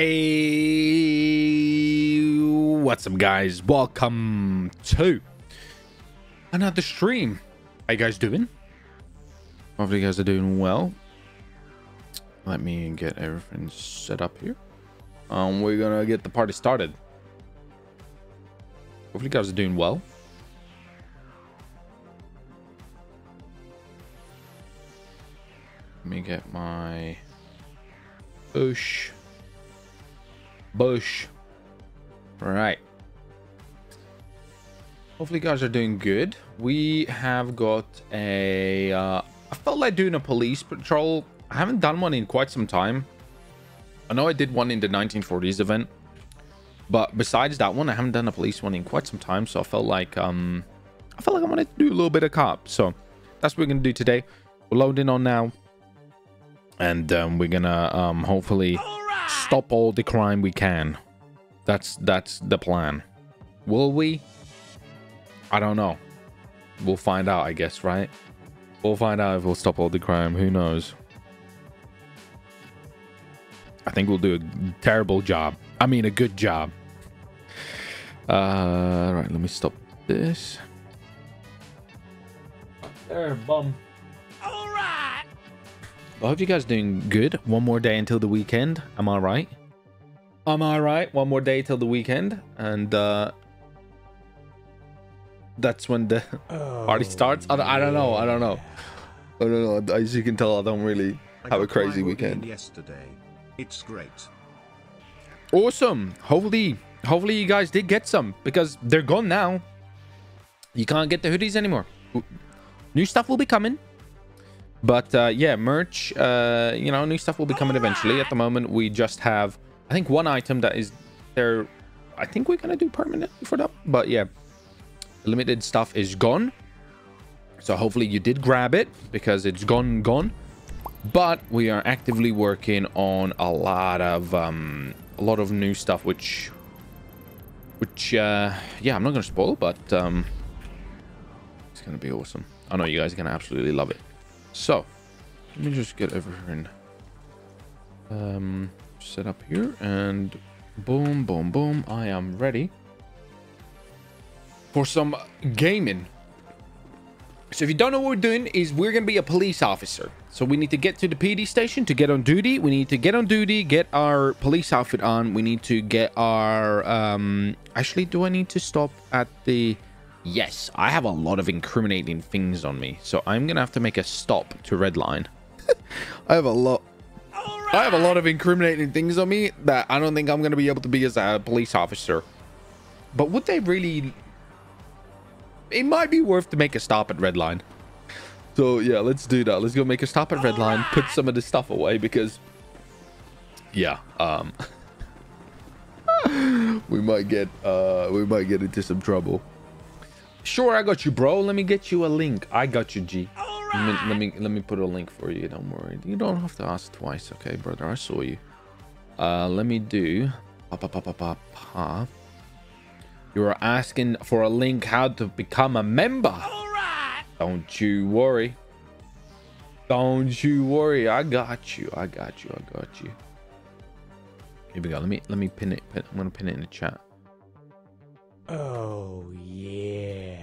Hey, what's up, guys? Welcome to another stream. How you guys doing? Hopefully, you guys are doing well. Let me get everything set up here. Um, we're gonna get the party started. Hopefully, you guys are doing well. Let me get my bush. Bush. Right. Hopefully guys are doing good. We have got a... Uh, I felt like doing a police patrol. I haven't done one in quite some time. I know I did one in the 1940s event. But besides that one, I haven't done a police one in quite some time. So I felt like... um, I felt like I wanted to do a little bit of cop. So that's what we're going to do today. We're loading on now. And um, we're going to um, hopefully stop all the crime we can. That's that's the plan. Will we? I don't know. We'll find out, I guess, right? We'll find out if we'll stop all the crime. Who knows? I think we'll do a terrible job. I mean, a good job. Uh, right, let me stop this. There, bum. I hope you guys are doing good. One more day until the weekend. Am I right? Am I right? One more day till the weekend. And uh that's when the oh, party starts. I, I don't know. I don't know. I don't know. As you can tell, I don't really have a crazy weekend. Yesterday. It's great. Awesome. Hopefully, hopefully you guys did get some because they're gone now. You can't get the hoodies anymore. New stuff will be coming. But uh, yeah, merch, uh, you know, new stuff will be coming eventually. At the moment, we just have, I think, one item that is there. I think we're going to do permanently for that. But yeah, limited stuff is gone. So hopefully you did grab it because it's gone, gone. But we are actively working on a lot of, um, a lot of new stuff, which, which, uh, yeah, I'm not going to spoil, but um, it's going to be awesome. I know you guys are going to absolutely love it. So, let me just get over here and um, set up here and boom, boom, boom. I am ready for some gaming. So if you don't know what we're doing is we're going to be a police officer. So we need to get to the PD station to get on duty. We need to get on duty, get our police outfit on. We need to get our... Um, actually, do I need to stop at the... Yes, I have a lot of incriminating things on me, so I'm gonna have to make a stop to redline. I have a lot. Right. I have a lot of incriminating things on me that I don't think I'm gonna be able to be as a police officer. But would they really? It might be worth to make a stop at redline. So yeah, let's do that. Let's go make a stop at redline, put some of this stuff away because, yeah, um, we might get uh, we might get into some trouble. Sure, I got you, bro. Let me get you a link. I got you, G. Right. Let, me, let me let me put a link for you. Don't worry. You don't have to ask twice, okay, brother? I saw you. Uh, let me do. Pa, pa, pa, pa, pa, pa. You are asking for a link how to become a member. Right. Don't you worry. Don't you worry. I got you. I got you. I got you. Here we go. Let me let me pin it. Pin, I'm gonna pin it in the chat. Oh, yeah.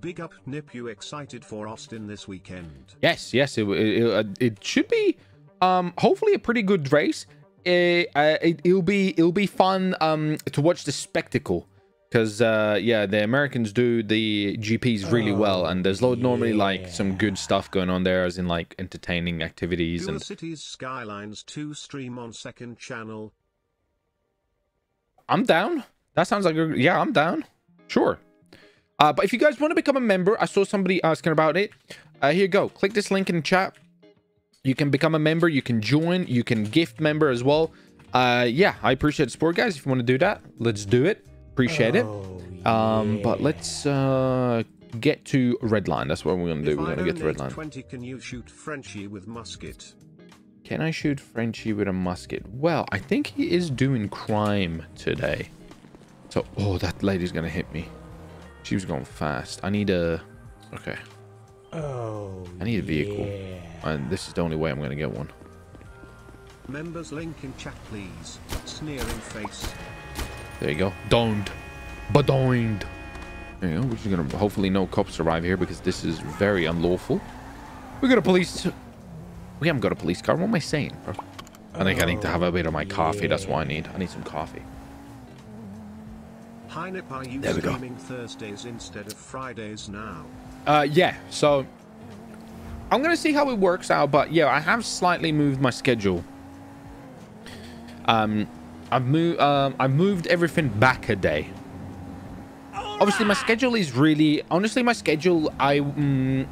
Big up, Nip. You excited for Austin this weekend? Yes, yes. It, it, uh, it should be, um, hopefully a pretty good race. It, uh, it, will be it'll be fun um to watch the spectacle because uh yeah the americans do the gps really oh, well and there's yeah. normally like some good stuff going on there as in like entertaining activities Dual and cities skylines 2 stream on second channel I'm down. That sounds like a, yeah, I'm down. Sure. Uh, but if you guys want to become a member, I saw somebody asking about it. Uh, here you go. Click this link in the chat. You can become a member. You can join. You can gift member as well. Uh, yeah, I appreciate the support, guys. If you want to do that, let's do it. Appreciate oh, it. Um, yeah. But let's uh, get to Redline. That's what we're going to do. If we're going to get to Redline. 20, can you shoot Frenchie with musket? Can I shoot Frenchie with a musket? Well, I think he is doing crime today. So, oh, that lady's going to hit me. She was going fast. I need a... Okay. Oh, I need a vehicle. Yeah. And this is the only way I'm going to get one. Members link in chat please. Sneering face. There you go. Doned. Badoned. There you go. We're just gonna hopefully no cops arrive here because this is very unlawful. We got a police. We haven't got a police car. What am I saying, bro? I think I need to have a bit of my coffee. That's what I need. I need some coffee. Hi are you There we go. Thursdays instead of Fridays now? Uh, yeah. So I'm gonna see how it works out, but yeah, I have slightly moved my schedule. Um, I've moved. Um, I've moved everything back a day. Obviously, my schedule is really honestly my schedule. I mm,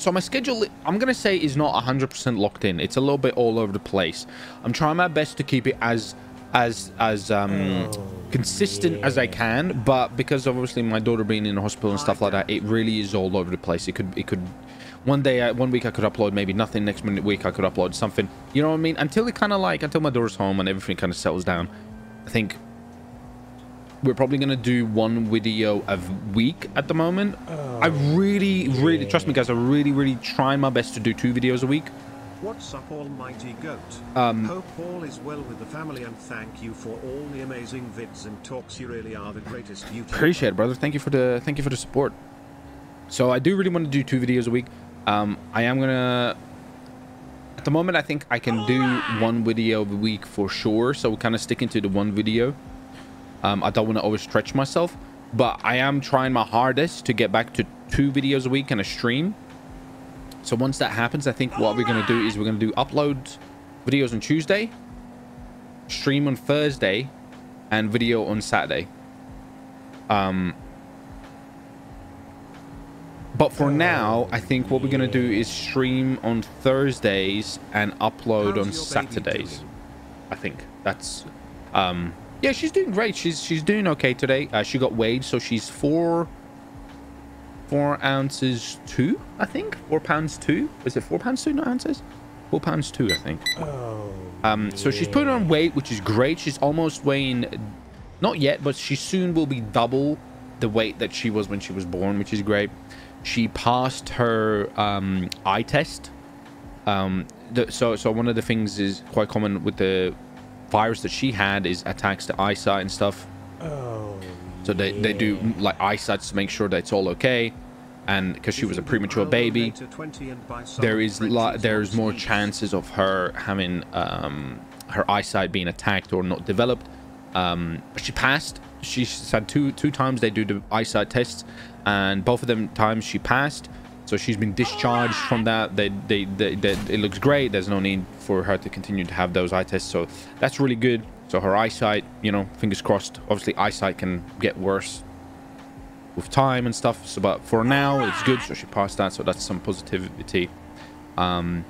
so my schedule I'm gonna say is not 100% locked in. It's a little bit all over the place. I'm trying my best to keep it as as as um consistent as I can, but because obviously my daughter being in the hospital and stuff like that, it really is all over the place. It could it could one day I- one week I could upload maybe nothing, next minute week I could upload something. You know what I mean? Until it kind of like until my daughter's home and everything kind of settles down. I think we're probably gonna do one video a week at the moment. I really, really trust me, guys. I really, really trying my best to do two videos a week. What's up, Almighty Goat? Um, Hope all is well with the family and thank you for all the amazing vids and talks. You really are the greatest YouTuber. Appreciate it, brother. Thank you for the thank you for the support. So I do really want to do two videos a week. Um, I am gonna. At the moment, I think I can do one video a week for sure. So we're kind of sticking to the one video. Um, I don't want to overstretch myself, but I am trying my hardest to get back to two videos a week and a stream. So once that happens, I think what we're gonna do is we're gonna do upload videos on Tuesday, stream on Thursday, and video on Saturday. Um, but for now, I think what we're gonna do is stream on Thursdays and upload on How's baby Saturdays. I think that's um yeah she's doing great. She's she's doing okay today. Uh, she got weighed so she's four four ounces two i think. Four pounds two. Is it four pounds two not ounces? Four pounds two i think. Oh. um so she's put on weight which is great. She's almost weighing not yet but she soon will be double the weight that she was when she was born which is great. She passed her um eye test. Um the, so so one of the things is quite common with the virus that she had is attacks to eyesight and stuff. Oh. so they, they do like eyesight to make sure that it's all okay. And because she was a premature baby there is lo- there's more chances of her having um her eyesight being attacked or not developed. Um but she passed. She said two two times they do the eyesight tests and both of them times she passed so she's been discharged from that. They, they, they, they it looks great. There's no need for her to continue to have those eye tests. So that's really good. So her eyesight you know fingers crossed. Obviously eyesight can get worse with time and stuff. So but for now it's good. So she passed that. So that's some positivity. Um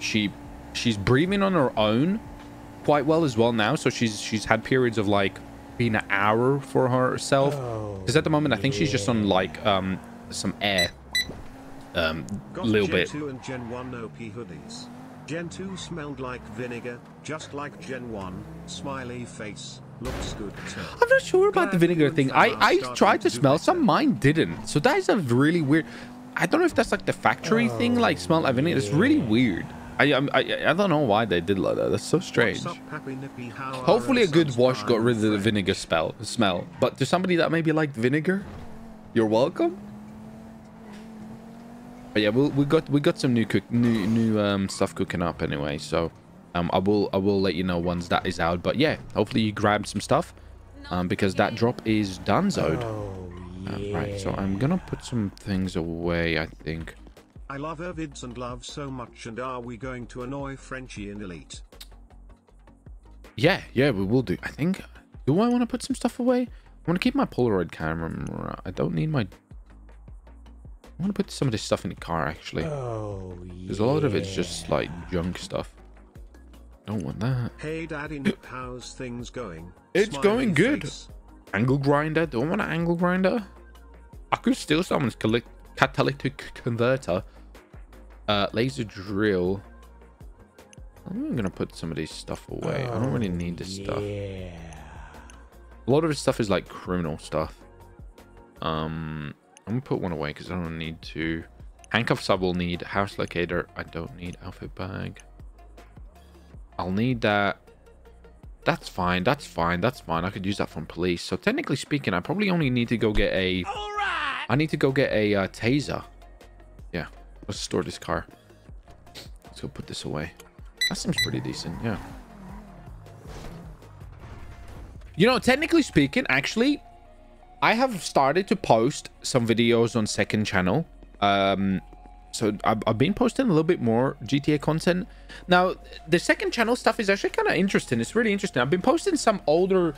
she she's breathing on her own quite well as well now. So she's she's had periods of like being an hour for herself. Because at the moment i think she's just on like um some air um little Gen bit 2 and Gen 1 OP hoodies. Gen 2 smelled like vinegar, just like Gen 1. Smiley face. Looks good too. i'm not sure about the vinegar thing i i tried to to smell some mine didn't so that is a really weird i don't know if that's like the factory thing like smell like vinegar it's really weird I, I i don't know why they did like that that's so strange up, Happy Nippy? How are Hopefully, a good wash got rid of the vinegar spell smell. But to somebody that maybe liked vinegar, you're welcome. But yeah, we we got we got some new cook new new um stuff cooking up anyway. So um I will I will let you know once that is out. But yeah, hopefully you grabbed some stuff um because that drop is done zoned. Um, right, so I'm gonna put some things away. I think. I love her vids and love so much and are we going to annoy Frenchie in Elite? Yeah, yeah, we will do. I think. Do I want to put some stuff away? I want to keep my Polaroid camera. I don't need my. I want to put some of this stuff in the car actually. Oh, Because a lot of it's just like junk stuff. Don't want that. Hey Daddy how's things going? It's Smiley going good. face. Angle grinder. Don't want an angle grinder. I could steal someone's catalytic converter. Uh, laser drill. I'm gonna put some of these stuff away. I don't really need this stuff. A lot of this stuff is like criminal stuff. Um, I'm gonna put one away because I don't need to. Handcuffs I will need. House locator I don't need. Outfit bag. I'll need that. That's fine. That's fine. That's fine. I could use that from police. So technically speaking, I probably only need to go get a... I need to go get a uh, taser. Yeah. Let's store this car. Let's go put this away. That seems pretty decent. Yeah. You know, technically speaking, actually, I have started to post some videos on second channel. Um, so I've, I've been posting a little bit more GTA content. Now, the second channel stuff is actually kind of interesting. It's really interesting. I've been posting some older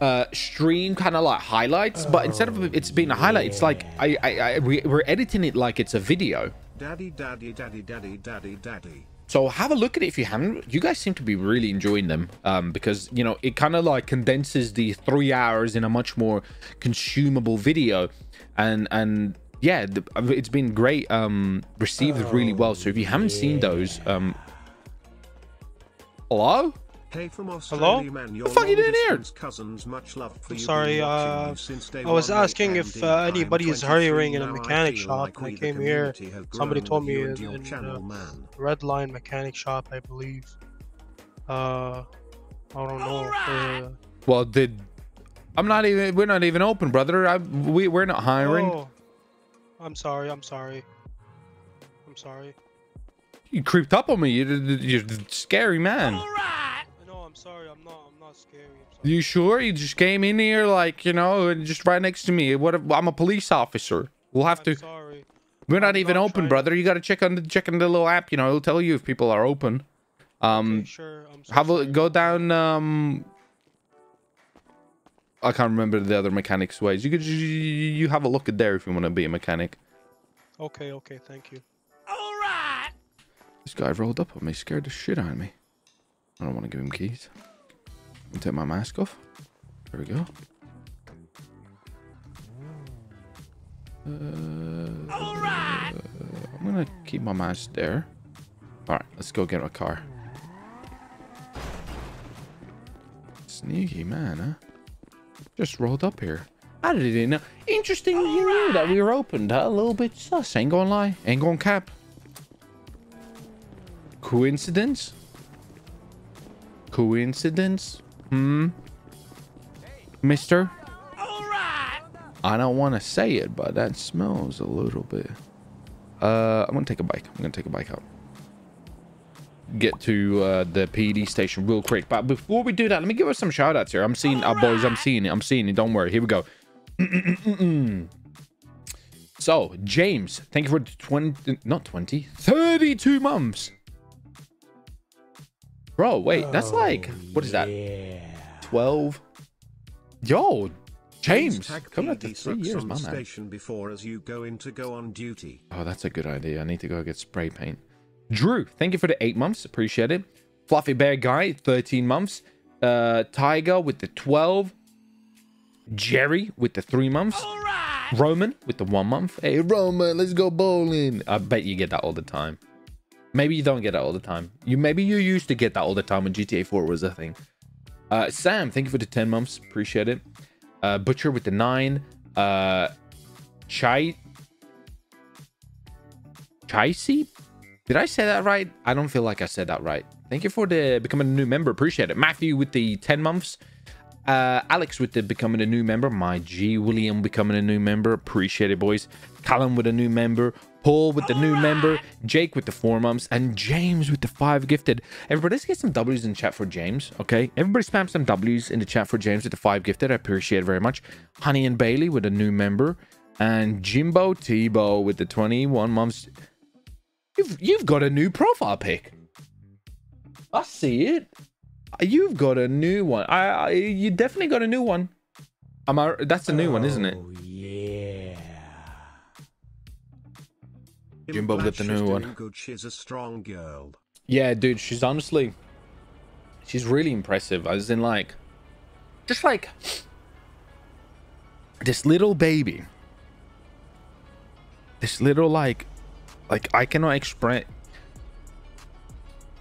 uh stream kind of like highlights but instead of it's being a highlight it's like i i, I we, we're editing it like it's a video Daddy, daddy, daddy, daddy, daddy, daddy. So have a look at it if you haven't. You guys seem to be really enjoying them um because you know it kind of like condenses the three hours in a much more consumable video. And and yeah the, it's been great um received really well. So if you haven't seen those um hello Hey from Australia, man. Your The fuck you doing here? long-distance Cousins, much love for I'm you. sorry, uh, since day I was one, asking if, uh, anybody is 23 hiring in a mechanic shop. like I we, came here, somebody told me you and in- in, channel, uh, man. Red Line Mechanic Shop, I believe. Uh, I don't know. Uh, well did i'm not even we're not even open brother I, we, we're not hiring oh, I'm sorry. I'm sorry. I'm sorry. you creeped up on me you, you're a scary man You sure? You just came in here like, you know, and just right next to me. What if I'm a police officer? We'll have I'm to sorry. We're not I'm even not open, trying- brother. You got to check on the check on the little app, you know. It'll tell you if people are open. Um Okay, sure. I'm so have a go down um I can't remember the other mechanics ways. You could you, you have a look at there if you want to be a mechanic. Okay. Okay. Thank you. All right. This guy rolled up on me, scared the shit out of me. I don't want to give him keys. I'll take my mask off. There we go. Uh, I'm gonna keep my mask there. All right, let's go get a car. Sneaky man, huh? Just rolled up here. How did he know? Interesting you knew that we were opened, huh? A little bit sus. Ain't gonna lie. Ain't gonna cap. Coincidence? Coincidence? Hmm? Mister? I don't want to say it, but that smells a little bit. Uh, I'm gonna take a bike. I'm gonna take a bike out. Get to uh, the PD station real quick. But before we do that, let me give us some shout outs here. I'm seeing, uh, boys, I'm seeing it. I'm seeing it. Don't worry. Here we go. so, James, thank you for 20, not 20, 32 months. Bro, wait, that's like, what is that? 12? Yo, James, tag coming up to PD three years, my man. before as you go in to go on duty. Oh, that's a good idea. I need to go get spray paint. Drew, thank you for the eight months. Appreciate it. Fluffy Bear Guy, 13 months. Uh, Tiger with the 12. Jerry with the three months. Roman with the one month. Hey, Roman, let's go bowling. I bet you get that all the time. Maybe you don't get that all the time. You Maybe you used to get that all the time when GTA 4 was a thing. Uh, Sam, thank you for the 10 months. Appreciate it. Uh, Butcher with the nine. Uh, Chai Chicey? Did I say that right? I don't feel like I said that right. Thank you for the becoming a new member. Appreciate it. Matthew with the 10 months. Uh, Alex with the becoming a new member. My G. William becoming a new member. Appreciate it, boys. Callum with a new member. Paul with the new member. Jake with the four months. And James with the five gifted. Everybody, let's get some W's in chat for James, okay? Everybody spam some W's in the chat for James with the five gifted. I appreciate it very much. Honey and Bailey with a new member. And Jimbo Tebow with the 21 months. You've you've got a new profile pic. I see it. You've got a new one. I, I you definitely got a new one. Am I? That's a new one, isn't it? Oh, Jimbo with the new one. Good. She's a strong girl. Yeah, dude. She's honestly, she's really impressive. As in, like, just like this little baby. This little like, like I cannot express.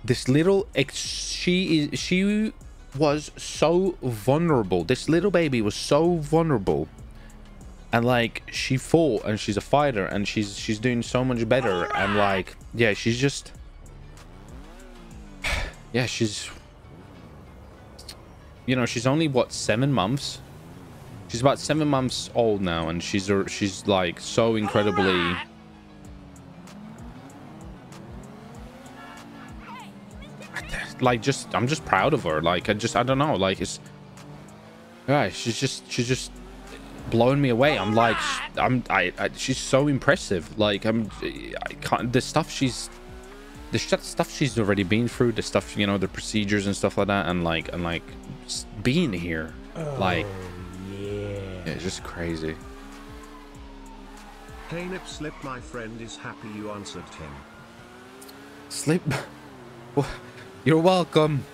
This little ex. She is. She was so vulnerable. This little baby was so vulnerable. And like she fought and she's a fighter and she's she's doing so much better and like yeah she's just yeah, she's you know, she's only what seven months. She's about seven months old now, and she's a- she's like so incredibly. Like just, I'm just proud of her. Like I just, I don't know. Like it's, yeah, she's just, she's just blowing me away. I'm like, I'm, I, I she's so impressive. Like I'm, I can't. The stuff she's the sh- stuff she's already been through, the stuff you know, the procedures and stuff like that, and like and like being here, like yeah, it's just crazy. Hey Nip Slip, my friend is happy you answered him. Slip, You're welcome.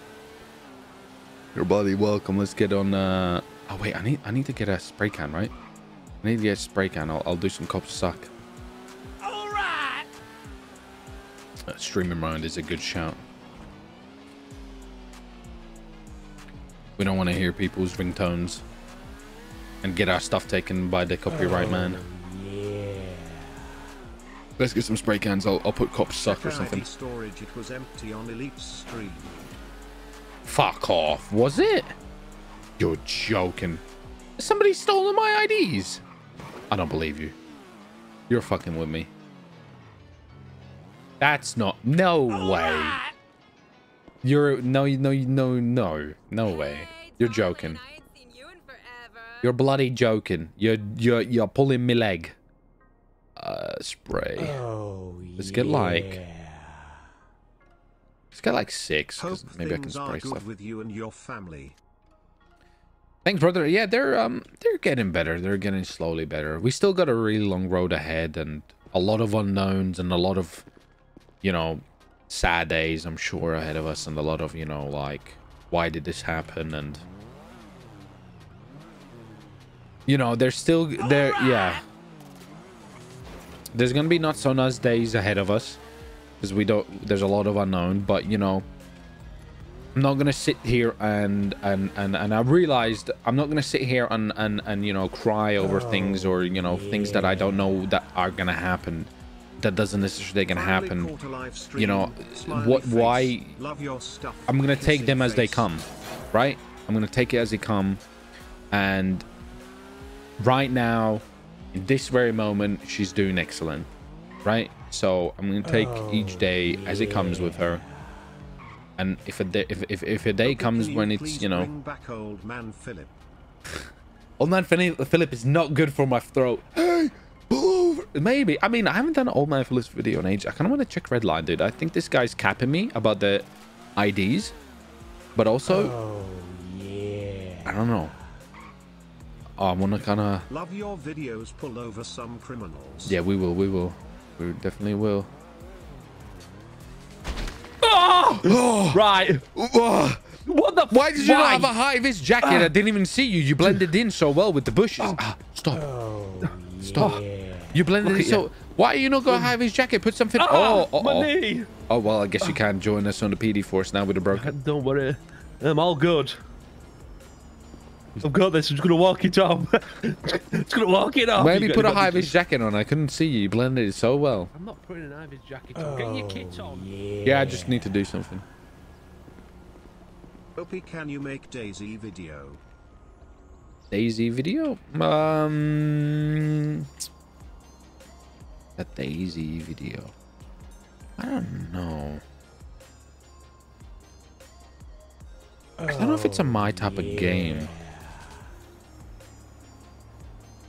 You're bloody welcome. Let's get on. uh Oh wait, I need I need to get a spray can, right? I need to get a spray can. I'll, I'll do some cops suck. All right. Uh, streaming round is a good shout. We don't want to hear people's ringtones and get our stuff taken by the copyright man. Yeah. Let's get some spray cans. I'll, I'll put cops suck or something. Storage, it was empty on Elite stream. Fuck off. Was it? You're joking. Somebody stolen my IDs. I don't believe you. You're fucking with me. That's not. No way. You're no, you no, you no, no, no way. You're joking. You're bloody joking. You're you're you're pulling me leg. Uh, spray. Oh, Let's get like. Let's get like six. Maybe I can spray stuff. with you and your family. Thanks, brother. Yeah, they're um they're getting better. They're getting slowly better. We still got a really long road ahead and a lot of unknowns and a lot of you know sad days I'm sure ahead of us and a lot of, you know, like why did this happen and you know, there's still there yeah. There's to be not so nice days ahead of us because we don't there's a lot of unknown, but you know, I'm not gonna sit here and and and and I realized I'm not gonna sit here and and and you know cry over oh, things or you know things that I don't know that are gonna happen. That doesn't necessarily gonna happen. caught a live stream. You know, what? face. Why? Love your stuff. I'm gonna take them as they come, right? I'm gonna take it as they come, and right now, in this very moment, she's doing excellent, right? So I'm gonna take each oh, day as it comes with her, and if a day, if if, if a day comes when it's you know, back old man Philip. old man Philip, Philip is not good for my throat. Hey, pull over. Maybe I mean I haven't done an old man Philip's video in age. I kind of want to check Redline, dude. I think this guy's capping me about the IDs, but also Oh, yeah. I don't know. Oh, I want to kind of. Love your videos. Pull over some criminals. Yeah, we will. We will. We definitely will. Oh! Right. oh! What the? Why did you why? not have a high vis jacket? I didn't even see you. You blended in so well with the bushes. Ah, stop. Oh, Stop. yeah. You blended in Look so. Why are you not going to high vis jacket? Put something. Ah, oh, oh, my oh. knee. Oh well, I guess you can join us on the PD force now with the broken. Don't worry. I'm all good. I've got this. I'm just gonna walk it off. just gonna walk it off. Maybe put a got- high vis jacket on. I couldn't see you. You blended it so well. I'm not putting an Ivy's jacket on. Get your kit on. Yeah, I just need to do something. Opie, can you make DayZ video? DayZ video? Um, a DayZ video. I don't know. 'Cause I don't know if it's a my type of game.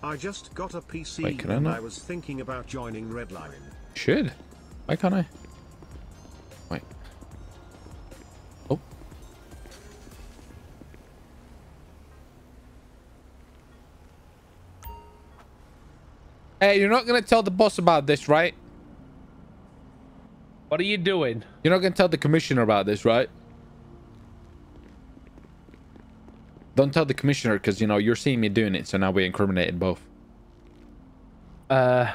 I just got a PC Wait, can I and not- I was thinking about joining Redline. Should. Why can't I? Wait. Oh. Hey, you're not gonna tell the boss about this, right? What are you doing? You're not gonna tell the commissioner about this, right? Don't tell the commissioner because you know you're seeing me doing it, so now we're incriminated both. Uh.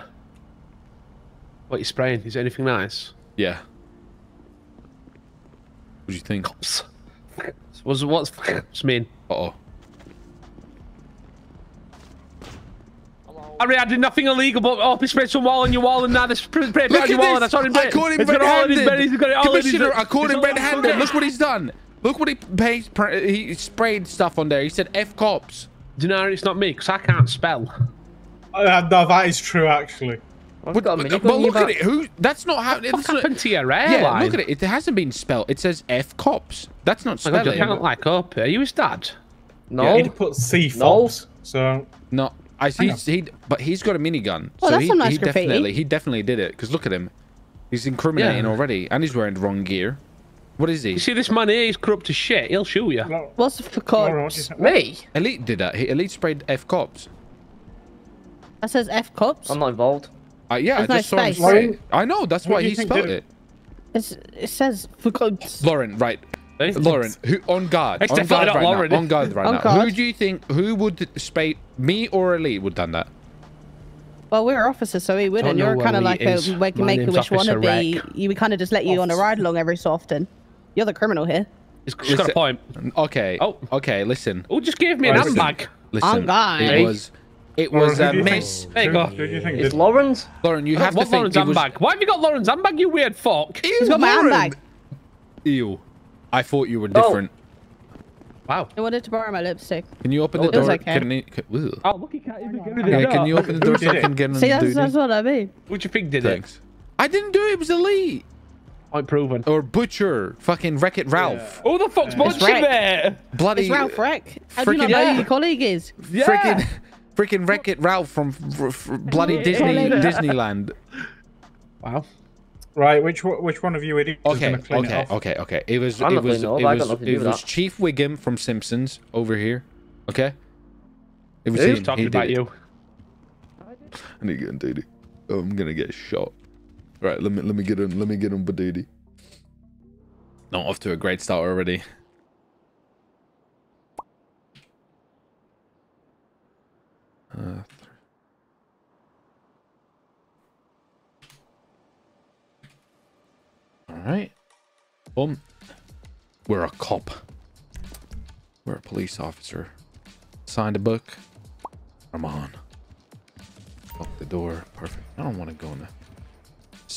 What you spraying? Is it anything nice? Yeah. What do you think? What's what's what's mean? Uh oh. Hello. Harry, I did nothing illegal, but oh, he sprayed some wall on your wall, and now there's spray paint Look on your at wall, and this. I saw him I caught him He's got it all in bed. red-handed. He's got it all in his Commissioner. I caught him red-handed. Look what he's done. Look what he paid. He sprayed stuff on there. He said F cops. Do you know it's not me? Because I can't spell. Uh, no, that is true, actually. I've But, but, but in your look at it. Who? That's not how. What It's happened not, to your yeah, look at it. It hasn't been spelled. It says F cops. That's not Oh my God, you can't like up. Are you his dad? No. He'd put C No. So No, I see. He, but he's got a minigun. Well, so that's he, some nice he graffiti. definitely, he definitely did it. Because look at him. He's incriminating Yeah. already, and he's wearing the wrong gear. What is he? You see this man here? He's corrupt as shit. He'll shoot you. no, What's for Laura, what do cops? think? Me? Elite did that. He, Elite sprayed F cops. That says F cops. I'm not involved. Uh, yeah, I There's no just saw him space. spray it. I know. That's What why do he think spelled it. it? It's, it says for cops. Lauren, right? Lauren, who on guard? It's on guard not right Lauren. now. On guard right On now. Who do you think? Who would spray me or Elite would done that? Well, we're officers, so we wouldn't. You're kind of like a is. make, My make a name's wish Officer wannabe. Wreck. You we kind of just let you on a ride along every so often. You're the criminal here. He's, he's got a point. Okay. Oh. Okay. Listen. Oh, just gave me an Right, listen. handbag. Listen. guard. It was. It was who a do you um, think- miss. There you who- go. You think It's did? Lawrence? Lauren, you have to what think Lauren's it was. Why have you got Lauren's handbag, you weird fuck? He's got my handbag. Ew. I thought you were Oh. different. Wow. I wanted to borrow my lipstick. Can you open Oh, the it door? okay. Can you, can, ugh. Oh, look, he can't even get rid of yeah, can you open the door so I can get on See, the that's, duty? that's what I mean. What do you think did it? Thanks. I didn't do it. It was Elite Point proven. or Butcher. Fucking Wreck It Ralph. Oh the fuck's It's Butcher Wreck. there? Bloody. It's Ralph Wreck. How do you not freaking- know who your colleague is? Yeah. Freaking. Freaking Wreck It Ralph from f- f- bloody Disney Disneyland. Wow. Right, which one- which one of you idiots is Okay, going to okay, it okay, okay. It was I'm it was it it off, I got was it was. Chief Wiggum from Simpsons over here. Okay. It was Who? him. He's talking He about it. you. I need to get on duty. Oh, I'm gonna get shot. Right, let me let me get on let me get on duty. Not off to a great start already. Uh, all right. Boom. We're a cop. We're a police officer. Signed a book. Come on. Lock the door. Perfect. I don't want to go in the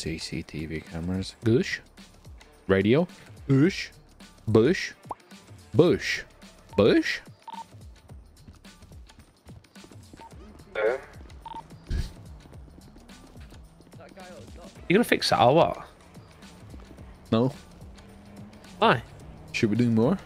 CCTV cameras. Bush. Radio. Bush. Bush. Bush. Bush. You gonna fix that or what? No. Why? Should we do more?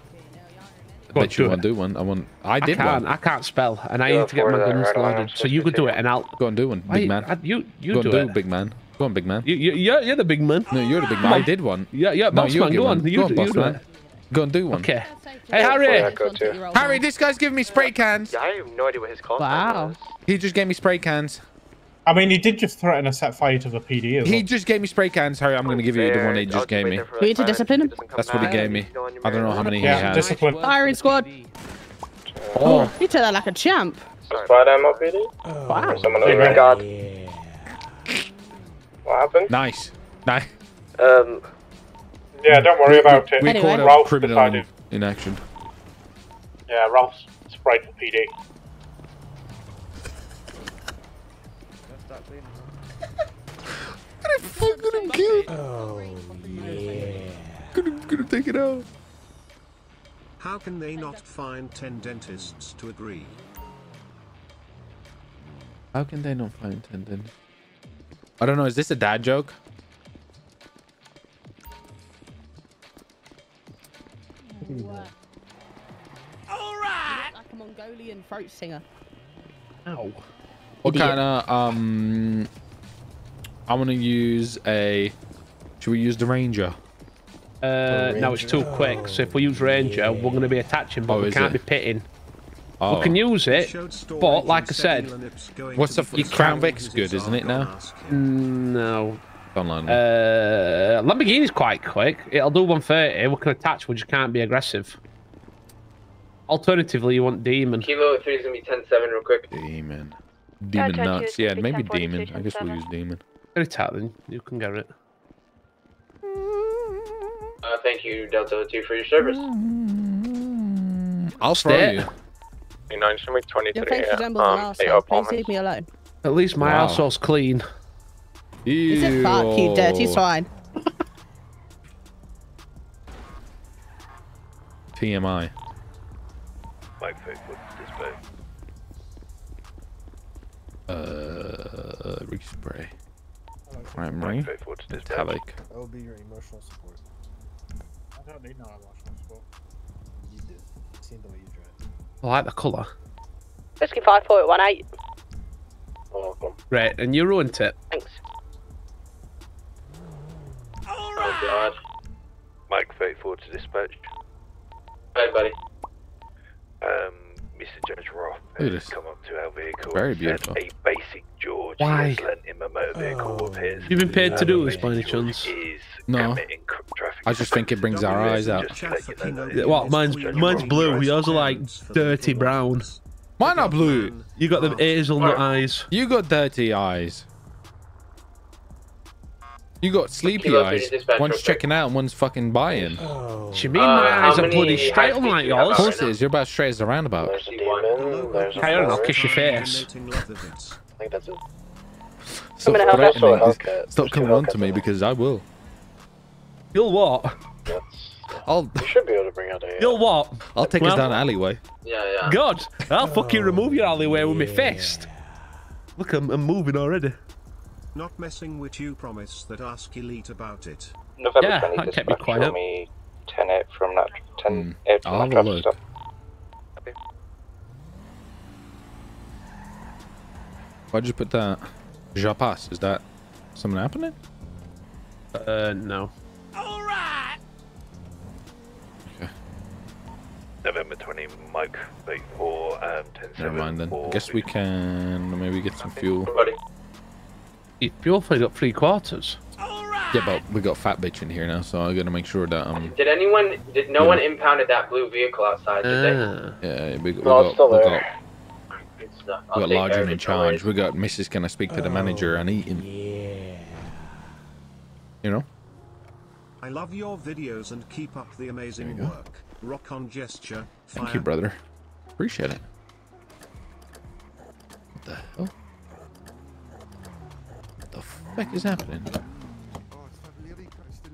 I bet you want to do one. I want. I I did can't. one. I can't spell, and I need to get my guns loaded. So you could do it, and I'll. Go and do one, big man. I- you you Go do and do it. big man. Go on, big man. You, you, you're, you're the big man. No, you're the big man. I did one. Yeah, yeah, No, boss you man, go one. on. You, Go on, boss you do man. it. Go and do one. Okay. Hey, Harry. Harry, this guy's giving me spray cans. I have no idea what his contact Wow. was. He just gave me spray cans. I mean, he did just threaten to set fire to the PD as He just gave me spray cans. Harry, I'm going to give you the one he just gave me. there We need to discipline him? he doesn't come That's what he gave me. you know, on your I don't know how merit. many he Yeah, has. discipline. Firing squad. Oh, You took that like a champ. Fire ammo, PD? Wow. Someone There you over go. guard. Yeah. What happened? nice. Nice. Um, Yeah, don't worry about it. We Anyway. caught a Ralph criminal decided. in action. Yeah, Ralph's sprayed for PD. Oh, yeah. Gonna, gonna take it out. How can they not find 10 dentists to agree? How can they not find tendon? I don't know. Is this a dad joke? All right. Like a Mongolian throat singer. Ow. What kind of um? I want to use a. Should we use the ranger? Uh, no, it's too quick. So if we use Ranger, we're going to be attaching, but Oh, we can't it? be pitting. Oh, We can use it, but like I said, Seven Lips going What's the be Crown found Vic's good, isn't it now? no. online. Uh, Lamborghini's quite quick. It'll do 130. We can attach, we just can't be aggressive. Alternatively, you want Demon. Kilo 3 is gonna be 10 7 real quick. demon. Demon Gotcha, nuts. Yeah, maybe demon. I guess we'll use demon. Get it out then. You can get it. Uh, thank you, Delta 2, for your service. I'll throw Stay. you. You know, just 23 Your face here. resembles an Um, arsehole. Please leave me alone. At least my Wow. arsehole's clean. He said, fuck you, dirty swine. TMI. Mike Faithful. Uh, respray. Right, Mike Marine. Faithful to It's dispatch. Havoc. That will be your emotional support. I don't need no emotional support. You do. Seen the way you drive. I like the colour. Whiskey 5418. Welcome. Right, and you ruined it. Thanks. Oh god. Mike Faithful to dispatch. Hi, buddy. Um, Mr. Judge Roth Look has come up to our vehicle. Very beautiful. A basic George Why? has lent him a motor vehicle Oh, of his. You've been paid to do this by any chance? No. committing cr- traffic I just think it brings our eyes out. Just to let you know that Yeah, it what, is mine's- mine's Roth. blue, yours are like dirty brown. Mine are blue. You got the hazelnut eyes. You got dirty eyes. You got sleepy Kilo eyes. One's real checking out and one's fucking buying. Oh. Do you mean Uh, my how eyes are bloody straight on like do you have yours? Of course it is. You're about as straight as a roundabout. There's a demon, there's a I don't know, kiss your face. I think that's it. Stop gonna help out. threatening. Also a Hellcat. Stop coming on to me because I will. You'll what? That's, I'll you should be able to bring out a. You'll what? I'll take us down alleyway. Yeah, yeah. God, I'll fucking remove your alleyway with my fist. Look, I'm, I'm moving already. Not messing with you promise that ask Elite about it. November Yeah, 20 that kept me dispatch, quiet. me 10 8 from that 10 Hmm. 8 from I'll that have look. stop. Why'd you put that? Je passe. Is that something happening? Uh, no. All right. November 20, Mike Faithful, um, 10 Never mind then. I guess we can maybe get some fuel. Buddy. You you also got three quarters. Yeah, but we got fat bitch in here now, so I gotta make sure that um Did anyone? Did no Yeah. one impounded that blue vehicle outside? Did they? Ah. yeah we, we No, it's got still we there. got, we I'll got take care Largen of in it, no worries. charge. We got Mrs. Can I speak to the manager and Eaton? Yeah. You know. I love your videos and keep up the amazing There you go. work. Rock on gesture. Thank you, brother. Appreciate it. What the hell? What the fuck is happening?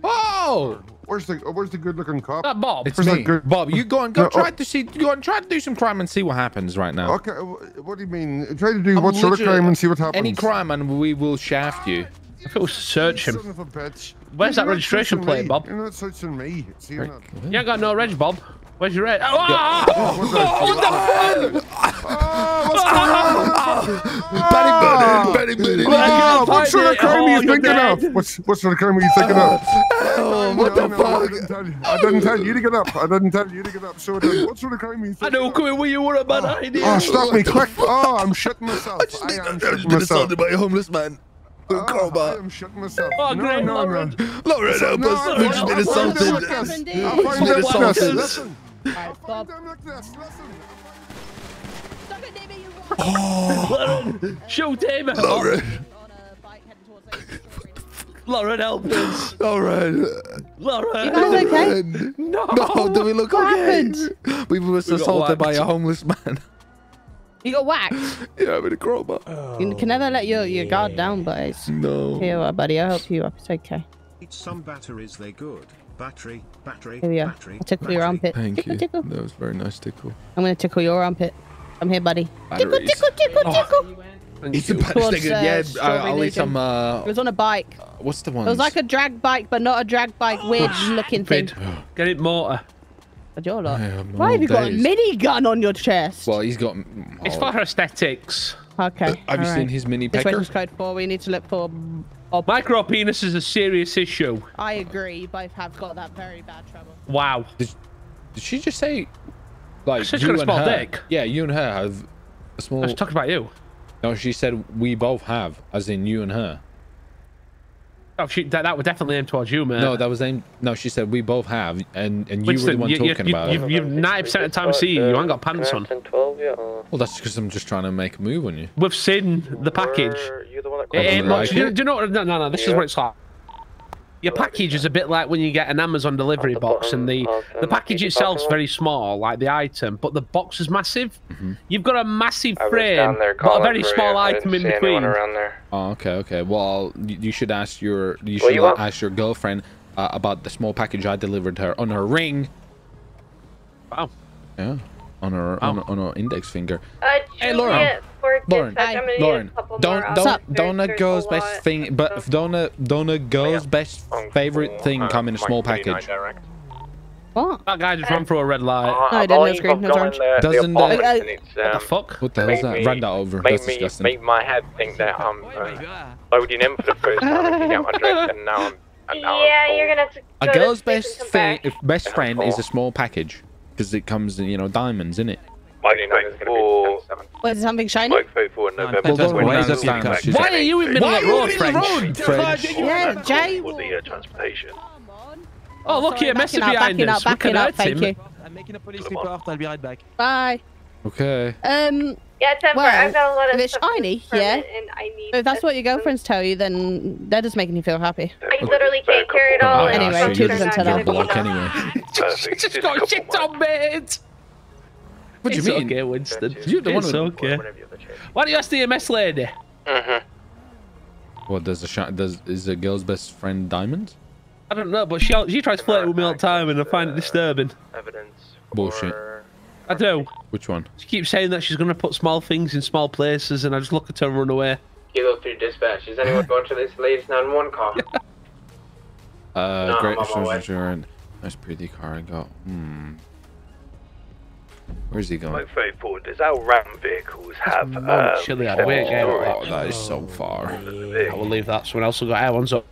Oh! Where's the uh, Where's the good looking cop? That Bob. It's Where's me, good- Bob. You go and go No, try oh. to see. Go and try to do some crime and see what happens right now. Okay, what do you mean? Try to do I'm what sort of crime and see what happens. Any crime and we will shaft you. If it was to search him. Son of a bitch. Where's You're that registration plate. Bob? You're not searching me. See, you're not. You ain't got no reg, Bob. Where's your reg? Ah! Oh, ah, ah! What the? Oh, ah, what's ah! going on? Betty, Betty, Betty, Oh, what sort of crime are Oh, you thinking of? What's, what sort of crime are you thinking of? Oh, what the fuck? didn't, tell you. I didn't tell you to get up. I didn't tell you to get up. So what sort of crime are you thinking I know of? coming with you were a bad idea. Oh, stop me quick. Oh, I'm shitting myself. I, am shitting myself. by a homeless man. Oh, I am shitting myself. Oh, no, great, no, Lauren. no. Lauren, help No, us. I- We've just I- been I find them assaulted. like I dude. find them like this. Listen. I Alright, find them like this. Listen. Stop it, David, you oh. Lauren, shoot him. Lauren, on a bike heading towards Lake Lauren, help us. Lauren, Lauren. You guys okay? No. No, do we look What okay? happened? We were got assaulted by a homeless man. You got whacked. yeah, with a crowbar. You can never let your, your guard down, boys. No. Here, you are, buddy. I'll help you up. It's okay. Eat some batteries, they good. Battery, battery, Here we are. battery. I'll tickle your armpit. Thank tickle, you. tickle. That was very nice tickle. I'm gonna tickle your armpit. I'm here, buddy. Tickle, Batteries. tickle, tickle, tickle. Eat the Towards, batteries. uh, Yeah, Strawberry I'll eat some. Uh, It was on a bike. what's the one? It was like a drag bike, but not a drag bike. Weird looking thing. Get it mortar. But lot. I Why have you got a days. mini gun on your chest? Well, he's got. It's oh. for aesthetics. okay. Have you all seen his mini This pecker? was code four. We need to look for. Oh, Micro penis is a serious issue. I agree. Both have got that very bad trouble. Wow. Did she just say, like, She's you got a and her? dick. Yeah, you and her have a small. I was talking about you. No, she said we both have, as in you and her. Oh, she, that, that would definitely aim towards you, man. No, that was aimed. No, she said we both have, and and you were the one you, you, talking you, about you, it. You've 90% of the time see you, you ain't got pants on. 12, yeah. Well, that's because I'm just trying to make a move on you. We've seen the package. Or you the one that It ain't like Do you, it? do you know? No, no, no. This is Yeah. what it's like. Your package is a bit like when you get an Amazon delivery box, and the the the package Mackie itself's very small, like the item, but the box is massive. You've got a massive frame, but a very small you. Item in between. Oh, okay, okay. Well, you, you should ask your you should you ask your girlfriend uh, about the small package I delivered her on her ring. Wow. Yeah, on her on, her- on her index finger. Uh, Hey, Lauren. Lauren, dispatch, I'm gonna need Lauren, a couple don't don't officers. don't a There's girl's best thing, but of- don't a don't girl's best favorite thing Uh, come in a small package. What? That guy just ran through a red light. No, I didn't. No screen. No orange. Doesn't the that- Uh, and it's, What the um, fuck? What the hell is that? me- Run that over. Made That's me, disgusting. made my head think that I'm uh, loading in for the first time looking at my dress, and now I'm. And now Yeah, I'm you're gonna have to A go to girl's sleep best thing, if best friend is a small package because it comes, in, you know, diamonds in it. Mike Mike Faithful, for. Was it something shiny? Mike Faithful, November Well, don't 20. worry, Why that's fine. She's- Why are you in middle of the road, French? French. Yeah, Jay. For the uh, transportation. Oh, look here, Messi backing up, behind us. up, We can hurt him. I'm making a police report. I'll be right back. Bye. Okay. Um, Yeah, Temper, Well, I've got a lot of if it's shiny, yeah. And if that's what your girlfriends tell you, then that is making you feel happy. I literally can't carry it all. Anyway, two you're, are doesn't tell you're gonna be blocked enough. anyway. Perfect. Just Just got a shit on, mate. What do you It's mean? okay, Winston. You're the one It's with- okay. Why don't you ask the MS lady? Mm-hmm. What does a shot? Does is a girl's best friend diamond? I don't know, but she she tries flirting with me all the time, and I find it disturbing. Evidence. Bullshit. I do. Which one? She keeps saying that she's going to put small things in small places, and I just look at her and run away. Kilo 3 dispatch. Is anyone going to this latest 911 call? Uh, No, great I'm on my way. insurance. Nice pretty car I got. Hmm. Where's he going? Mike Faithful, does our RAM vehicles have. Mom, um, chilly out. separate Wait, yeah, storage Oh, that is so far. for the I will leave that. Someone else will got air ones up.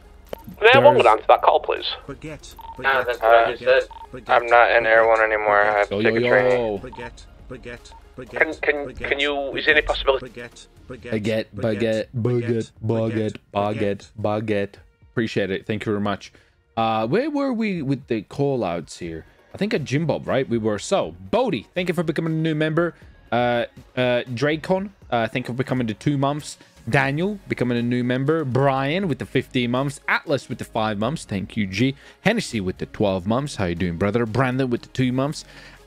Can I one There's- go down to that call, please? Baguette. Ah, Baguette. that's what I just said. Baguette. I'm not in Air 1 anymore. I have to take a training. yo. Baguette. Baguette. Baguette. Can- can- baguette, can you- is there any possibility- Baguette. Baguette, baguette, baguette, baguette, baguette, baguette. Appreciate it. Thank you very much. Uh, where were we with the call outs here? I think at Jim Bob, right? We were. So, Bodie, thank you for becoming a new member. Uh, uh, Dracon, uh, thank you for becoming the two months. Daniel, becoming a new member. Brian with the 15 months. Atlas with the five months. Thank you, G. Hennessy with the 12 months. How you doing, brother? Brandon with the two months.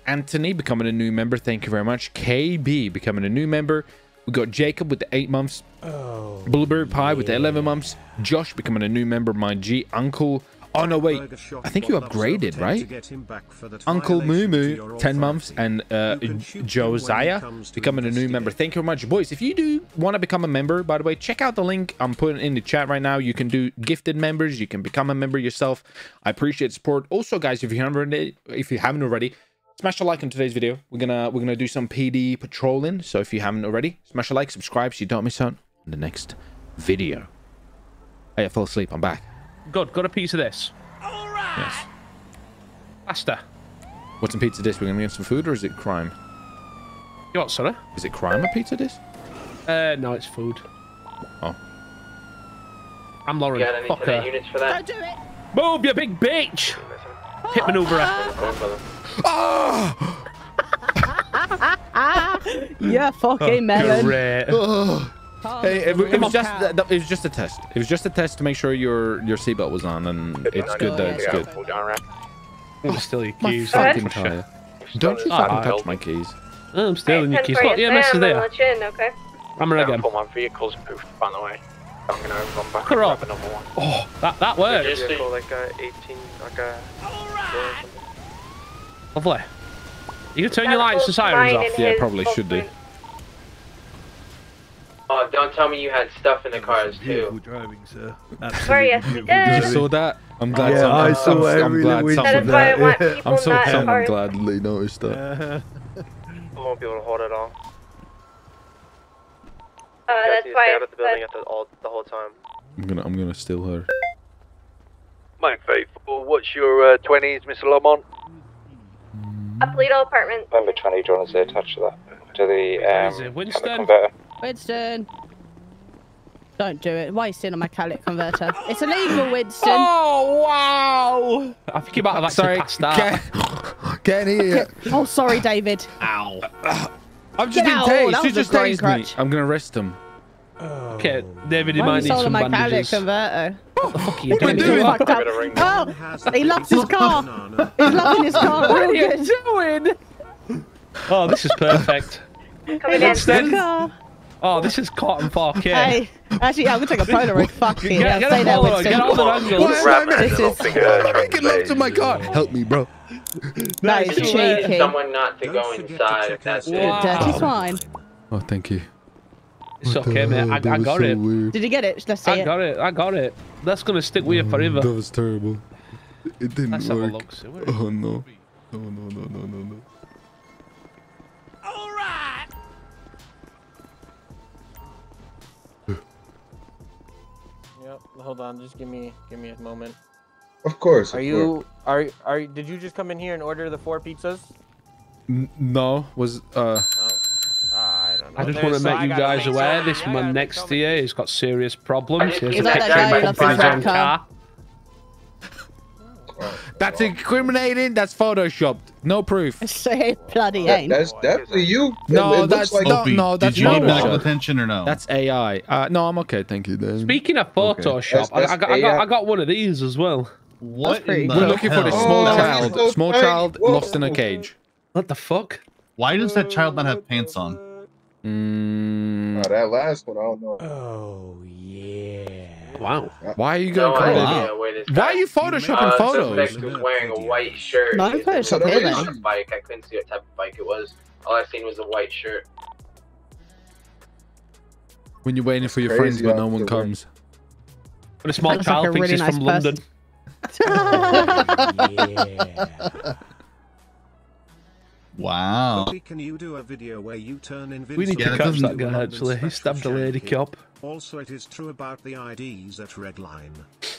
Anthony becoming a new member. Thank you very much. KB becoming a new member. We got Jacob with the eight months. Blueberry Pie with the 11 months. Josh becoming a new member. My G. Uncle. Oh, no, wait. I think you upgraded, right? to get him back for that Uncle Moo Moo, 10 months, and uh, You can shoot him when he Josiah becoming a new member. Thank you very much, boys. If you do want to become a member, by the way, check out the link I'm putting in the chat right now. You can do gifted members. You can become a member yourself. I appreciate support. Also, guys, if you haven't already, if you haven't already, smash a like on today's video. We're gonna we're gonna do some PD patrolling. So if you haven't already, smash a like, subscribe, so you don't miss out on the next video. Hey, I fell asleep. I'm back. Good. Got a piece of this. Yes. Faster. What's in pizza dish? We're gonna get some food, or is it crime? You what, sorry? Is it crime a pizza dish? Uh, no, it's food. Oh. I'm Lauren. You got any Fuck her. units for that? Don't do it. Move, you big bitch! Hit maneuver. Oh! Yeah, fucking melon. Great. Hey, it, it was on, just Cal. it was just a test. It was just a test to make sure your your seatbelt was on, and it's good that it's good. Pull down ramp. I'm still your My fucking tire. Don't you Oh, fucking touch my keys. I'm stealing your Alright, keys. 10 Look, yeah, mess is there. let you in, okay? I'm gonna again. Pull my vehicle's poofed, by the way. I'm gonna run back and up. grab another one. Oh, that that works. Vehicle like a 18, like a... Lovely. You can turn your lights and sirens off. Yeah, probably should do. Boyfriend. Oh, don't tell me you had stuff in the cars Beautiful too. driving, sir. Sorry, yes, we did. You saw that? I'm glad. Yeah, some- I I'm, saw I'm, I'm every glad little someone. why I that, want yeah. I'm so not in someone cars. gladly noticed that. driving. I won't be able to hold it all. Uh, that's why. that's- at the, all, the whole time. I'm gonna I'm gonna steal her. Mike Faithful, what's your uh, 20s, Mr. Lamont? A Polito apartment. November 20, do you want to say attached to that? To the, Is um, it Winston? Converter. Winston. Don't do it. Why are you stealing my Calic converter? It's illegal, Winston. Oh wow! I think you might have actually Sorry, passed that. can't, can't hear. Oh, sorry, David. Ow. I'm just Get being out. tased. That You just groin tased me. I'm gonna arrest him. Oh. Okay, David, he Why are might you need sold some my catalytic bandages. converter? What the fuck are you He's doing? fucked. Oh, he loves his car. He's loving his car. What are you doing? Oh, this is perfect. He loves his car. Oh, this is cotton 4K. Hey, actually, yeah, I'm gonna take a Polaroid. Fuck it. Get- Yeah, get a stay there, get all the angles. Why am I This is freaking loves in my car? Help me, bro. that is cheeky. Someone not to go inside if that's it. Dirty swine. Oh, thank you. It's okay, mate. I, I got it. Did you get it? Let's see I it. got it. I got it. That's gonna stick with you mm, forever. That was terrible. It didn't Let's have a work. look. See where it oh, is. Oh no. No, no, no, no, no, no. Hold on. Just give me give me a moment. Of course. Are of you are are did you just come in here and order the four pizzas? N- no, was uh. I don't know. I just want to so make I you guys aware this I man next to you has got serious problems. He has a picture of him in his his own car? car. That's incriminating. That's photoshopped. No proof. Say bloody That- ain't. that's definitely you. No, It looks that's like- no, no, that's Did you need medical attention or no? That's AI. Uh, no, I'm okay. Thank you, Dan. Speaking of Photoshop, That's- I, I, got, I, got, I got one of these as well. what in the We're looking for the hell? small Oh, child. so Small tiny. child Whoa. lost in a cage. What the fuck? Why does that child not have pants on? Mm, Oh, that last one, I don't know. Wow. why are you going? idea wow. where this Why are you photoshopping Uh, photos? suspect was wearing a white shirt. No, He was Photoshop So here, there on a bike. I couldn't see what type of bike it was. All I seen was a white shirt. When you're waiting for your Crazy friends, but no one comes. But a small Looks like child a thinks really he's nice from person. London. Wow. Hoppy, Can you do a video where you turn invincible? We need Yeah, to catch that guy, actually. He stabbed a lady cop. Also, it is true about the IDs at Redline.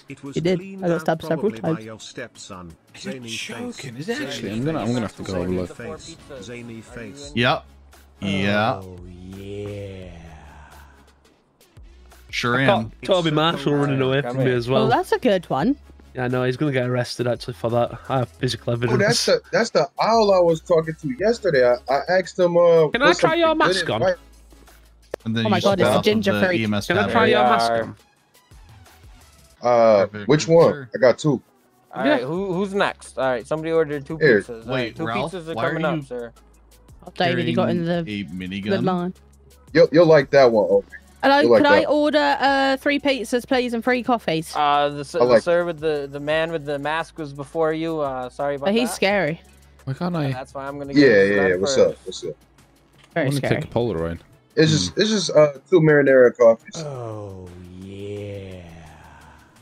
It was You did. I got stabbed several probably by times. your stepson. You're Zany joking, face. is it actually? I'm gonna- I'm gonna have to go have a look. face. Zany face. Yep. Oh, yeah. Sure I am. got Toby Marshall running away from me as Well, well. that's a good one. Yeah, I know. He's going to get arrested, actually, for that. I have physical evidence. Oh, evidence. that's the that's the owl I was talking to yesterday. I, I asked him. Uh, Can I try your good mask on? advice. And then Oh my God, it's a ginger of the freak. EMS Can I try your mask on? Uh, which one? Sure. I got two. All right, who who's next? All right, somebody ordered two Here. pizzas. All right, Wait, two Ralph, pizzas are why are coming you up, sir. David, you got in the, Carrying a minigun. line. You'll you'll like that one. Opie. Hello, like could I order uh, three pizzas, please, and three coffees? Uh, the, s- I the like- sir with the the man with the mask was before you. Uh, sorry about But he's that. scary. Why can't I? That's why I'm gonna. Get Yeah, give it to yeah, yeah. What's first. up? What's up? I Very want to scary. take a Polaroid. It's just it's just uh two marinara coffees. Oh yeah.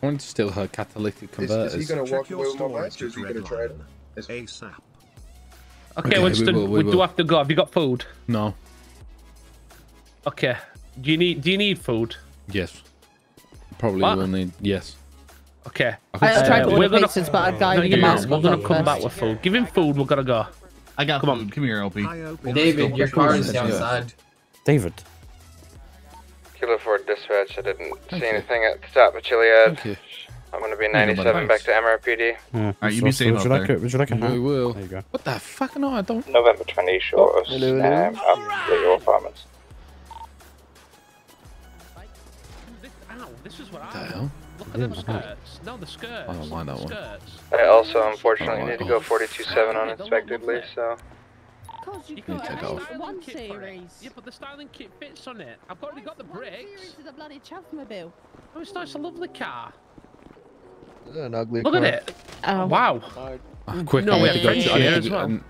I want to steal her catalytic Is, converters. is he gonna Check walk your away with my storage mask, or is he gonna try it? Redline. ASAP. Okay, Okay, we Winston, will, we, we do have to go. Have you got food? No. Okay. Do you need Do you need food? Yes. Probably What? will need. Yes. Okay. I think I tried to Uh, order we're gonna- pizzas, but a guy No, with you a mask We're gonna come first. back with food. Give him food. We're gonna go. I got Come on. food. Come here, Opie. Hi, Opie. David, your car is outside. David. Kilo Ford dispatch. I didn't see anything at the top of Chiliad. You. I'm gonna be you go, buddy. 97 back to MRPD. Yeah, Alright, you be safe would you like there. A, would you like a We hand? will. There you go. What the fuck? No, I don't. November 20 short of Hello, hello. up at your apartments. This is what What the I. hell? Look at them skirts. No, the skirts. I don't like that one. Skirts. I also, unfortunately, Oh, need to oh. go 42-7 unexpectedly, so... Because you've You can got take a that a off. one kit for it. series. Yeah, but the styling kit fits on it. I've already got the What brakes. series is a bloody Chaffmobile? Oh, it's nice. It's a lovely car. An ugly Look at it. Oh. Wow. Ah, quick, No, I we need have to go. French I need here to as go- well. um,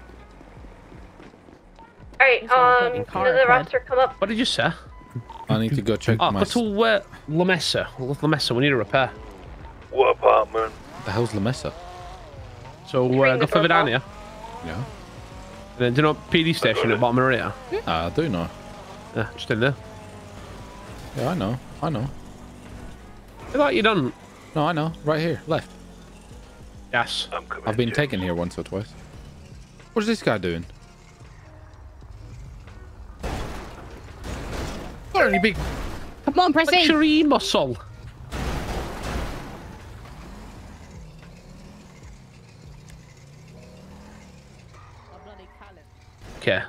Alright, He's got a um, bloody did car the cred. roster come up? What did you say? I need to go check Oh, my. go to uh, La Mesa. La Mesa. We need a repair. What apartment? The hell's La Mesa? So uh, Ring go the further down here. Yeah. And then do you know PD station at bottom area? Ah, I do know. Yeah, just in there. Yeah, I know. I know. I thought you done. No, I know. Right here, left. Yes. I've been taken here once or twice. What's this guy doing? Got any big? Come on, press. Luxury muscle. Okay.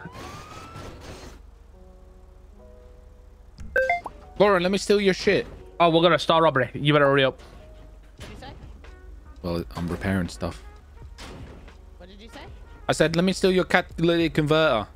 Lauren, let me steal your shit. Oh, we're gonna start robbery. You better hurry up. Well, I'm repairing stuff. What did you say? I said, let me steal your catalytic converter.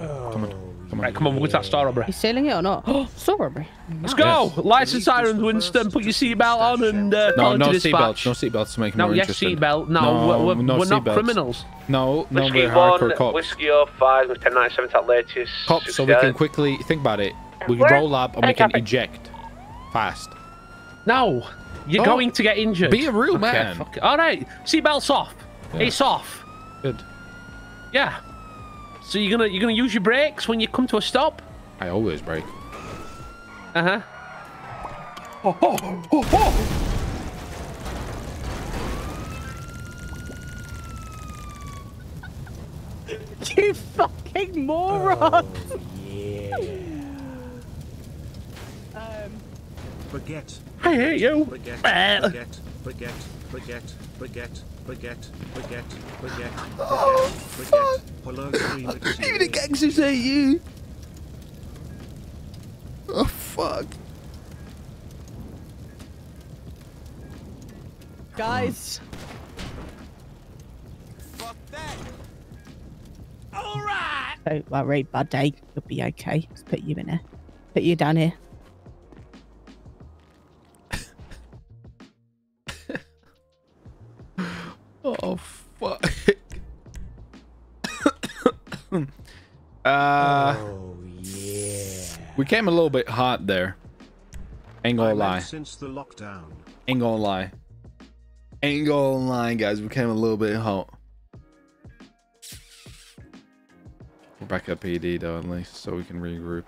Come on. Come on. Right, come on, we'll go to that star robbery. You stealing it or not? Oh, store robbery. Let's go! Lights and sirens, Winston. Put your seatbelt on and uh, No, no into dispatch. seatbelts. No seatbelts to make it No, more yes, interesting. seatbelt. No, we're, we're, no we're not criminals. No, no, Whiskey we're hardcore one, cops. whiskey 05 with 1097 at latest. Cops, so we can quickly think about it. We can roll up and we can Captain. eject fast. No, you're Oh, going to get injured. be a real Okay, man. fuck it. All right, seatbelt's off. Yeah. It's off. Good. Yeah. So you're gonna you're gonna use your brakes when you come to a stop. I always break. Uh huh. You fucking moron. Oh, Yeah Um, Forget. I hate you. Forget. Uh. Forget. Forget. Forget. Forget. Forget. Forget. Forget. Oh, Forget. Hello, remix. Even the gangsters hate you. Oh, fuck. guys. Don't worry, buddy. You'll be okay. Let's put you in there. Put you down here. Oh, fuck. uh, Oh yeah. we came a little bit hot there. Ain't gonna lie. since the lockdown. Ain't gonna lie. Ain't gonna lie, guys. We came a little bit hot. We're back at PD though, at least, so we can regroup.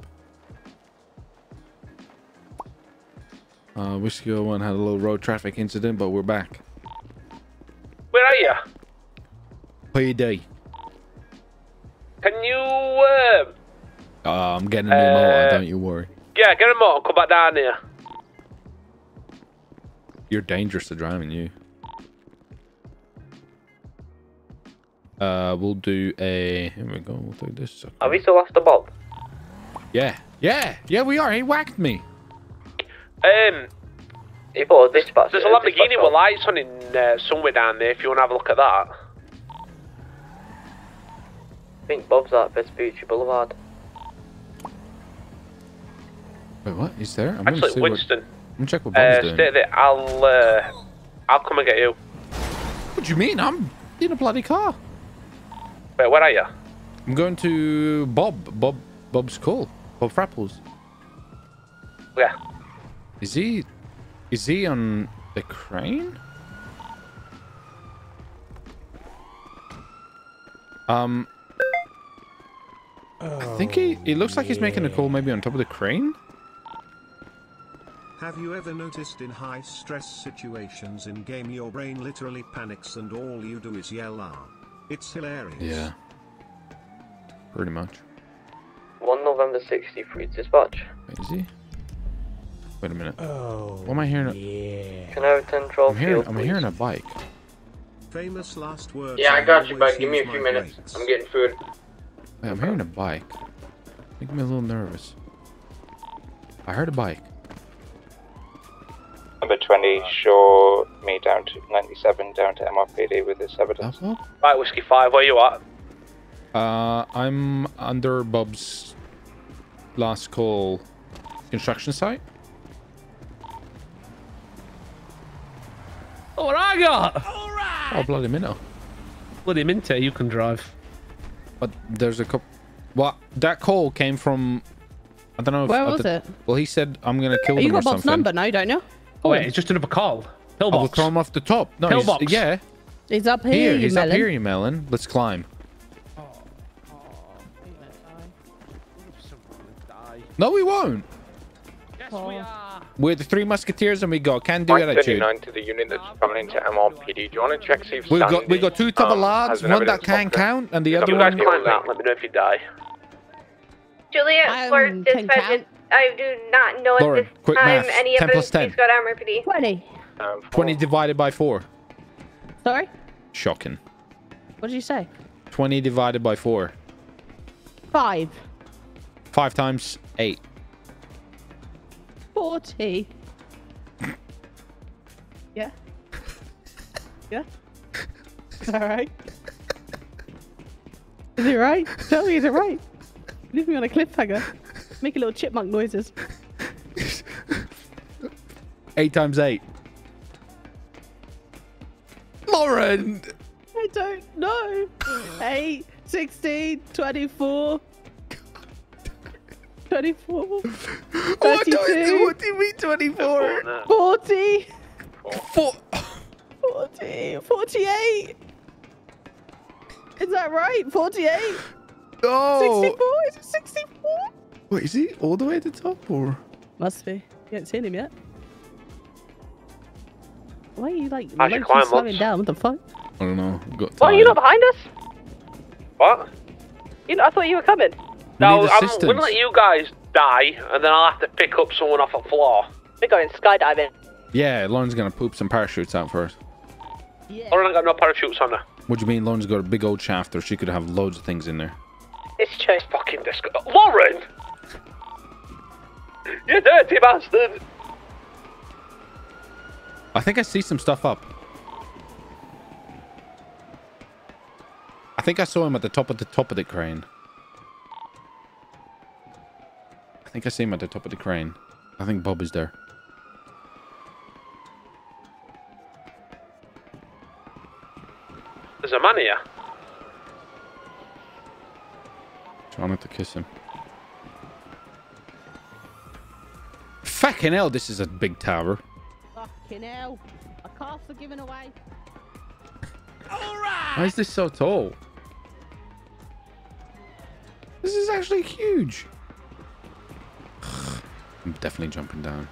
Uh, Whiskey 01 had a little road traffic incident, but we're back. Where are you? PD. Can you, uh, Uh, I'm getting a new motor, Uh, don't you worry. yeah, get a motor and come back down here. You're dangerous to driving, you. Uh, we'll do a. Here we go. We'll do this. sucker. Have we still the Bob? Yeah, yeah, yeah. We are. He whacked me. Um, People, dispatch. there's a Lamborghini with lights on in uh, somewhere down there if you want to have a look at that. I think Bob's at Vespucci Boulevard. Wait, what? He's there? I'm gonna Actually, see what. Winston, I'm gonna check what Bob's uh, doing. stay there. I'll, uh, I'll come and get you. What do you mean? I'm in a bloody car. Wait, where are you? I'm going to Bob. Bob. Bob's call. Bob Frapples. Yeah. Is he? Is he on the crane? Um. I think he. It looks like he's making a call maybe on top of the crane. Have you ever noticed in high stress situations in game your brain literally panics and all you do is yell ah? It's hilarious. Yeah. Pretty much. 1 November 63 dispatch. Wait, is he? Wait a minute. Oh. What am I hearing? Yeah. Can I have 10 12 I'm hearing. field, I'm hearing a bike. Famous last words. Yeah, I got you, always bud. Give me a few minutes. brakes. I'm getting food. Wait, I'm hearing a bike. Making me a little nervous. I heard a bike. Number 20, show me down to 97, down to MRPD with this evidence. That Bob? Right, Whiskey 5, where you at? Uh, I'm under Bob's last call construction site. Oh, what I got? All right. Oh, bloody minnow. Bloody Minter, you can drive. But there's a couple. What? That call came from. I don't know. If Where was the- it? Well, he said I'm gonna kill you them or got Bob's something. number now, don't you? Oh, wait, it's just another call. I will Pillbox. throw him off the top. No, he's, yeah. He's up here. Here, you he's melon. up here, you melon. Let's climb. No, we won't. Yes, we are. We're the three musketeers, and we got can-do Mike attitude. 39 to the unit that's coming into MRPD. Do you want to check see if We've got we got two double um, lads, has an one that can box? count, and the You other guys one. climb that. Let me know if you die. Juliet, Um, Fort can Dispatch. I do not know at Lauren, this time maths. any 10 plus evidence 10. please go to MRPD. 20. Um, Twenty divided by four. Sorry? Shocking. What did you say? Twenty divided by four. Five. Five times eight. 40. Yeah. Yeah. Is that right? Is it right? Tell me, is it right? Leave me on a cliffhanger. Make a little chipmunk noises. Eight times eight. Lauren! I don't know. 8, 16, 24. 24. What do, you, what do you mean 24? 40. Four. 40. 48. Is that right? 48? No! 64? Is it 64? Wait, is he all the way at the top or? Must be. You haven't seen him yet. Why are you like How's your low-key climb, slowing Mubs? down? What the fuck? I don't know. Got What, are you not behind us? What? You know, I thought you were coming. No, I'm gonna let you guys die, and then I'll have to pick up someone off a floor. We're going skydiving. Yeah, Lauren's gonna poop some parachutes out first. Lauren ain't got no parachutes on her. What do you mean Lauren's got a big old shaft or she could have loads of things in there? It's true. Fucking disgusting. Lauren! You dirty bastard! I think I see some stuff up. I think I saw him at the top of the top of the crane. I think I see him at the top of the crane. I think Bob is there. There's a man here. Trying not to kiss him. Fucking hell, this is a big tower. Fucking hell. A calves are giving away. Why is this so tall? This is actually huge. I'm definitely jumping down.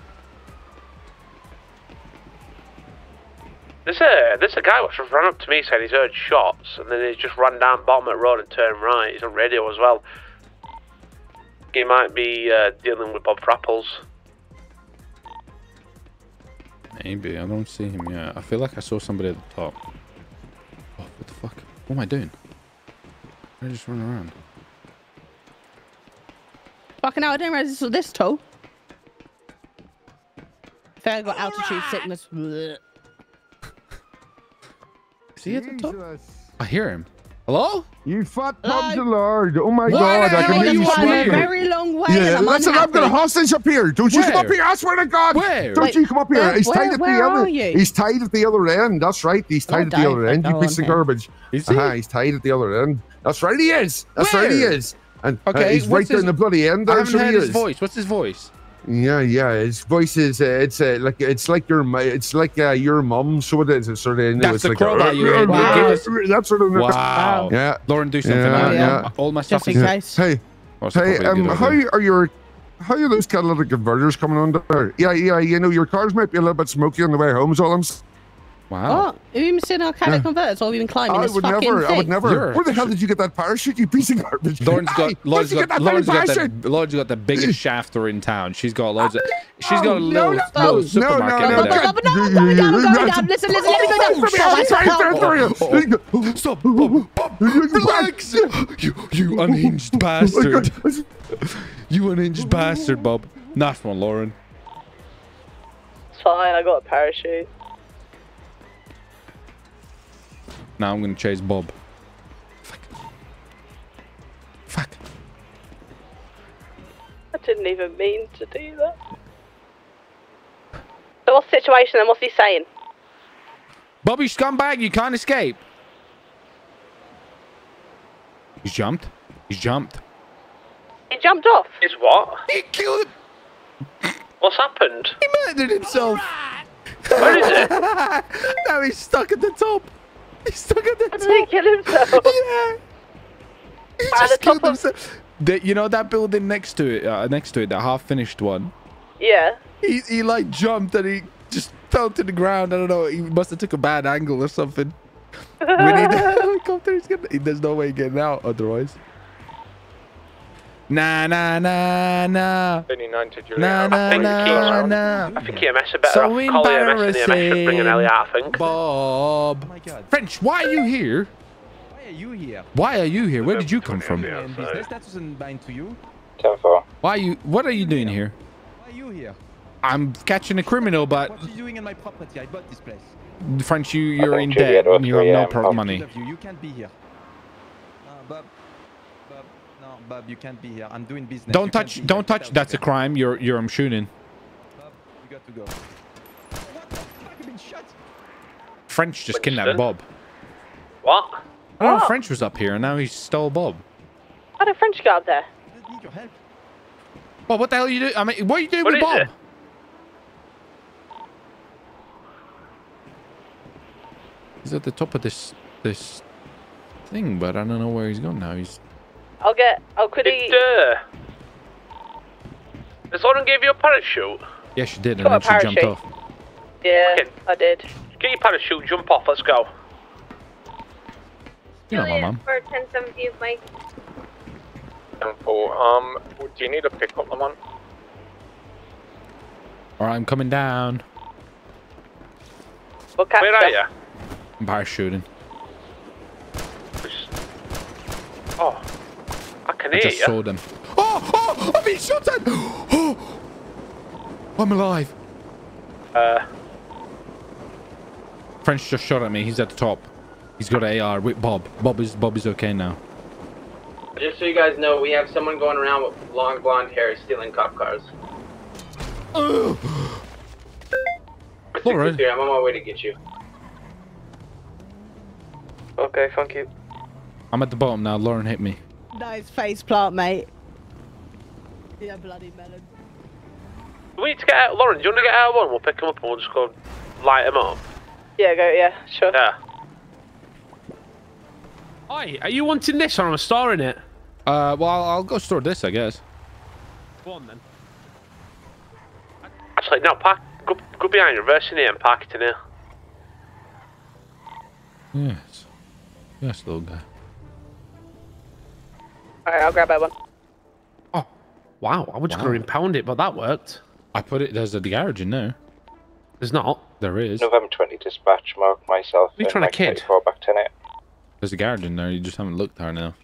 There's a there's a guy just ran up to me saying he's heard shots, and then he's just ran down bottom of the road and turned right. He's on radio as well. He might be uh, dealing with Bob Frapples. Maybe. I don't see him yet. I feel like I saw somebody at the top. Oh, what the fuck? What am I doing? I just run around. Fucking hell, I didn't realize this was this tall. I think I got altitude sickness. Blech. Is he at the top? I hear him. Hello? You fat pubs the lord. Oh my god, I can hear you you a very long way. and Yeah, I'm listen, I've got a hostage up here. Don't you come up here, I swear to God. Where? Don't Wait, you come up here. where- He's tied at the where other are you? He's tied at the other end. That's right. He's tied at the other end, you piece of garbage. Is he? Uh-huh, he's tied at the other end. That's right he is. That's right he Where? is. And uh, Okay, he's what's right there his- in the bloody end I haven't so he heard his is. voice. What's his voice? Yeah, yeah. His voice is uh, it's uh, like it's like your mu- it's like uh, your mum. So it is. It's sort of. you know, That's it's the like crow a- that you ate. Wow. Give That's sort of. Wow. Yeah. Lauren, do something. Yeah, I- yeah. All my stuff Just is in case. Hey, hey. Um, how are your how are those catalytic converters coming on there? Yeah, yeah. You know, your cars might be a little bit smoky on the way home. Is all I'm. S- Wow. What? Have you been seeing our catalytic Yeah. converters or have you been climbing I this would fucking never. thing? I would never. You're- Where the hell did you get that parachute? You piece of garbage. Lauren's Hey, got, where'd Lauren's you get got, that Lauren's bloody got, parachute? the, Lauren's got the biggest shafter in town. She's got loads of, she's got a Oh, little, no, no, little no, no, supermarket no, in no, there. no, no, no, I'm going down, I'm going down. Listen, listen, let me go down. Oh, sorry, sorry, sorry, sorry. Oh, Stop, Bob, Bob, relax. You, you unhinged bastard. You unhinged bastard, Bob. Not one, Lauren. It's fine, I got a parachute. Now I'm gonna chase Bob. Fuck. Fuck. I didn't even mean to do that. So what's the situation then? What's he saying? Bobby scumbag, you can't escape. He's jumped. He's jumped. He jumped off. Is what? He killed him. What's happened? He murdered himself. Where is it? now he's stuck at the top. He's stuck at the top. Did he kill himself? Yeah. He just killed himself. The, you know that building next to it, uh, next to it, that half-finished one. Yeah. He he like jumped and he just fell to the ground. I don't know. He must have took a bad angle or something. We need the helicopter. There's no way getting out otherwise. Nah, nah, nah, nah. 29 to Juliet. Nah, I nah, think nah, he's, nah. I think EMS are better So off. Call EMS and EMS should bring an Elliot, I think. Bob. Oh French, why are you here? Why are you here? Why are you here? Where did you come from? You're business that doesn't bind to you. 10 4. Why are you? What are you doing here? Why are you here? I'm catching a criminal, but What are you doing in my property? I bought this place. French, you you're in debt. You have no AM. pro- money. Two of you, you can't be here. No, Bob. Bob. No, Bob, you can't be here. I'm doing business. Don't You touch. Don't here. touch. Get That's a crime. You're you're I'm shooting. Bob, you got to go. What the fuck? I've been shot. French just Winston? kidnapped Bob. What? I know Oh. French was up here and now he stole Bob. How did French get up there? I need your help. Well, what the hell are you doing? I mean, what are you doing What with Bob? it? He's at the top of this this thing, but I don't know where he's gone now. He's I'll get. I'll quickly. Did, uh... Did Lauren gave you a parachute? yeah, she did, and Got then she jumped off. Yeah, Okay. I did. Get your parachute, jump off, let's go. You know my Juliet mum. for 1017, Mike. 10 4. Um, do you need to pick up the one? All right, I'm coming down. We'll Where are you? I'm parachuting. Oh, I can I hear just you. saw them. Oh, oh, I'm being shot at. Oh, I'm alive. Uh, French just shot at me. He's at the top. He's got an AR with Bob. Bob is Bob is okay now. Just so you guys know, we have someone going around with long blonde hair stealing cop cars. All right. Here, I'm on my way to get you. Okay, thank you. I'm at the bottom now. Lauren hit me. Nice face plant, mate. Yeah, bloody melon. we need to get out. Lauren, do you want to get out one? We'll pick him up and we'll just go light him up. Yeah, go. Yeah, sure. Yeah. Oi, are you wanting this or am I storing it? Uh, well, I'll, I'll go store this, I guess. Go on then. Actually, no, park. Go, go behind, reverse in here and park it in here. Yes. Yes, little guy. All right, I'll grab that one. Oh, wow, I was just Wow. going to impound it, but that worked. I put it. There's a garage in there. There's not. There is. November 20 dispatch, mark myself. Are you trying to kid? 1984, back 10 8. There's a garage in there. You just haven't looked hard enough.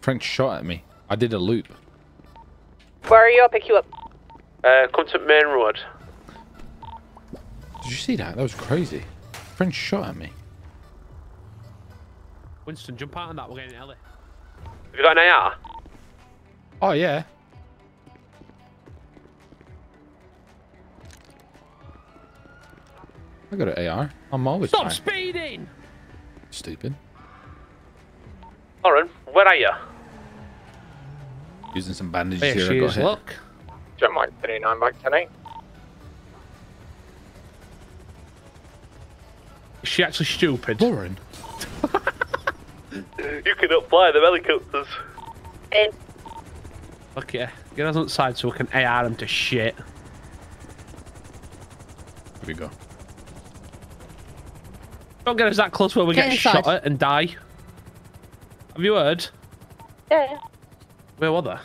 French shot at me. I did a loop. Where are you? I'll pick you up. Uh, come to main road. Did you see that? That was crazy. French shot at me. Winston, jump out on that. We're getting Ellie. Have you got an AR? Oh yeah. I got an AR. I'm always Stop fine. speeding! Stupid. Lauren, where are you? Using some bandages There here. I got is, hit. look. Jump Mike 39, back 10 8. Is she actually stupid? Lauren. You cannot fly the helicopters. In. Look, yeah. Get us outside so we can AR them to shit. Here we go. Don't get us that close where we Get get shot at and die. Have you heard? Yeah. yeah. Where were they?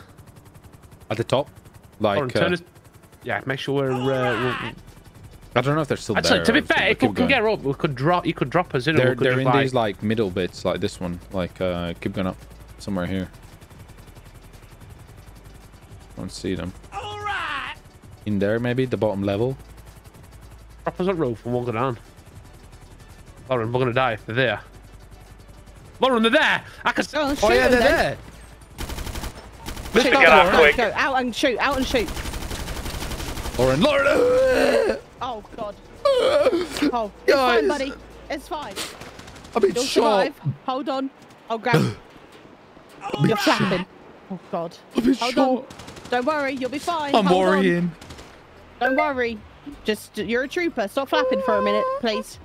At the top. Like, Lauren, turn uh, us- Yeah, make sure we're. Uh, we're I don't know if they're still Actually, there. to be fair, they if we keep can going. get her up, we could drop. You could drop us in. and They're, they're in like, these like middle bits, like this one. Like, uh, keep going up. Somewhere here. I don't see them. All right. In there, maybe the bottom level. Drop us a roof and we'll go down. Lauren, we're gonna die if they're there. Lauren, they're there. I can. Go on, shoot Oh yeah, them they're then. there. Shoot, get out quick. go, out and shoot, out and shoot. Lauren, Lauren. Oh god. Oh, it's fine, buddy. It's fine. I've been You'll shot. survive. Hold on. I'll grab. You're flapping. Oh god. I've been Hold shot. on. Don't worry, you'll be fine. I'm Hold on. worrying. Don't worry. Just you're a trooper. Stop flapping for a minute, please.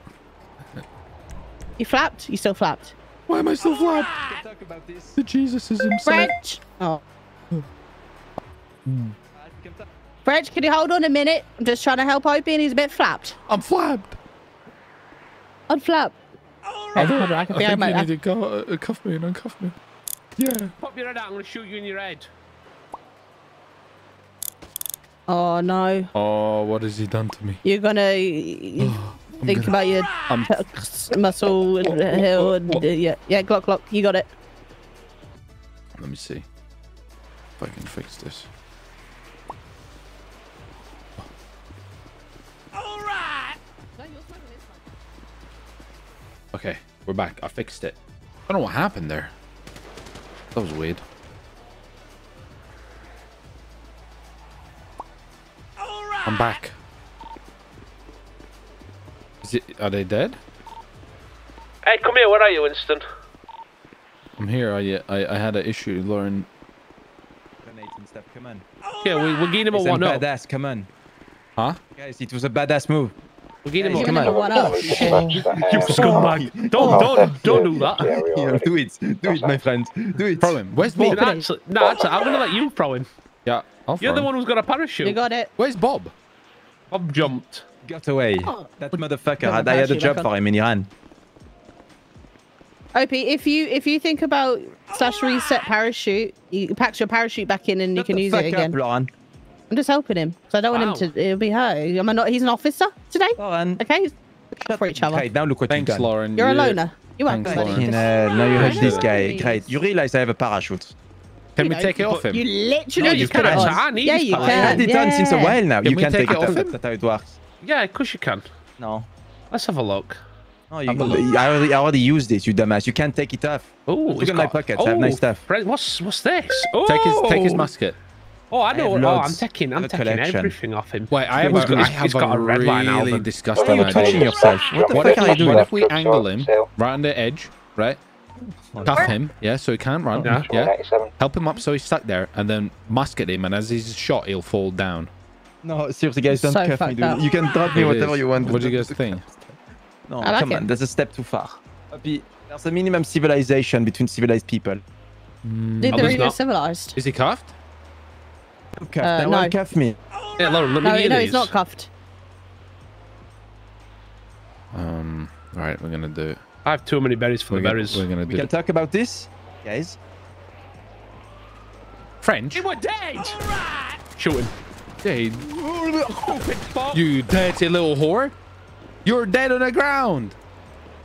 You flapped? You still flapped. Why am I still flat? Talk about this. The Jesus is himself. French. Oh. Hmm. French, can you hold on a minute? I'm just trying to help Opie and he's a bit flapped. I'm flapped. Unflap. Right, hold on, I can I feel think you need to go, uh, cuff me and uncuff me. Yeah. Pop your head out. I'm gonna shoot you in your head. Oh no. Oh, what has he done to me? You're gonna think about your pecs, muscle and uh, heel and uh, yeah, yeah, Glock, Glock, you got it. Let me see if I can fix this. Okay, we're back. I fixed it. I don't know what happened there. That was weird. I'm back. Is it? Are they dead? Hey, come here. Where are you, Winston? I'm here. I I, I had an issue, Lauren. Grenades and stuff, come on. Yeah, we, we're getting him a It's a one up. badass, come on. Huh? Guys, it was a badass move. We're getting him Guys, a come on. One up. Oh, you scumbag. Don't, don't, don't do that. Yeah, do it. Do it, my friend. Do it. Throw him. Where's Wait, Bob? actually, no, actually, I'm gonna let you throw him. Yeah, I'll You're throw the him. one who's got a parachute. You got it. Where's Bob? Bob jumped. Got away. Oh. That motherfucker. Got I, had a job for him and he ran. Opie, if you if you think about slash reset parachute, you pack your parachute back in and you can the use fuck it up, again. Lauren. I'm just helping him So I don't want him to. It'll be hurt. Am I not? He's an officer today. Lauren. Okay, look for each other. Great, now look what Thanks, you've done. Lauren. You're a loner. You aren't Thanks, somebody. Lauren. Fucking hell, now you I have this guy. Great. You realize I have a parachute. Can You we know, take it off him? You literally No, you just put it can't. on. I need yeah, you parachute. can. I had it done since a yeah. while now. Can you we can take take it it off off. him? That's how it works. Yeah, of course you can. No. Let's have a look. No, you, I, already, I already used this, you dumbass. You can't take it off. Oh, Look he's at my got- pockets. I have nice oh, stuff. What's what's this? Oh, Take his take his musket. Oh, I I know. have oh, I'm taking. I I'm taking collection. everything off him. Wait, I have He's a, got- I have got a a red line really album. disgusting Why are you touching yourself? What the What fuck if, are you doing? what if we angle him right on the edge, right? Cuff him, yeah, so he can't run. Yeah. Yeah. Help him up so he's stuck there, and then musket him, and as he's shot, he'll fall down. No, seriously, guys, don't So cuff me, dude. up. You can drop me It whatever is. you want. What do you guys think? No, like come it. on. That's a step too far. Puppy, There's a minimum civilization between civilized people. Dude, Oh, they're there's even not. civilized. Is he cuffed? Don't cuff. Uh, no no. one cuff me. Yeah, Lauren, let me No, hear no, these. he's not cuffed. Um. All right, we're gonna do. I have too many berries for We're the gonna, berries. we're gonna We do can talk about this, guys. French. You were dead. Shoot him. Hey, you dirty little whore! You're dead on the ground.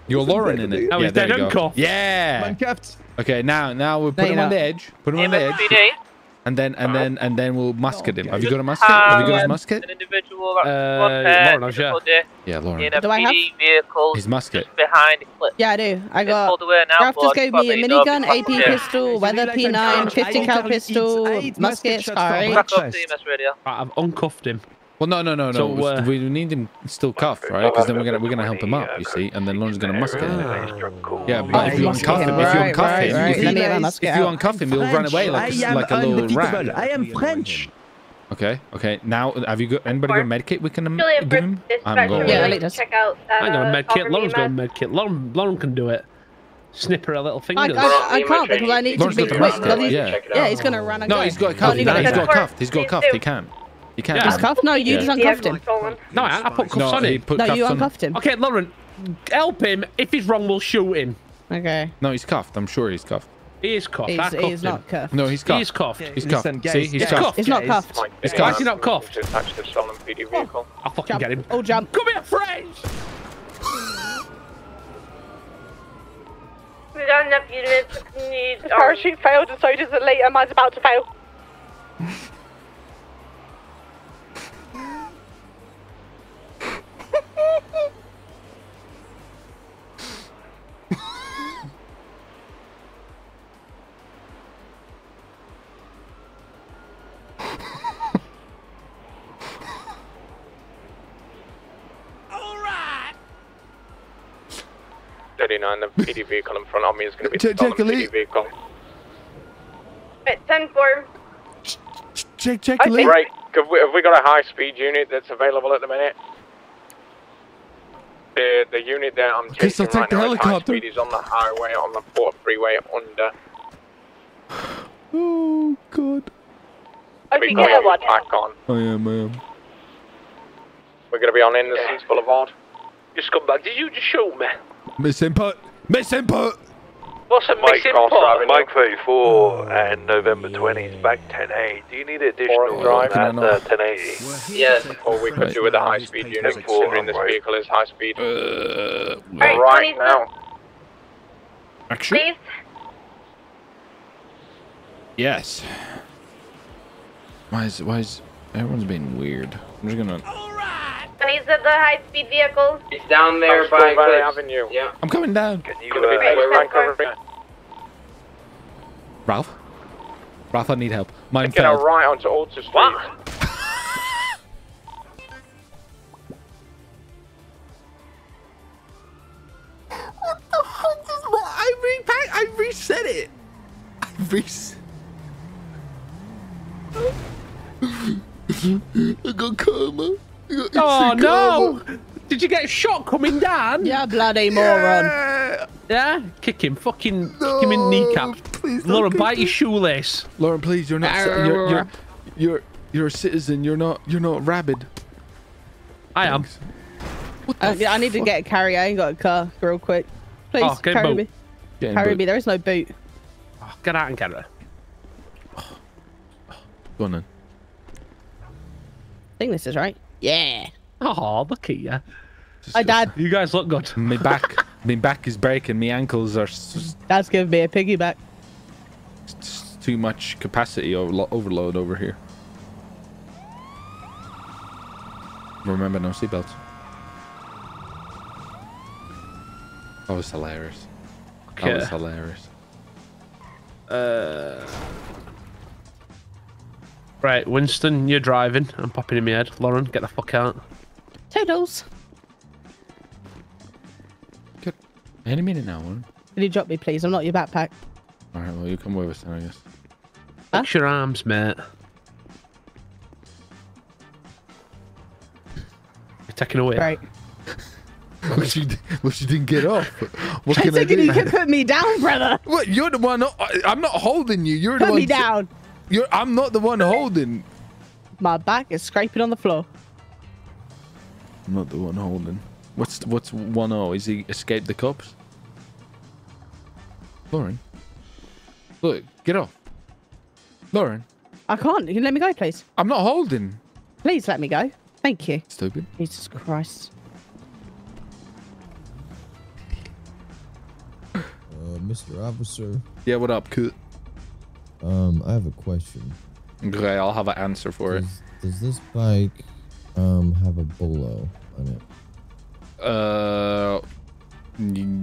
You're Lauren in it. Oh, yeah, he's there dead you and go. cuffed. Yeah. Man cuffed. Okay, now now we'll There put him on the edge. Put him on the edge. MSPD. And then and then and then we'll musket him. Have you got a musket? Have, Have you got his um, musket? An individual that's Uh, one Lauren, in has, yeah. Yeah, Lauren. in a Do I have? PD vehicle His musket. behind Eclipse. Yeah, I do. I got. pulled away now, just gave me a minigun, AP yeah. pistol, weather Guys, you realize I'm P9, 50 cal pistol, eat- I eat musket muskets. shots for Alright. Back up breakfast. to EMS radio. Right, I've uncuffed him. Well, no, no, no, no. So, uh, we need him still cuffed, right? Because then we're gonna we're gonna help him up, you see, and then Lauren's gonna musket him. Yeah, but if you uncuff him. him, if you uncuff right, him, right. if Let me you if you uncuff him, he'll run away like I a, am like a little undefeatable. rat. I am French. Okay, okay. Now, have you got anybody got a medkit we can um, give him? I'm dispatcher, going. Yeah, you I like like check out that, I got a uh, med kit. Lauren's got a EMS? med kit. Lauren, Lauren can do it. Snip her a little I. I, I can't because I need to be got the quick. musket, yeah. Yeah, he's gonna run and No, go. he's got cuffed. you No, got he's it. got cuffed. He's got Please cuffed. He can't. He can't. Yeah. He's um, cuffed? No, you Yeah. just uncuffed him. No, I, I put cuffs No, on him. No, cuffs you uncuffed him. Okay, Lauren, help him. If he's wrong, we'll shoot him. Okay. No, he's cuffed. I'm sure he's cuffed. He is cuffed. I He's, cuffed he's him. not cuffed. No, he's cuffed. He is cuffed. He's Listen, cuffed. guys, See, he's Yeah, cuffed. cuffed. He's not cuffed. He's Why is he not cuffed? Attach the stolen PD oh. vehicle. I'll fucking Jump. get him. Oh, jump. Come here, French. We got enough units. Need The parachute failed and so does the later. Mine's about to fail. Thirty-nine. The PD vehicle in front of me is going to be Check- the check a PD lead. vehicle. At 10 4. Check, check, Lee. Right. Have we, have we got a high-speed unit that's available at the minute? The the unit that I'm Okay, so take right the now is high helicopter. speed. He's on the highway on the port freeway under. Oh, God. Okay, We get got her one. back on. I am, I am. We're going to be on Innocence Boulevard. You scumbag, did you just shoot me? Miss input. Miss input. What's a Mike missing Cross part? Mike 34 and November 20s back 1080. Do you need additional drive. at uh, 1080? Yes. Or we could do with a high speed unit, considering this vehicle is high speed. Alright, right 20s now. Action. Please. Yes. Why is why is everyone's being weird? I'm just gonna. These are the high-speed vehicles. He's down there South by Valley Cliffs. Avenue. Yeah. I'm coming down. Can you uh, Right, rank ten over Ralph. Ralph, I need help. Mine Taking a failed. right onto Alta Street. What the fuck is my? I repack. I reset it. I reset. I got karma. I got Oh instant no! karma. Did you get shot coming down? Yeah, bloody moron. Yeah. Yeah? Kick him. Fucking kick him in kneecap. Please don't Lauren, bite me. his shoelace. Lauren, please, you're not. You're, you're, you're, you're a citizen. You're not. You're not rabid. I am. Uh, yeah, I need to get a carry. I ain't got a car. Real quick. Please, Oh, carry boat. me. Get Carry boot. me. There is no boot. Oh, get out and get her. Go on then. I think this is right. Yeah. Oh, look at you. Hi, Dad. You guys look good. My back, my back is breaking. My ankles are s- Dad's giving me a piggyback. s- too much capacity overlo- overload over here. Remember, no seatbelts. That was hilarious. That was Okay. hilarious. Uh, right, Winston, you're driving. I'm popping in my head. Lauren, get the fuck out. Toodles. Any minute now, one. Can you drop me, please? I'm not your backpack. All right, well, you come with us then, I guess. Fix your arms, mate. You're taking away. Right. what you, what you didn't get off? What I can I do? you can put me down, brother. What? You're the one. I- I'm not holding you. You're the one. Put me down. You're. I'm not the one holding. My back is scraping on the floor. I'm not the one holding. What's what's one O? Is he escaped the cops? Lauren. Look, get off. Lauren, I can't. You let me go, please. I'm not holding. Please let me go. Thank you. Stupid. Jesus Christ. Uh, Mr. Officer, Yeah, what up, Kurt? Um, I have a question. Okay, I'll have an answer for it. Does this bike um have a bolo on it? Uh,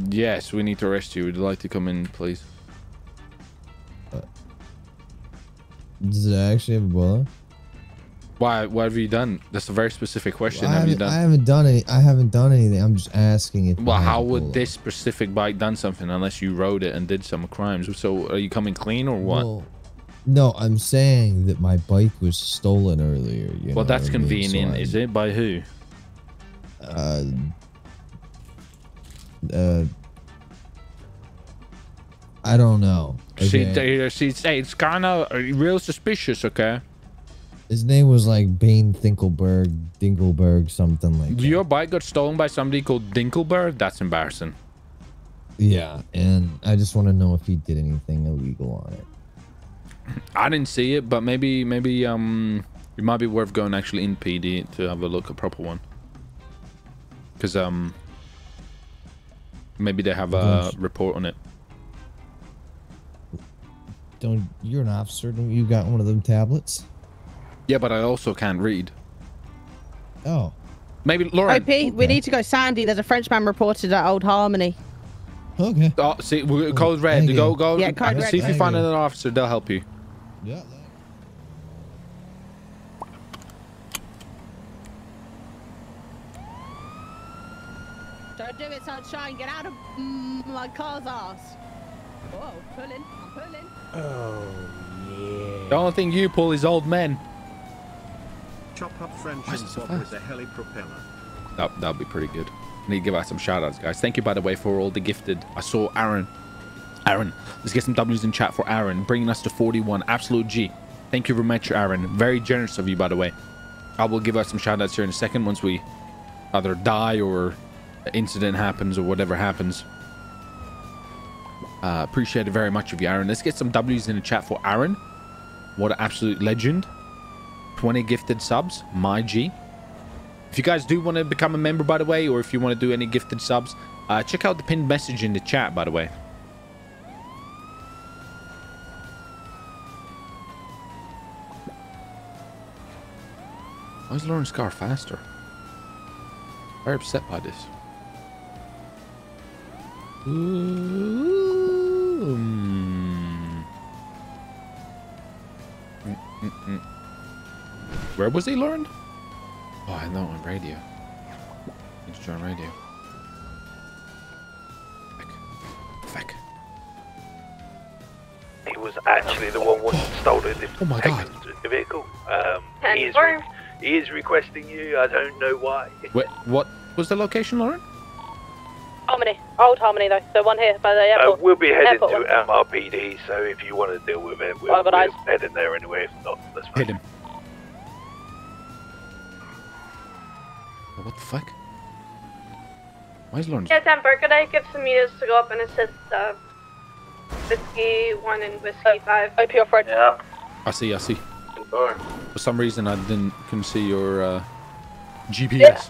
yes, we need to arrest you. Would you like to come in, please? Does it actually have a bolo? Why? What have you done? That's a very specific question. I have you haven't, I done? haven't done any. I haven't done anything. I'm just asking if. it Well, how would this specific bike done something unless you rode it and did some crimes? So, are you coming clean or what? Well, no, I'm saying that my bike was stolen earlier. You well, know that's I? So convenient, is it? By who? Uh, uh, I don't know. See, okay? see, it's kind of real suspicious. Okay, His name was like Bane Dinkelberg, Dinkelberg, something like. your bike got stolen by somebody called Dinkelberg. That's embarrassing. Yeah, and I just want to know if he did anything illegal on it. I didn't see it, but maybe, maybe, um, it might be worth going actually in PD to have a look, a proper one. Because, um, maybe they have a report on it. Don't you're an officer? Don't you got one of them tablets? Yeah, but I also can't read. Oh, Maybe Laura. OP, we need to go Sandy. There's a Frenchman reported at Old Harmony. Okay. Oh, see, we- code red. thank Go, you. go. Yeah, code red. see if you find you. another officer. They'll help you. yeah. Don't do it, sunshine. Get out of mm, my car's ass. Whoa, pulling. I'm pulling. Oh, yeah. The only thing you pull is old men. Chop up French Why is and it so with a heli propeller. That that'll be pretty good. I need to give out some shout outs, guys. Thank you, by the way, for all the gifted. I saw Aaron. Aaron, let's get some W's in chat for Aaron, bringing us to 41. Absolute G. Thank you very much, Aaron. Very generous of you, by the way. I will give out some shout outs here in a second once we either die or an incident happens or whatever happens. Uh, appreciate it very much of you, Aaron. Let's get some W's in the chat for Aaron. What an absolute legend. 20 gifted subs, my G. If you guys do want to become a member, by the way, or if you want to do any gifted subs, uh, check out the pinned message in the chat, by the way. Why is Lauren's car faster? Very upset by this. Ooh. Mm. Mm, mm, mm. Where was he, Lauren? Oh, I know on radio. Need to join radio. Feck. He was actually the one who stole the Oh my god. the vehicle. Um, he, is re- he is requesting you. I don't know why. Wait, what was the location, Lauren? Harmony. Old Harmony, though. The one here by the Uh, airport. we'll be heading Airport to one. MRPD, so if you want to deal with it, we'll, Oh, but we'll head in there anyway. If not, that's fine. Hit him. What the fuck? Why is Lauren? Yeah, Sam, could I get some meters to go up and assist uh, Whiskey 1 and Whiskey 5? OP off road. Yeah. I see, I see. Four. For some reason, I didn't couldn't see your uh, GPS.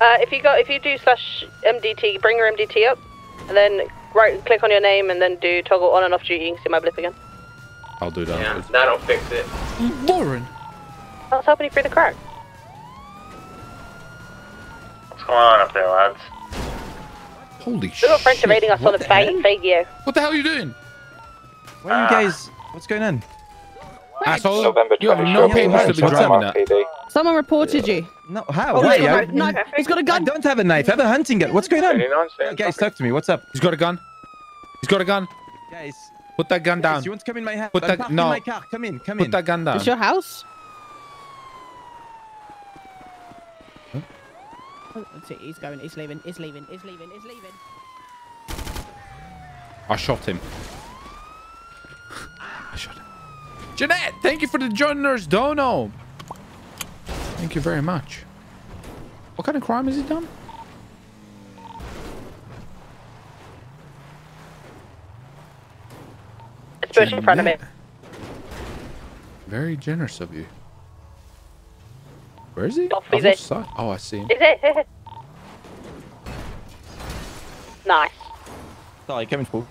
Uh, if you go, if you do slash MDT, bring your MDT up, and then right click on your name, and then do toggle on and off duty. You can see my blip again. I'll do that. Yeah, that'll fix it. Lauren. I was helping you through the crack. What's going on up there, lads? Holy We got French shit. evading us what on the fake, hell? fake you. What the hell are you doing? Where are you ah. guys? What's going on? Asshole. November You have no show papers to What's be driving that. Someone reported you. No, how? Oh, Why? he's got I, a knife. He's got a I gun. don't have a knife. I have a hunting gun. What's going on? 39, stay Guys, talk to me. What's up? He's got a gun. He's got a gun. Guys, Put that gun down. guys, you want to come in my house? Put that- parked no. in my car. Come in, come Put in. that gun down. It's your house? That's it. He's going. He's leaving. He's leaving. He's leaving. He's leaving. I shot him. I shot him. Jeanette, thank you for the joiners, Dono. Thank you very much. What kind of crime has he done? It's bush in front of me. Very generous of you. Where is he? Off I've it? lost. Oh, I see him. Is it? nice. Sorry, coming full.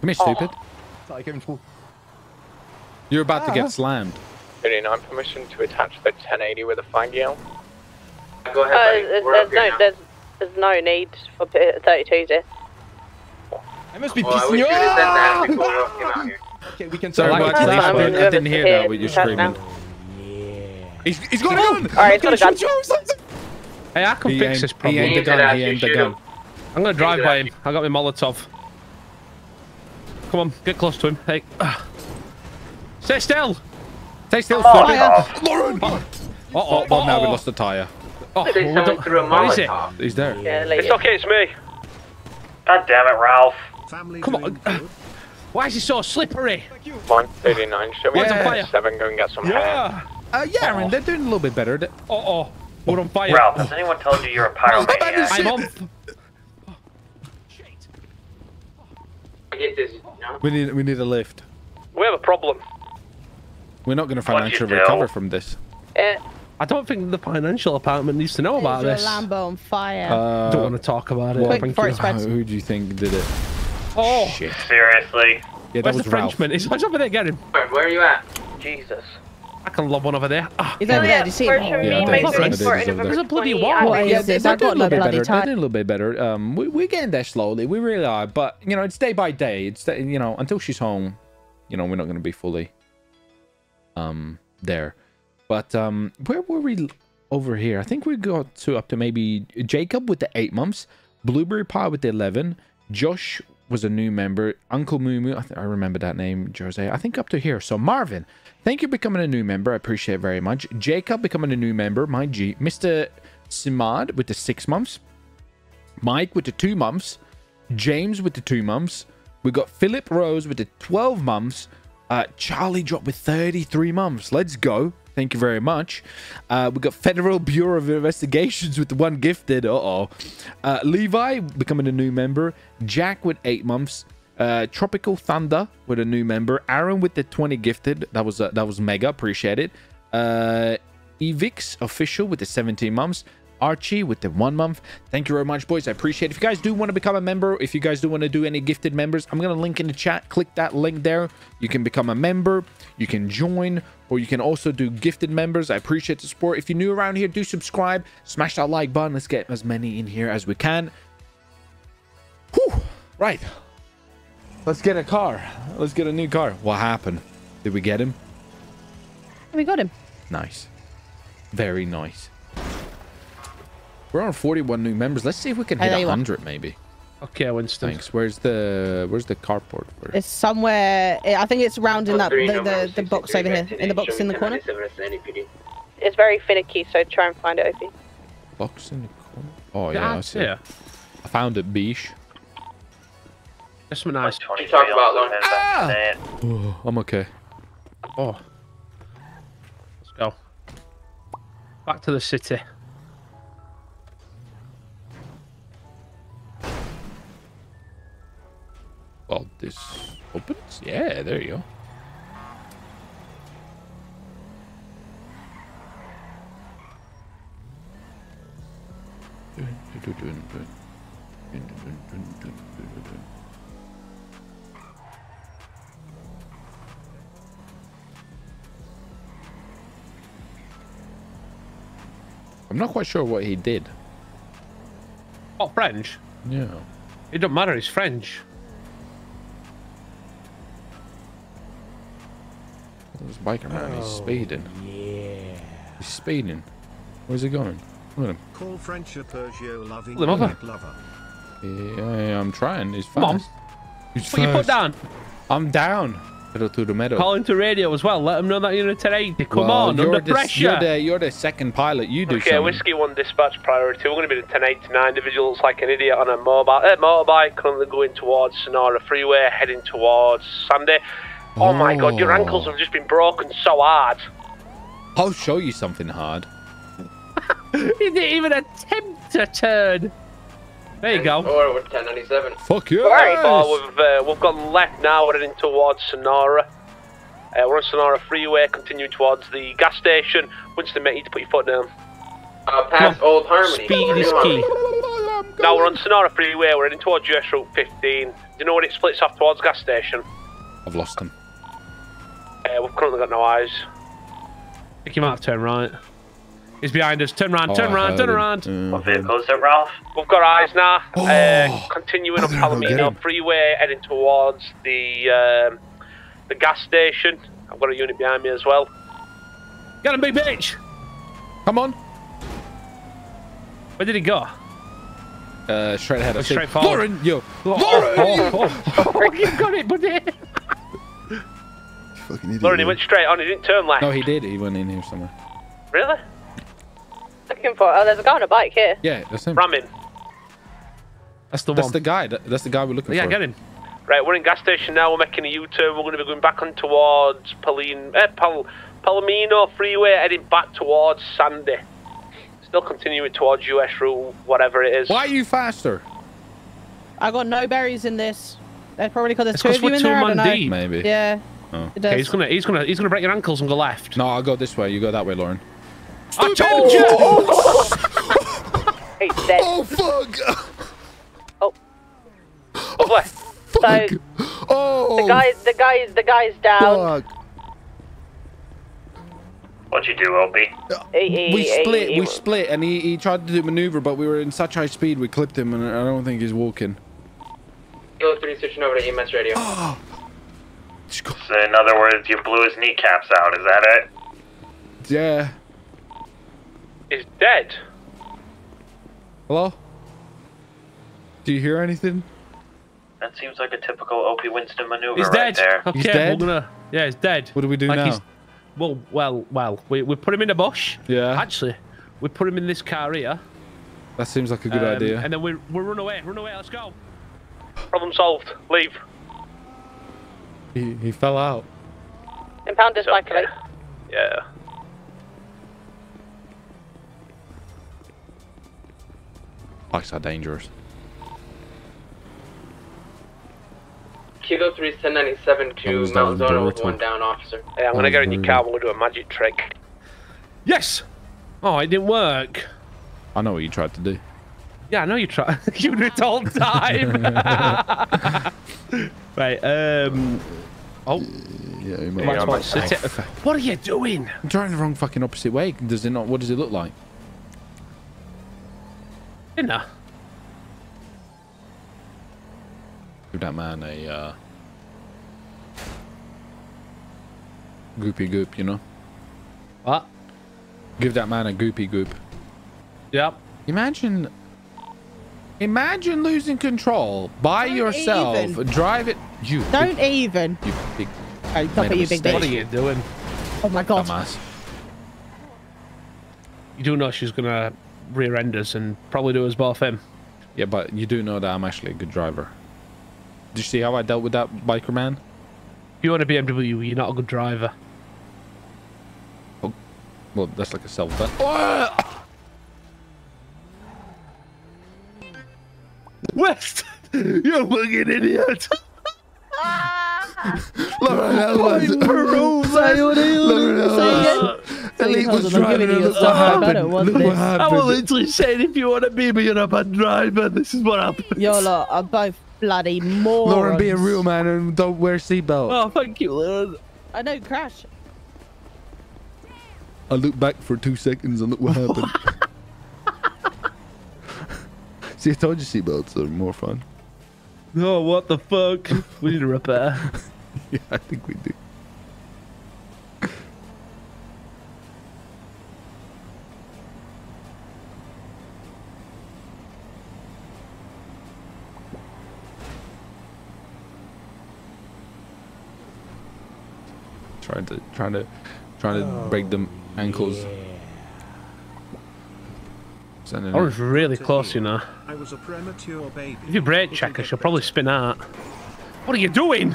Come here, stupid. Sorry, coming full. You're about to Ah. get slammed. 39, permission to attach the 1080 with a flag yell. Go ahead, Uh, there's, there's no, there's, there's no need for p- 32s here. I must be Well, pissing you you'd have said that off. before we came out here. Okay, we can. Sorry, I didn't we'll I didn't hear hear that with you chat screaming. now. He's, he's got a gun! Alright, he's got a gun. Hey, I can he fix aimed, this problem. He aimed the gun, he aimed the gun. Him. I'm gonna drive by him. I got my Molotov. Come on, get close to him. Hey. Stay still. Stay still, Oh, stupid. yeah. Lauren! Uh Oh, well, now we lost the tire. Oh, Say we someone threw a where is it? He's there. Yeah, It's okay, it's me. God damn it, Ralph. Family Come on. Why is he so slippery? Come on, 39, show me What's on the fire? 7, go and get some hair. Yeah. Uh, yeah, Aaron, they're doing a little bit better. They- Oh, oh. We're on fire. Ralph, has anyone told you you're a pyromaniac? I'm on. I get this. We need, we need a lift. We have a problem. We're not going to financially recover from this. Yeah. I don't think the financial department needs to know about this. Lambo on fire. Uh, don't want to talk about it. well, Quick Thank before you. it spreads. Who do you think did it? Oh, Shit. Seriously? Yeah, that where's was the Ralph. Frenchman? He's he's over there. Get him. Where, where are you at? Jesus. I can lob one over there. Ah, He's over there. Do you see him? Where should Yeah, we I make did. the I did. report He's in over there. There's a bloody 20 wall. hours? What is Yeah, this? they're I've doing got a little bit bloody better. They're doing a little bit better. Um, we, we're getting there slowly. We really are. But, you know, it's day by day. It's, you know, until she's home, you know, we're not going to be fully um there. But um, where were we over here? I think we got to up to maybe Jacob with the eight months, Blueberry Pie with the 11, Josh was a new member, Uncle Mumu, I, I remember that name, Jose, I think up to here. So Marvin, thank you for becoming a new member. I appreciate very much. Jacob becoming a new member, my G. Mr. Simad with the six months, Mike with the two months, James with the two months, We got Philip Rose with the 12 months. Uh, Charlie dropped with 33 months. Let's go. Thank you very much. Uh, we got Federal Bureau of Investigations with the one gifted. Uh-oh. Uh, Levi becoming a new member. Jack with eight months. Uh, Tropical Thunder with a new member. Aaron with the 20 gifted. That was uh, that was mega. Appreciate it. Uh, Evix official with the 17 months. Archie with the one month. Thank you very much, boys. I appreciate it. If you guys do want to become a member, if you guys do want to do any gifted members, I'm going to link in the chat. Click that link there. You can become a member. You can join, or you can also do gifted members. I appreciate the support. If you're new around here, do subscribe. Smash that like button. Let's get as many in here as we can. Whew. Right. Let's get a car. Let's get a new car. What happened? Did we get him? We got him. Nice. Very nice. We're on 41 new members. Let's see if we can hit there you 100 maybe. Okay, Winston. Thanks. Where's the where's the carport for? It's somewhere. I think it's rounding up Three, the, the, the box over here. In the box in the corner. It's very finicky, so try and find it, Opie. Box in the corner. Oh yeah, I see. it. I found it, Beesh. That's some nice. You talk about Lauren. Ah! Oh, I'm okay. Oh. Let's go. Back to the city. This opens. Yeah, there you go. I'm not quite sure what he did. Oh, French? Yeah. It don't matter, it's French. Biking around. He's Oh, speeding. Yeah. He's speeding. Where's he going? Look at him. Call French a Peugeot loving Pull him over. lover. Yeah, I'm trying. He's fast. Come on. He's Put your foot fast. down. I'm down. Pedal to the meadow. Call into radio as well. Let them know that you're in a 1080. Come Well, on, you're under the, pressure. You're the, you're the second pilot. You do Okay, something. Whiskey 1 dispatch priority. We're going to be the 1089 individual looks like an idiot on a mobile, uh, motorbike currently going towards Sonora Freeway, heading towards Sandy. Oh, my god, your Oh. ankles have just been broken so hard. I'll show you something hard. he didn't even attempt to turn. There you go. Or we're 1097. Fuck you. Oh, we've, uh, we've gone left now, we're heading towards Sonora. Uh, we're on Sonora Freeway, continuing towards the gas station. Winston, mate, you need to put your foot down. Uh, past Old Harmony. Speed is key. Now we're on Sonora Freeway, we're heading towards US Route 15. Do you know when it splits off towards gas station? I've lost him. Uh, we've currently got no eyes. I Think you might have turned right. He's behind us. Turn around, Oh, turn I around, turn him. around. Uh, What vehicle is it, Ralph? We've got eyes now. Oh, uh, continuing up I don't know, get Palomino. Freeway, heading towards the um, the gas station. I've got a unit behind me as well. Got him, big bitch. Come on. Where did he go? Uh, straight ahead. I Go see- straight forward. Lauren, yo. Oh, Lauren! oh, oh, oh, you got it, buddy. Fucking idiot. Lauren, he went straight on. He didn't turn left. No, he did. He went in here somewhere. Really? Looking for. Oh, there's a guy on a bike here. Yeah, that's him. Ram him. That's the That's one. the guy. That- That's the guy we're looking yeah, for. Yeah, get him. Right, we're in gas station now. We're making a U-turn. We're going to be going back on towards Paline, eh, Pal, Palomino Freeway, heading back towards Sandy. Still continuing towards US Route, whatever it is. Why are you faster? I got no berries in this. That's probably because there's It's two 'cause of you we're in there. I two-man don't know. deep. Maybe. Yeah. Oh. Okay, he's gonna, he's gonna, he's gonna break your ankles and go left. No, I'll go this way. You go that way, Lauren. I told you. He's dead. Oh, fuck! Oh. Oh, Lovely. So Oh, the guy, the guy, the guy's down. fuck. What'd you do, Opie? He- he- We he- split. he- We split, and he, he tried to do maneuver, but we were in such high speed, we clipped him, and I don't think he's walking. Kilo 3 switching over to EMS radio. Oh, So in other words, you blew his kneecaps out. Is that it? Yeah. He's dead. Hello? Do you hear anything? That seems like a typical Opie Winston maneuver He's right dead. there. Okay, He's dead? we're gonna. Yeah, he's dead. What do we do Like now? he's- Well, well, well. We we put him in a bush. Yeah. Actually, we put him in this car here. That seems like a good um, idea. And then we we run away. Run away. Let's go. Problem solved. Leave. He, he fell out. Impound this bike, okay. Yeah. Bikes are dangerous. Kilo 3 is 1097 to Mount was Zonah with one down officer. Hey, I'm gonna get in your car. We'll do a magic trick. Yes! Oh, it didn't work. I know what you tried to do. Yeah, I know you try. you do it all the time. right, um. Oh. Yeah, you Might might- as well sit it. What are you doing? I'm driving the wrong fucking opposite way. Does it not? What does it look like? Dinner. Give that man a uh, goopy goop, you know? What? Give that man a goopy goop. Yep. Imagine, imagine losing control by yourself. even. Drive it. You. Don't even. You big. Oh, stop it, a you big mistake. What are you doing? Oh my god. Dumbass. You do know she's gonna rear end us and probably do us both in. Yeah, but you do know that I'm actually a good driver. Did you see how I dealt with that biker man? If you want a BMW, you're not a good driver. Oh, Well, that's like a self West, you fucking idiot. Lauren Ellis. Say what Ellie was Hold on, I'm giving you a stuff better. What's Look what this? I happened. was literally saying if you want to be me, you're a bad driver. This is what happened. You're lot are both bloody morons. Lauren, be a real man and don't wear seatbelt. Oh, thank you, Lauren. I know, crash. I looked back for two seconds and look what happened. See, I told you seatbelts are more fun. Oh, what the fuck? we need a repair. yeah, I think we do. Trying to, trying to, trying to break them oh, ankles. Sending I was really close, you know. I was a premature baby. If you brake check her, she'll probably spin out. What are you doing?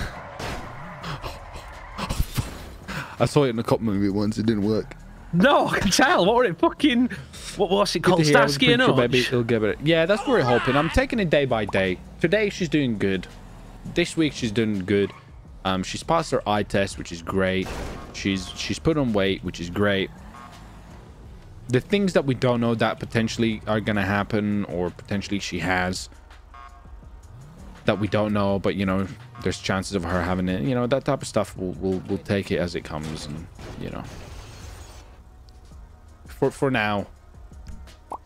I saw it in a cop movie once. It didn't work. No, I can tell. What were it fucking? What was it called? Good to hear. I was Starsky and pretty Hutch. maybe it'll give it. Yeah, that's what we're hoping. I'm taking it day by day. Today she's doing good. This week she's doing good. Um, she's passed her eye test, which is great. She's she's put on weight, which is great. The things that we don't know that potentially are gonna happen, or potentially she has, that we don't know, but you know, there's chances of her having it. You know, that type of stuff. We'll we'll, we'll take it as it comes, and you know, for for now,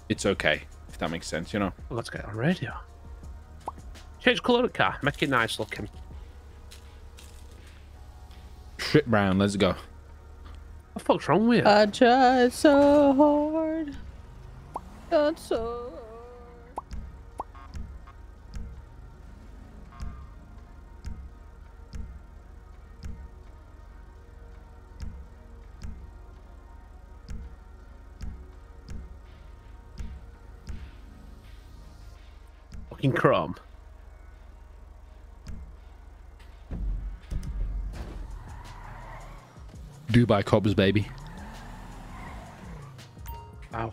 it's okay if that makes sense. You know. Well, let's get on radio. Change colour of car. Make it nice looking. Shit brown, let's go. What the fuck's wrong with you? I tried so hard. Got so Fucking chrome. Dubai Cobs, baby. Wow.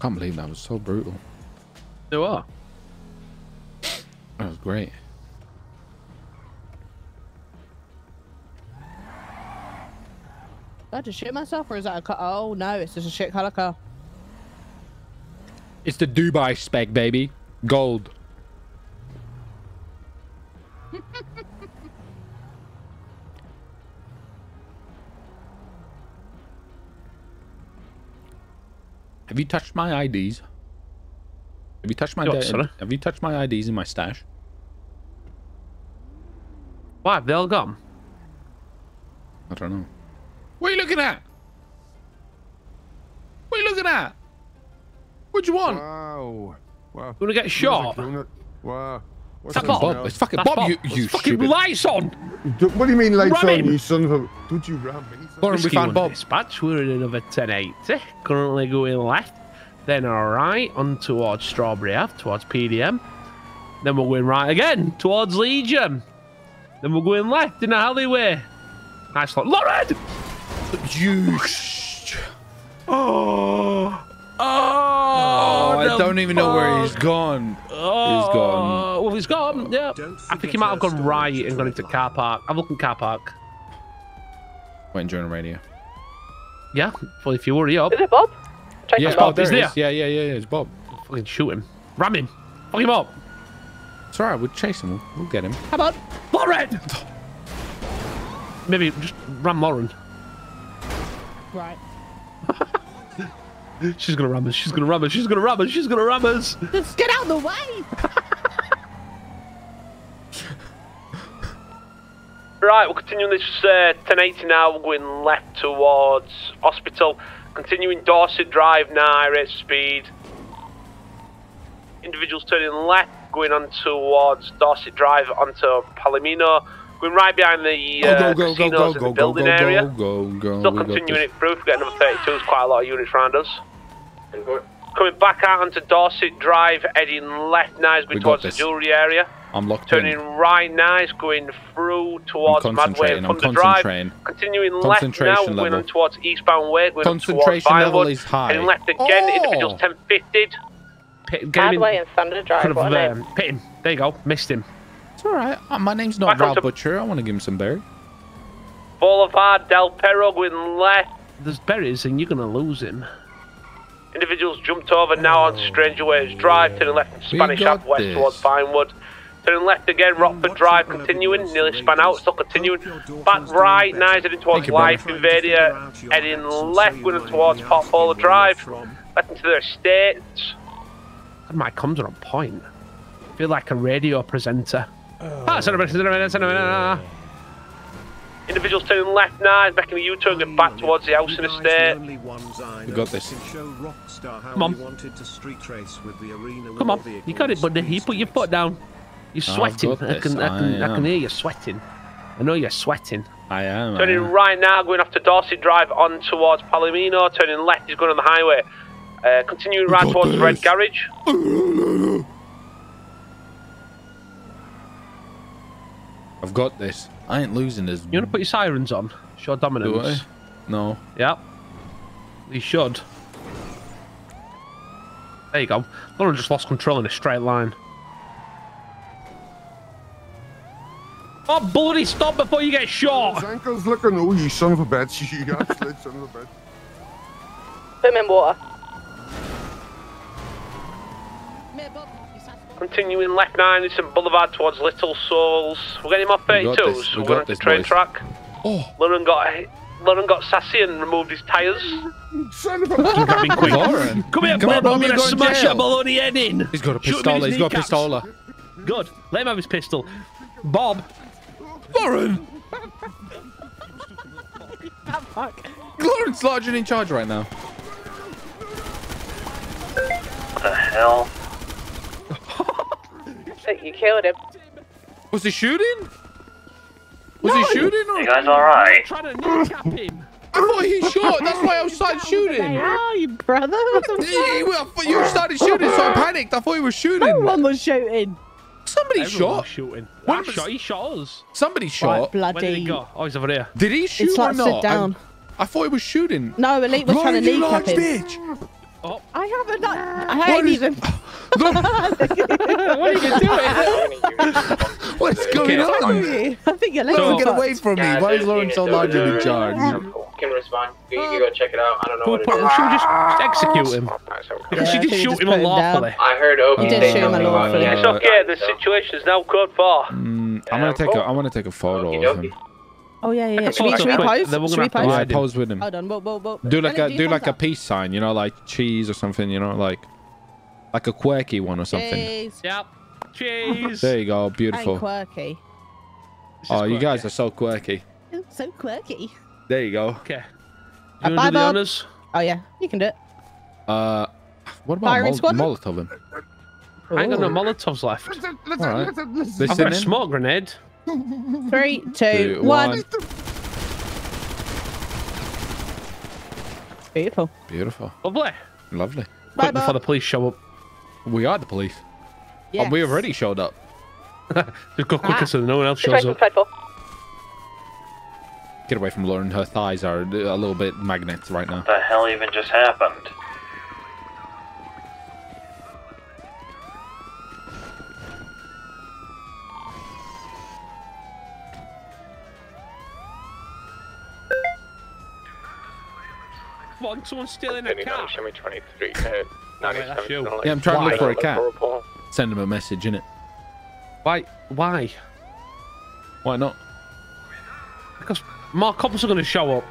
Can't believe that was so brutal. Do what? That was great. Did I just shit myself, or is that a car? Oh no, it's just a shit color car. It's the Dubai spec, baby. Gold. Have you touched my IDs? Have you touched my What, sorry? Have you touched my IDs in my stash? Why? Have they all gone? I don't know. What are you looking at? What are you looking at? What do you want? Wow. Wow. You want to get shot? Wow. What's That's that Bob. now? It's fucking That's Bob, you, It's you fucking stupid. lights on. D- What do you mean lights on, him. you son of a... Don't you ram me? Lauren, we Whiskey found one Bob. Dispatch, we're in another 1080. Currently going left, then right on towards Strawberry Ave, towards PDM. Then we're going right again towards Legion. Then we're going left in the alleyway. Nice lot. Lauren! You. Oh. Oh, Oh, I don't even know where he's gone. Oh, He's gone. Well, he's gone. Yeah. I think he might have gone right and gone into car park. I'm looking car park. Went during the radio. Yeah. Well, if you hurry up. Is it Bob? Check Yeah, him Bob, out. there He's he there. is. Yeah, yeah, yeah, yeah. It's Bob. Fucking shoot him. Ram him. Fuck him up. It's alright. We'll chase him. We'll, we'll get him. Come on. Lauren! Maybe just ram Lauren. Right. She's gonna ram us. She's gonna ram us. She's gonna ram us. She's gonna ram us. Just get out of the way. Right, we're continuing this uh, 1080 now. We're going left towards hospital. Continuing Dorset Drive now, rate speed. Individuals turning left, going on towards Dorset Drive onto Palomino. Going right behind the uh, go, go, go, casinos go, in the go, go, building go, area. go, go, go. Still continuing it through. We're getting number 32. There's quite a lot of units around us. Coming back out onto Dorset Drive, heading left now, is going We towards the jewellery area. I'm locked Turning in. right now, is going through towards Mad Wayne concentrating, and I'm Thunder Drive. concentrating. Continuing left now, Concentration going level. on towards eastbound way, going on towards Concentration level Vinewood. is high. Heading left again, Oh! individuals 1050'd. Pit, get him in. Mad Wayne Thunder Drive. Could have What a name. um, pit him. There you go. Missed him. It's alright. Uh, my name's not Back Val onto- Butcher. I want to give him some berry. Boulevard, Del Perro, going left. There's berries and you're gonna lose him. Individuals jumped over now on Strangeways Drive, turning left from Spanish Ave west this. towards Vinewood. Turning left again, Rockford Drive, continuing, nearly span out, still continuing. Back right, now heading towards Thank you, brother. Life Invader, heading left, going towards Portola Drive, left into their estates. God, my comms are on point. I feel like a radio presenter. Ah, Individuals turning left now, making a U-turn, going back towards the house and estate. We got this. Come on. Come on, you got it, buddy. You put your foot down. You're I've sweating. I can. I can, I I, can hear you sweating. I know you're sweating. I am. I Turning am. right now, going off to Dorset Drive on towards Palomino. Turning left, he's going on the highway. Uh, continuing right got towards the Red. Garage. I've got this. I ain't losing this. You want to put your sirens on? Show dominance. Do I? No. Yep. You should. There you go. Lauren just lost control in a straight line. Oh, bloody stop before you get His shot! ankle's looking... Oh, you son of a bitch. You absolute son of a bitch. Put him in water. Continuing left 9, Eastern Boulevard towards Little Souls. We're getting him off We got 32s. this, We're we going got the train boys. track. Oh. Lauren got Lauren got sassy and removed his tyres. Son of a... Quick. Lauren. Come here, Come Bob. on, I'm gonna smash jail. that bloody head in. He's got a Shoot him in pistola. He's got a kneecaps. pistola. Good. Let him have his pistol. Bob. Lauren! Fuck. Lauren's large and in charge right now. What the hell? You killed him. Was he shooting? Was he shooting or? You guys alright? Trying to kneecap him. I thought he shot. That's why I started shooting. Where are you, brother? He- well, you started shooting, so I panicked. I thought you were No shooting. one was shooting. Somebody Everyone was shot. shooting. When was- shot. He shot us. Somebody shot. Where did Bloody. he go? Oh, he's over there. Did he shoot It's or not? sit down. I, I thought he was shooting. No, Elite was trying to Lauren, you kneecap him. bitch. Oh. I haven't. Not, I What ain't is- even. what are you doing? What's going on? I think Elite Lauren, was get away from me. Why is Lauren so large and in charge? Can respond. You can go check it out. I don't know what it is. should we just execute him? Alright, Yeah, she I did shoot him put him unlawfully. I heard Obi You did say shoot him something about unlawfully. It's okay, the situation is now code 4. Mm, I'm gonna take a. I want to take a photo of him. Oh yeah, yeah. yeah. can Should we, should we it pose? then we're Should gonna we have pose? Yeah, pose with him. Hold on. Whoa, whoa, whoa. Do like Elliot, a do your like a peace sign, you know, like cheese or something, you know, like like a quirky one or something. Cheese. Yep. Cheese. There you go, Ain't beautiful. quirky. Oh, you guys are so quirky. So quirky. There you go. Okay. You bye, want to do the Bob. honors? Oh yeah, you can do it. Uh, what about Firing Mol- squadron? Molotov him? I ain't got no Molotovs left. Listen, All right. listen, listen. I've got a Listening. smoke grenade. Three, two, Two, one. one. Beautiful. Beautiful. Lovely. Lovely. Bye, Quick before the police show up. We are the police. Yes. Oh, we already showed up. Just go quicker Ah. so no one else shows up. Get away from Lauren. Her thighs are a little bit magnets right now. What the hell even just happened? Come on, someone's stealing a car. nine, show me 23, uh, that's 97. you. Yeah, I'm trying to look for a cat. Send him a message, innit? Why? Why? Why not? Because more cops are going to show up.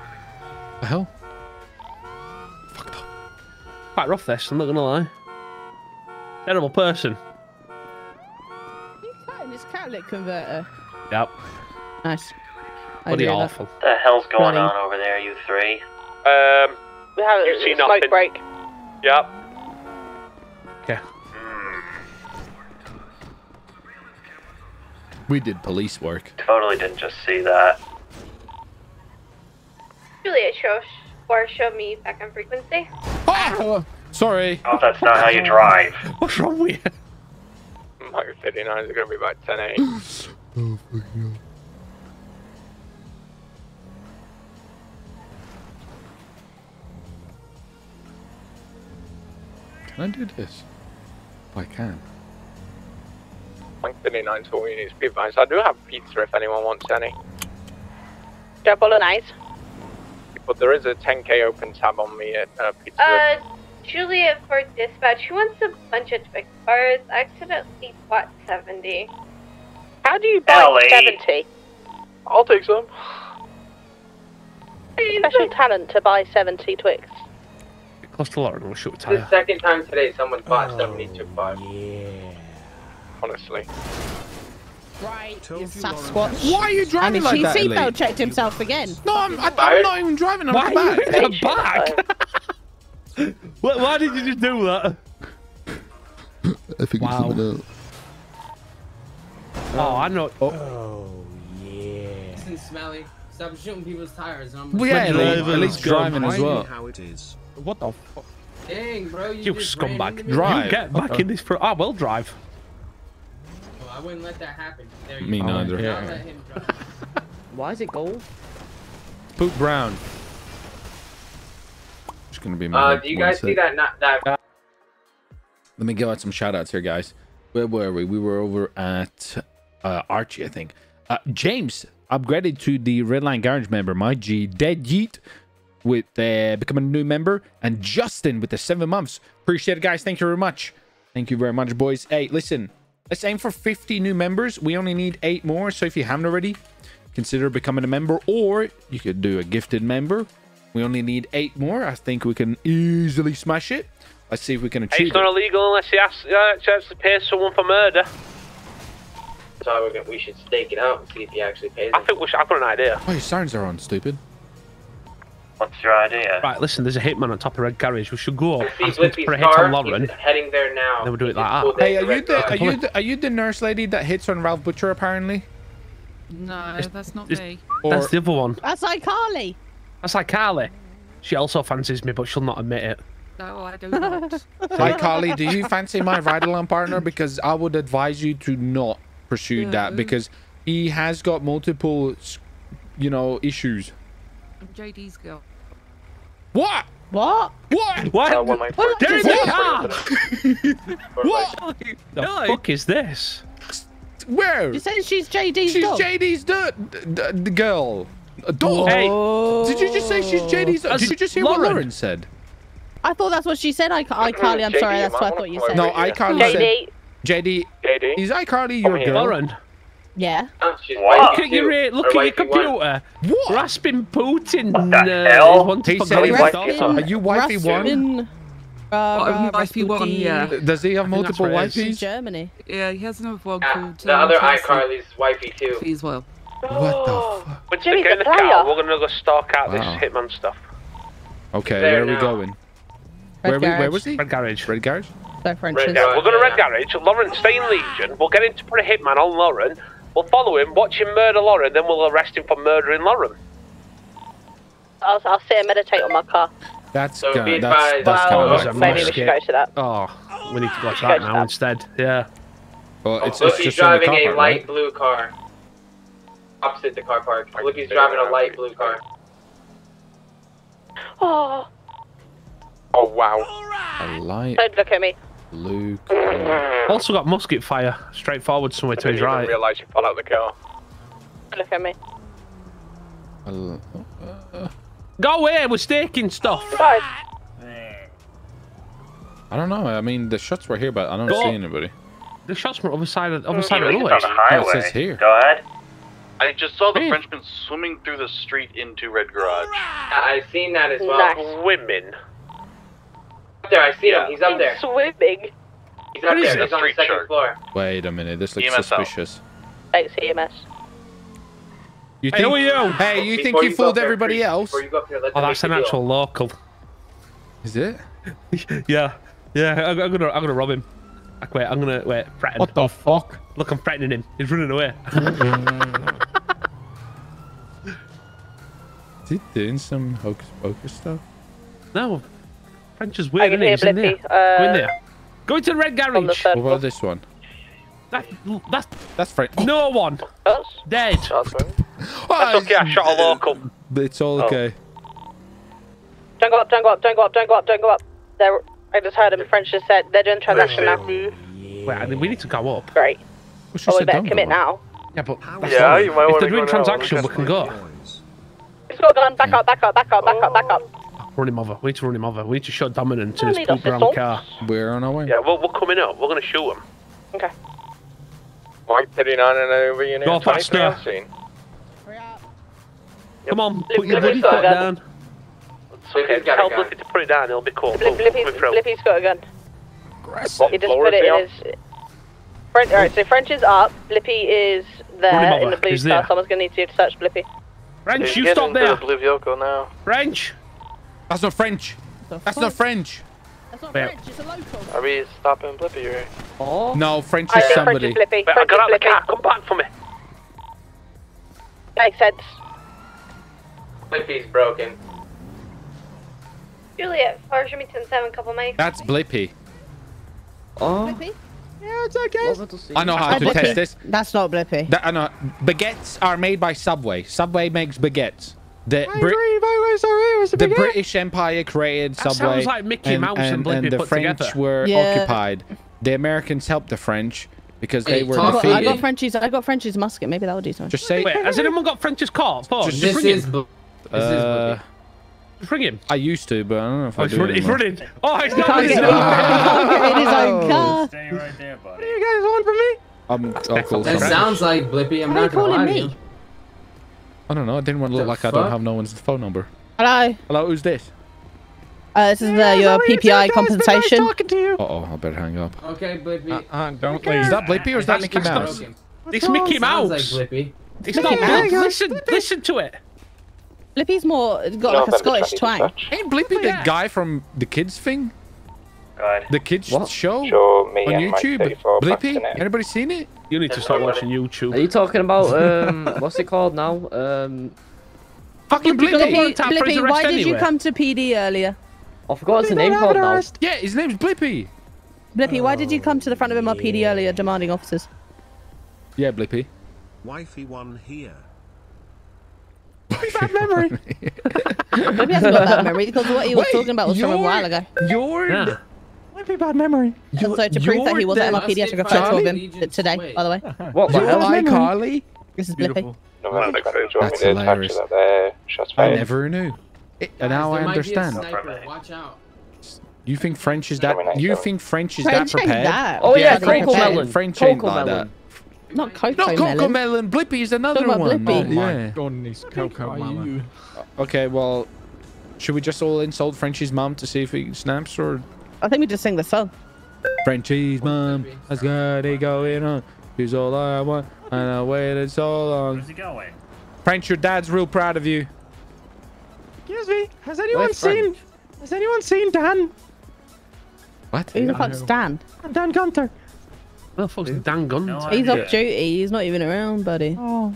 The hell? Quite rough this, I'm not going to lie. Terrible person. You cut in this catalytic converter. Yep. Nice. Bloody do that. awful. What the hell's going Running. on over there, you three? Um, We have You see a smoke break. yep. Okay. We did police work. Totally didn't just see that. Juliet, show or show me back on frequency. Ah! Sorry. Oh, that's not how you drive. What's wrong with you? Mike 39 is going to be about 10 8. Oh, fucking hell. Can I do this? If I can. Mike 39 to all units, be advised. I do have pizza if anyone wants any. Don't bolognese. But there is a 10k open tab on me at uh, pizza. Uh, Juliet for dispatch. who wants a bunch of Twix bars. I accidentally bought 70. How do you buy Ellie. 70? I'll take some. Special talent to buy 70 Twix. Get close to Lauren, we'll shoot a This is the second time today someone bought Oh, 72 bars. yeah. Honestly. Right, you you, Sasquatch. Why are you driving and like he that, seatbelt Ellie? checked himself again. No, I'm, I, I'm not even driving. I'm Why at the are you back. in the back? why, why did you just do that? I think Wow. it's something Oh, I know. Oh, Oh, yeah. Listen, Smelly, stop shooting people's tires. I'm Well, yeah, When Ellie, driving, at least driving as well. how it is. what the fuck? Dang, bro, you, You just scumbag. Drive. You get back in this front. I will drive. I wouldn't let that happen. There you Me go. neither. Yeah. let him. Why is it gold? Poop brown. It's gonna be my. Uh, do you guys sec. see that? Not that. Let me give out some shout outs here, guys. Where were we? We were over at uh, Archie, I think. Uh, James upgraded to the Redline Garage member. My G, Dead Yeet with uh, becoming a new member. And Justin with the seven months. Appreciate it, guys. Thank you very much. Thank you very much, boys. Hey, listen, let's aim for 50 new members. We only need eight more. So if you haven't already, consider becoming a member. Or you could do a gifted member. We only need eight more. I think we can easily smash it. Let's see if we can Hey, achieve it's it. not illegal unless he asks, uh, has to pay someone for murder. So we're gonna, we should stake it out and see if he actually pays. I think we should, I've got an idea. Oh, your sirens are on, stupid. What's your idea? Right, listen, there's a hitman on top of Red Garage. We should go up, See ask him to put a hit on. Lauren. He's heading there now. Then we'll do it like that. pulled Hey, are you the are you the, are you the nurse lady that hits on Ralph Butcher apparently? No, that's not me. Or That's the other one. That's like Carly. That's like Carly. She also fancies me, but she'll not admit it. No, I do not. hi Carly, do you fancy my ride-along partner? Because I would advise you to not pursue that because he has got multiple, you know, issues. I'm JD's girl. What? What? What? What? Uh, one line What? Get in the car! What? The No. fuck is this? Where? You said she's JD's She's dog. JD's the, the, the girl. A dog. Hey. Did you just say she's JD's dog? That's Did you just hear what Lauren. Lauren said? I thought that's what she said. I, I Carly, I'm JD, sorry. That's you what I might thought you wanna said. come No, over I here. Carly said. JD. JD, JD. is I Carly Come your here. girl? Lauren, Yeah. Oh, What? look at your too. look at your wifey one. computer. What? Rasputin. What the uh, hell? wants He to said go he's with like- daughter. Are you wifey one? Rasputin, Uh, Oh, uh, wifey one, Rasputin. yeah. Does he have I multiple what it is. In wifeys? Germany. Yeah, he has another one Yeah, called. the uh, other Chelsea iCarly's wifey too. as well. What the fuck? Once Jimmy's they get in a the car, we're gonna go stalk out Wow. this hitman stuff. Okay, There where are we going? Red Where, we, where was he? Red Garage. Red Garage? Go Frenches. Yeah, we're going to Red Garage. Lauren, stay in Legion. We'll get him to put a hitman on Lauren. We'll follow him, watch him murder Lauren, then we'll arrest him for murdering Lauren. I'll, I'll sit and meditate on my car. That's So gonna, that's, advised- that's Well, kind of maybe we should go to that. Oh, we need to go to that to now that. instead. Yeah. Well, it's, it's Lookie's just from the driving car a park, light right? blue car. Opposite the car park. Lookie's driving a light blue car. Oh, Oh wow. A light don't look at me. Blue. Also got musket fire straight forward somewhere to his even right. realise you pulled out the car. Look at me. A l- Go away, we're staking stuff. Guys, I don't know. I mean, the shots were here, but I don't Go. see anybody. The shots from other side of other side of the It's road. on the highway. Oh, it says here. Go ahead. I just saw the Hey. Frenchman swimming through the street into Red Garage. I- I've seen that as well. Nice. Women. Up there, I see him. He's up there. He's swimming. He's up What is there. He's on the second shark. floor. Wait a minute. This looks EMSL. suspicious. Thanks, EMS. You Hey, think? who are you? Hey, you think Before you fooled there, everybody Chris, else? Before you go up there, Oh, that's the an deal. actual local. Is it? Yeah, yeah. I'm, I'm gonna, I'm gonna rob him. Like, wait, I'm gonna wait. Threaten. What the fuck? Look, I'm threatening him. He's running away. Is he doing some hocus pocus stuff? no, French is I weird. can Isn't hear he? He's in Blippy. there. Go in Uh, there. Go into the red on the garage. third What floor. about this one? That, that's That's French. no one Us? dead. That's okay, I shot a local. It's all okay. Don't go up, don't go up, don't go up, don't go up, don't go up. They're, I just heard him. French just said they're doing transaction now. Wait, I mean, we need to go up. Great. Well, Oh, we said better don't commit go now. Yeah, but that's Yeah, you might if they're doing transaction, we can go. He's got a gun. Back up, back up, back up, back up, back up. Run him over. We need to run him over. We need to shut Dominant in his need poop brown car. We're on our way. Yeah, we're, we're coming up. We're going to shoot him. Okay. Mike putting on an over unit. Go faster. Come on, put your bloody foot down. It's okay. got a Tell gun. Blippy to put it down. He'll be cool. Blip, We'll- Blippy's, we're through. Blippy's got a gun. What He just floor put is it in his. French, alright, so French is up. Blippy is there in the blue He's star. there. Someone's gonna need to search Blippy. French, you stop there. blue vehicle now. French. That's not French. That's not French. That's not Wait. French, it's a local. Are we stopping Blippy here? Oh. No, French I is think somebody. French is Blippy. Wait, I French got out is of the car. Come back for me. Makes sense. Blippy's broken. Juliet, far Remington 7, couple mics. That's Blippy. Oh. Blippy? Yeah, it's okay. Wasn't to see. I know how Uh, to Blippy. test this. That's not Blippy. That, I know. Baguettes are made by Subway. Subway makes baguettes. The, Brit- the British Empire created That Subway. sounds like Mickey and, Mouse and and, and the put French together. were Yeah. occupied. The Americans helped the French because they Hey, were I got, I got Frenchie's. I got Frenchie's musket. Maybe that would do something. Just say. Wait, has anyone got French's car? Phone. Just- Just This ring is. him. Bl- Uh, Just ring him. I used to, but I don't know if Oh, I he's do running. He's running. Oh, he's not. can't He's get, he not. can't get in his own car. Stay right there, buddy. you guys want from me? I'm, I'll call That sounds like Blippy. I'm Why not gonna calling lie to me? You. I don't know. I didn't want to look The like I don't have no one's phone number. Hello. Hello, who's this? Uh, this is the, your PPI compensation. Uh oh, I better hang up. Okay, Blippy. Uh, don't Is that Blippy or is that Mickey That's Mouse? Broken. It's Mickey Sounds Mouse. like Blippy. It's Mickey not Mouse. Mouse. Listen, listen to it. Blippy's more got like a Scottish twang. Ain't Blippy the guy from the kids thing? Go ahead. The kids What? show Show me on YouTube? 34 back Blippy? Anybody seen it? You need to start watching YouTube. Are you talking about um? what's it called now? Um, Fucking his arrest why did you come to PD earlier? I forgot what's the name called now. Yeah, his name's Blippy. Blippy, why did you come to the front of MRPD earlier demanding officers? Yeah, Blippy. Wifey one here. Bad memory. Blippy hasn't got that memory because what he was Wait, talking about was from a you're- while ago. You're. Yeah. Might be bad memory. And so to prove that he was at the- MRPD, I took photo of him today, Wait. by the way. What the You're hell? my Carly. This is Blippy. Beautiful. November That's 20, do you want me That's to attach hilarious. that there? Shots I never knew. It, and now I There might be a understand. Watch out. You think French is that? You think French is French that prepared? that. Oh yeah, Bloody Coco prepared. Melon. French ain't Coco like Melon. Not Coco No, CoComelon. Melon. Blippy is another Talking about one. Blippy. Oh, yeah. goodness, CoComelon. Okay, well, should we just all insult Frenchie's mom to see if he snaps or I think we just sing the song. Frenchie's mom has got it going on. She's all I want, and I waited so long. Where's he going? French, your dad's real proud of you. Excuse me, has anyone Where's seen French? has anyone seen Dan? What? Who the fuck's Dan? Dan Gunter. Well, fuck's Dan Gunter? He's off duty. He's not even around, buddy. Oh.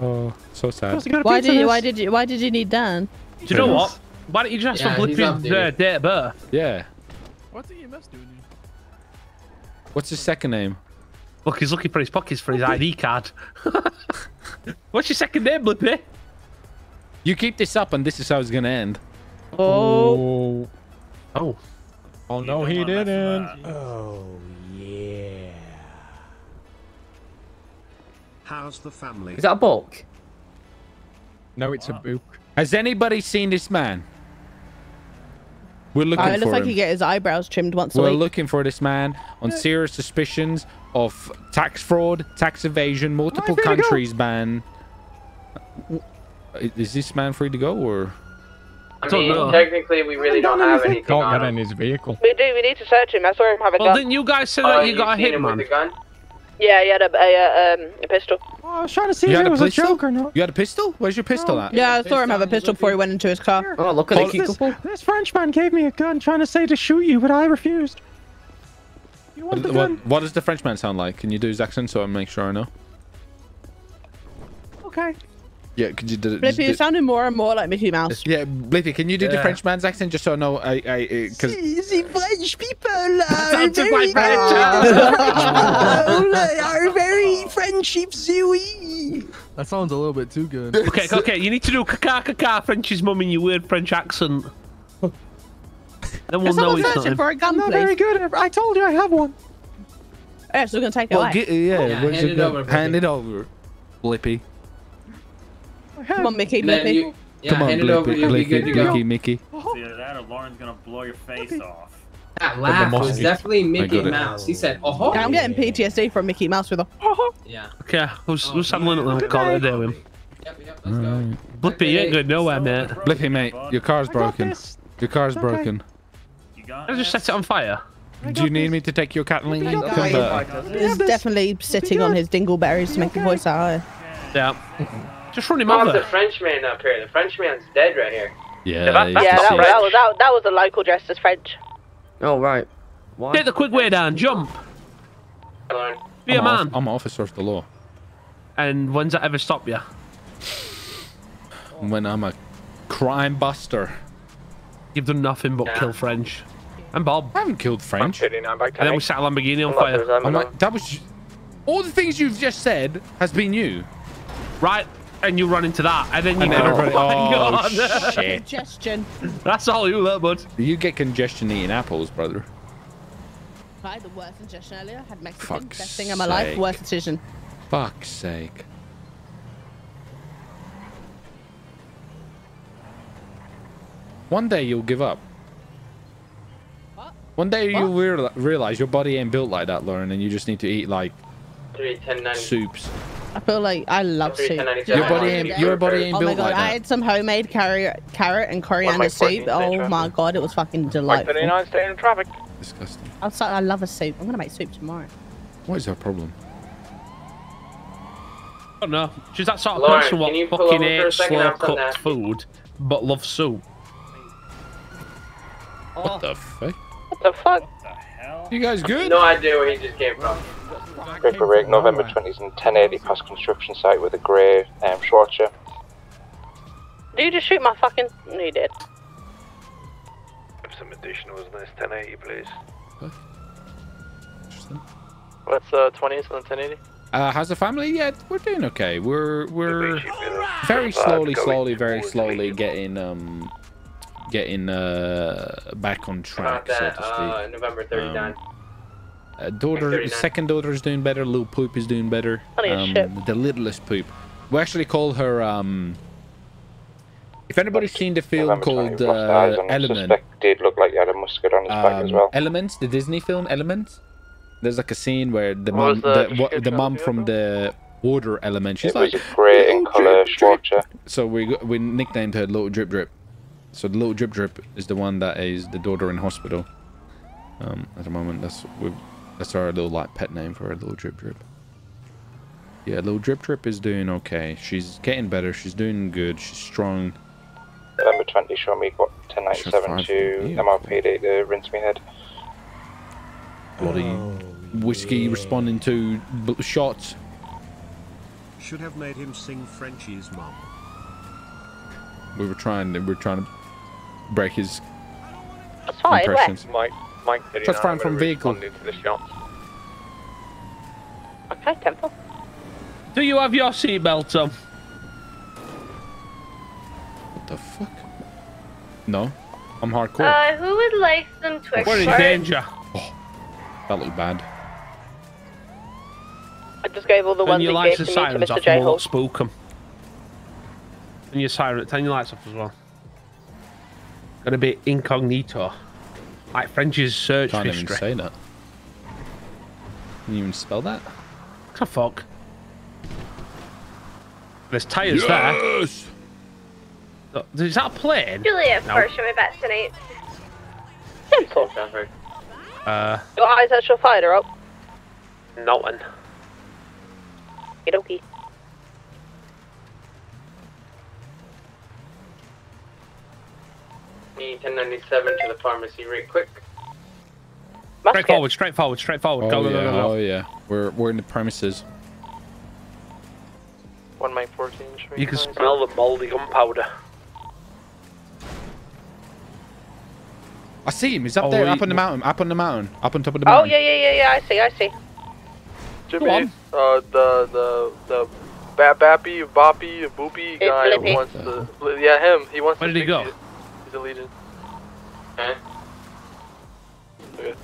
Oh, so sad. Why did you? Why did you? Why did you need Dan? Do you know what? Why don't you just Yeah, yeah, he's flip up his there. uh, date of birth? Yeah. What's EMS doing? What's his second name? Look, he's looking for his pockets for his ID card. What's your second name, Blippy? You keep this up, and this is how it's gonna end. Oh. Oh. Oh, oh no, he didn't. Oh, yeah. How's the family? Is that a bulk? No, it's a book. Has anybody seen this man? We're looking Oh, it looks for like him. he get his eyebrows trimmed once a We're week. looking for this man on serious suspicions of tax fraud, tax evasion, multiple free to go? countries ban. Uh, is this man free to go or? I don't mean, know. technically, we really don't have anything Can't get in his vehicle. We do. We need to search him. I saw him have a Well, gun. didn't you guys say that oh, you you've got a seen Yeah, he had a, a, um, a pistol. Oh, I was trying to see You if it a was a pistol? joke or not. You had a pistol? Where's your pistol at? Yeah, I saw him have a pistol before he went into his car. Oh, look at the This, couple. this Frenchman gave me a gun trying to say to shoot you, but I refused. You want What, the what, gun? what does the Frenchman sound like? Can you do his accent so I make sure I know? Okay. Yeah, could you do Flippy, you're sounding more and more like Mickey Mouse. Yeah, Blippy, can you do the Yeah. Frenchman's accent just so I know? I, I, uh, because The French people Sounds just like French. are very friendship zooey. That sounds a little bit too good. Okay, okay, you need to do kaka kaka French's mum in your weird French accent. then we'll know it's not searching him. for a gun, I'm not very good. Uh, I told you I have one. Yeah, so we're gonna take it well, away. get, yeah, Yeah, hand it over, hand it over, Blippy. I have. Come on, Mickey, And then you, yeah, Come on, hand it over, Blippy, you'll be Blippy, good to go. Blippy, Mickey. Oh. Either that or Lauren's gonna blow your face off. That laugh was definitely Mickey. Mouse. He said, "Oh, Yeah, I'm getting PTSD from Mickey Mouse with a. Oh, oh. yeah." Okay, who's, who's oh, handling it? We'll call it a day with him. Yep, yep. Let's go. Blippy, you ain't going nowhere, mate. Blippy, mate, your car's broken. Your car's Okay. broken. You got I just set it on fire. Do you need this. me to take your Catalina got this. He's definitely sitting on his dingleberries to make the voice higher. Yeah. Just run him Oh, the over. Frenchman up here. The Frenchman's dead right here. Yeah, that- Yeah, just- that, that was that, that was a local dressed as French. Oh, right. Why? Take the quick way down, jump. Lauren. Be a I'm, man. off- I'm an officer of the law. And when's that ever stop you? When I'm a crime buster. You've done nothing but Yeah. kill French. And Bob. I haven't killed French. Hitting now back to And then we eight. set a Lamborghini on fire. I'm like, that was all the things you've just said has been you. Right, and you run into that, and then you And go, oh, my oh God. shit! Congestion. That's all you, little bud. You get congestion eating apples, brother. I had the worst ingestion earlier. Had Mexican. Fuck's Best thing in my life. sake. Worst decision. Fuck's sake. One day you'll give up. What? One day you'll real realize your body ain't built like that, Lauren, and you just need to eat like Three ten nine. soups. I feel like I love Three soup. Your seven. body ain't your body ain't Oh my built god, like I that. had some homemade carrot, carrot and coriander Mike soup. Oh my god, it was fucking Mike delightful. 39, stay in traffic. Disgusting. I, was, I love a soup. I'm gonna make soup tomorrow. What is our problem? I don't know. She's that sort of Lauren, person can what fucking over for a hates slow cooked nasty. food, but loves soup. What oh. the fuck? What the fuck? You guys good? No idea where he just came from. Ripper Rig, November 20th and 1080 past construction site with a grey um, Schwartzer. Do you just shoot my fucking? No, you did. Some additionals in this 1080, please. Interesting. What's uh 20s and 1080? Uh, how's the family? Yeah, we're doing okay. We're we're Should be the very slowly, slowly, very slowly getting um getting uh back on track, About so to speak. uh, November 39. Uh, daughter, 39. second daughter is doing better. Little poop is doing better. Um, the littlest poop. We actually call her. Um, if anybody's seen the film November 20, called uh, Element, did look like he had a musket on his back as um, well. Elements, the Disney film Elements. There's like a scene where the mom, the the, the mom from the water Element, she's it like, was a grey in colour drip, drip." So we we nicknamed her Little Drip Drip. So the Little Drip Drip is the one that is the daughter in hospital. Um, at the moment, that's we that's our little like pet name for her, Little Drip Drip. Yeah, Little Drip Drip is doing okay. She's getting better. She's doing good. She's strong. November 20, show me what 1097 Shot to five. MRPD to rinse me head. bloody whiskey responding to b- shots. Should have made him sing Frenchie's mom. We were trying. We were trying to break his That's fine, where? impressions. Mike, Mike That's fine from vehicle. To the shots. Okay, temple. Do you have your seatbelt on? What the fuck? No, I'm hardcore. Uh, who would like some Twix We're in bars? danger. that looked bad. I just gave all the Turn ones your lights gave and to me to sirens Mr. off J and we'll spook them. Turn your siren, turn your lights off as well. Gonna be incognito. Like French's search Can't even history. say that. Can you even spell that? What the fuck? There's tyres Yes! there. Is that a plane? Juliet, No. no. show me back tonight. Temple. Uh, Your eyes actual fighter up. Nothing. Okie Need 1097 to the pharmacy right quick. straight forward, straight forward, straight forward. Oh go, go, yeah, go, go, go. oh yeah. We're we're in the premises. One Mike 14. You can smell the mouldy gunpowder. I see him. He's up Oh, there, he- up on the mountain, up on the mountain, up on top of the mountain. Oh, yeah, yeah, yeah, yeah, I see, I see. Jimmy, uh, the the the Bap Bappy, Boppy, Boopy guy Lippy. wants to. Yeah, him. He wants Where to. did he speak go? To you. He's a legion. Okay. Okay.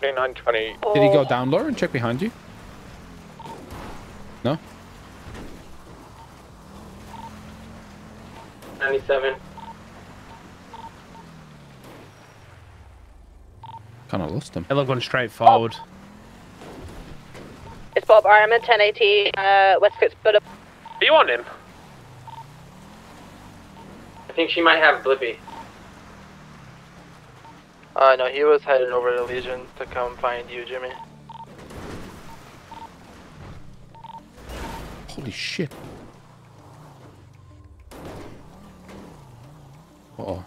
3920. Did he go down lower and check behind you? No. 97. Kind of lost him. They're going straight forward. It's Bob. I'm at 1080 uh, Westcoast Butter. Are you on him? I think she might have Blippy. Uh, no, he was headed over to Legion to come find you, Jimmy. Holy shit. Uh oh.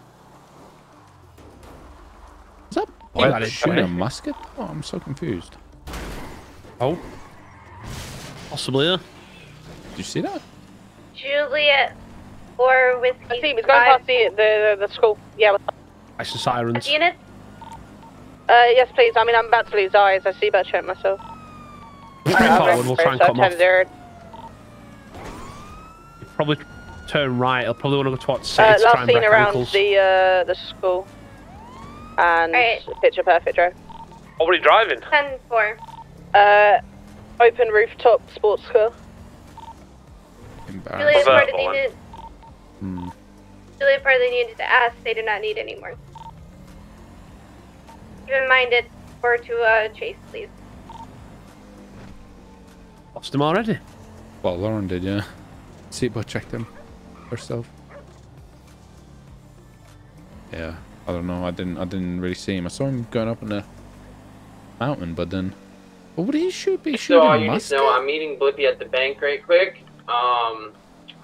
Is that You got shooting a musket? Oh, I'm so confused. Oh. Possibly, yeah. Did you see that? Juliet or with I see him. He's going past the, the, the, the school. Yeah. That's the sirens. Unit. Uh, yes, please. I mean, I'm about to lose eyes. I see about check myself. Straight forward, we'll try and So come off. 10-0. Probably turn right. I'll probably want to go towards Uh, to try last and seen around ankles. the uh, the school. And picture perfect drive. What were you driving? 10 4. Uh, open rooftop sports car. Juliet Convertible Partly one. needed. Hmm. Juliet Partly needed to ask. They do not need any more. Keep in mind it or to uh, chase, please. Lost him already. Well, Lauren did, yeah. See, but checked him herself. Yeah, I don't know. I didn't. I didn't really see him. I saw him going up in the mountain, but then. What would he shoot? Be So shooting all a you need know, I'm meeting Blippy at the bank right quick. Um,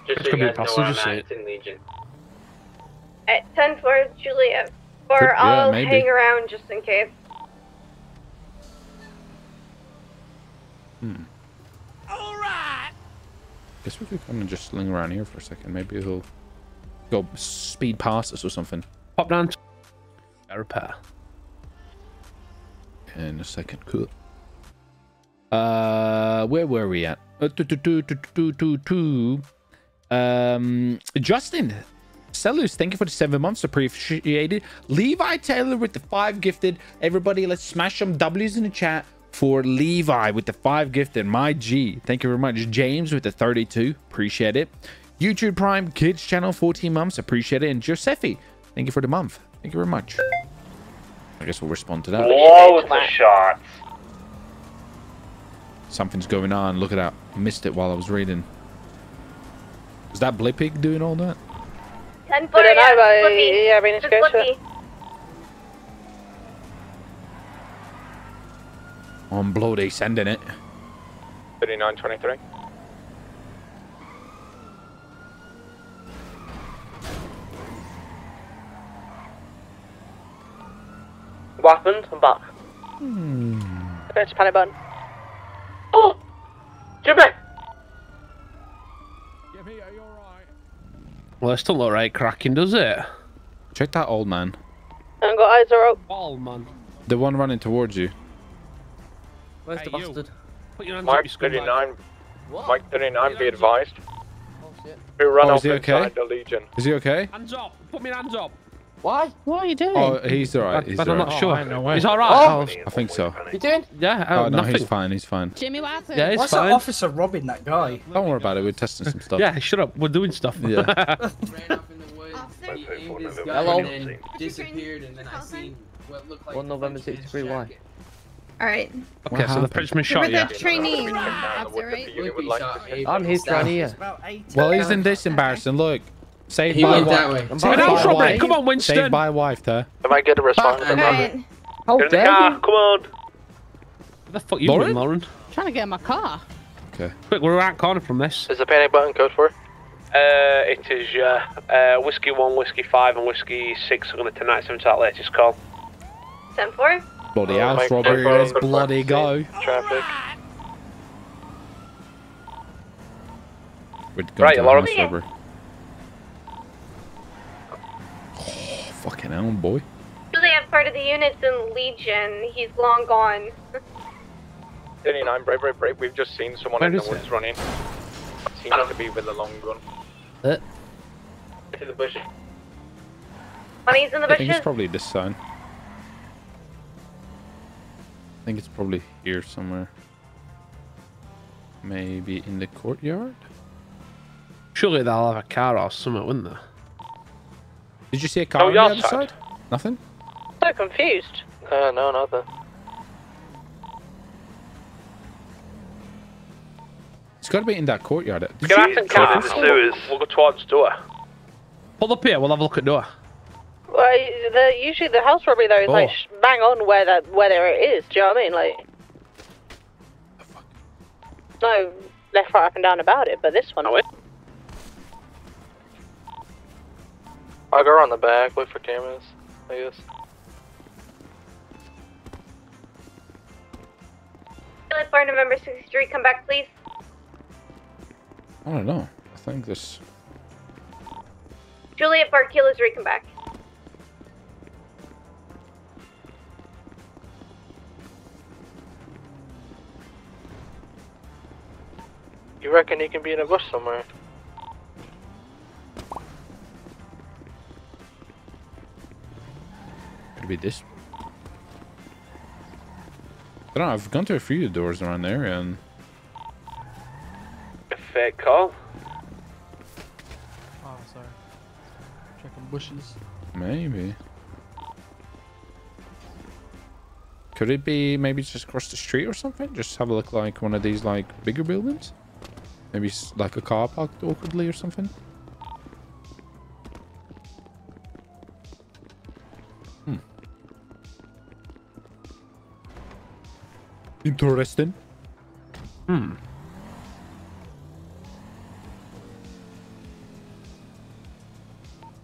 just It's so gonna be guys a know where I'm passenger at. It's. At 10 4, Juliet. Or Could- I'll maybe. hang around just in case. Hmm. Alright! Guess we could kind of just sling around here for a second. Maybe he'll go speed past us or something. Pop down. To repair. In a second. Cool. Uh, where were we at? Uh, two, two, two, Um, Justin, Sellers, thank you for the seven months. Appreciated. Levi Taylor with the five gifted. Everybody, let's smash some W's in the chat for Levi with the five gifted. My G, thank you very much. James with the 32, appreciate it. YouTube Prime Kids channel, 14 months, appreciate it. And Josefi, thank you for the month. Thank you very much. I guess we'll respond to that. Loads of shots. Something's going on. Look at that. Missed it while I was reading. Was that Blippy doing all that? 10 4, I don't know, yeah. but Flippy. yeah, we need to Just go to Flippy. it. On bloody sending it. 3923. What happened? I'm back. Hmm. Press the panic button. Oh! Jimmy! Well, it still look right cracking, does it? Check that old man. I haven't got eyes or up. Ball, man. The one running towards you. Where's the bastard? Put your hands up, Mike you scumbag. 39. Mike 39, be advised. We run Oh, oh off is he okay? inside the Legion. Is he okay? Hands up. Put me hands up. Why? What are you doing? Oh, he's alright. But- He's but I'm alright. not sure. no way. He's all right. Oh. I think so. You doing? Yeah. Oh, Oh, no, nothing. he's fine. He's fine. Jimmy, what happened? Yeah, it's Why's fine. that officer robbing that guy? Don't worry about it. We're testing some stuff. Yeah, shut up. We're doing stuff. Yeah. ran off in the woods, he aimed his gun Hello? and then disappeared, and then I seen what looked like One November 63, why? Alright. okay, so the happened? shot you. the trainees. That's What alright. the unit Look, would he like shot to see. Abe I'm his Staff. granny. Well, isn't this embarrassing? Look. Saved He by went wife. that way. I'm Saved by house to- robbery. wife. Come on, Winston. Saved by wife there. If I get a response, I'm Alright. How in the dare car. you? Come on. Where the fuck you Lauren? doing, Lauren? Trying to get in my car. Okay. Quick, we're around corner from this. Is the panic button code for? it? Uh, it is, yeah. Uh, whiskey 1, whiskey 5, and whiskey 6 are going to tonight, 7 to that latest call. 10 4. Bloody Oh, house Mike, robbery. Let's bloody go. Traffic. We're going Right, Lauren. house robbery. Oh, fucking hell, boy. Juliet, part of the unit's in Legion. He's long gone. 39, brave, brave, brave. We've just seen someone Where in the is woods it? running. Seems to be with a long gun. Uh, To the bushes. Money's in the I think it's probably this side. I think it's probably here somewhere. Maybe in the courtyard? Surely they'll have a car or something, wouldn't they? Did you see a car Oh, on the other side. side? Nothing? So confused. Uh, no, nothing. It's got to be in that courtyard. Did Get you- out and car. We'll go towards the door. Pull up here, we'll have a look at door. Well, the, usually the house robbery though is like Oh. sh- bang on where that where it is. Do you know what I mean? Like, no left, right, up and down about it, but this one. I'll go around the back, look for cameras, I guess. Juliet, part November 63. Come back, please. I don't know. I think this. Juliet, part Kilo 3. Come back. You reckon he can be in a bush somewhere? Could be this. I don't know. I've gone to a few doors around there and. A fake call. Oh, sorry. Checking bushes. Maybe. Could it be maybe just across the street or something? Just have a look like one of these like bigger buildings? Maybe s- like a car parked awkwardly or something? Interesting. Hmm.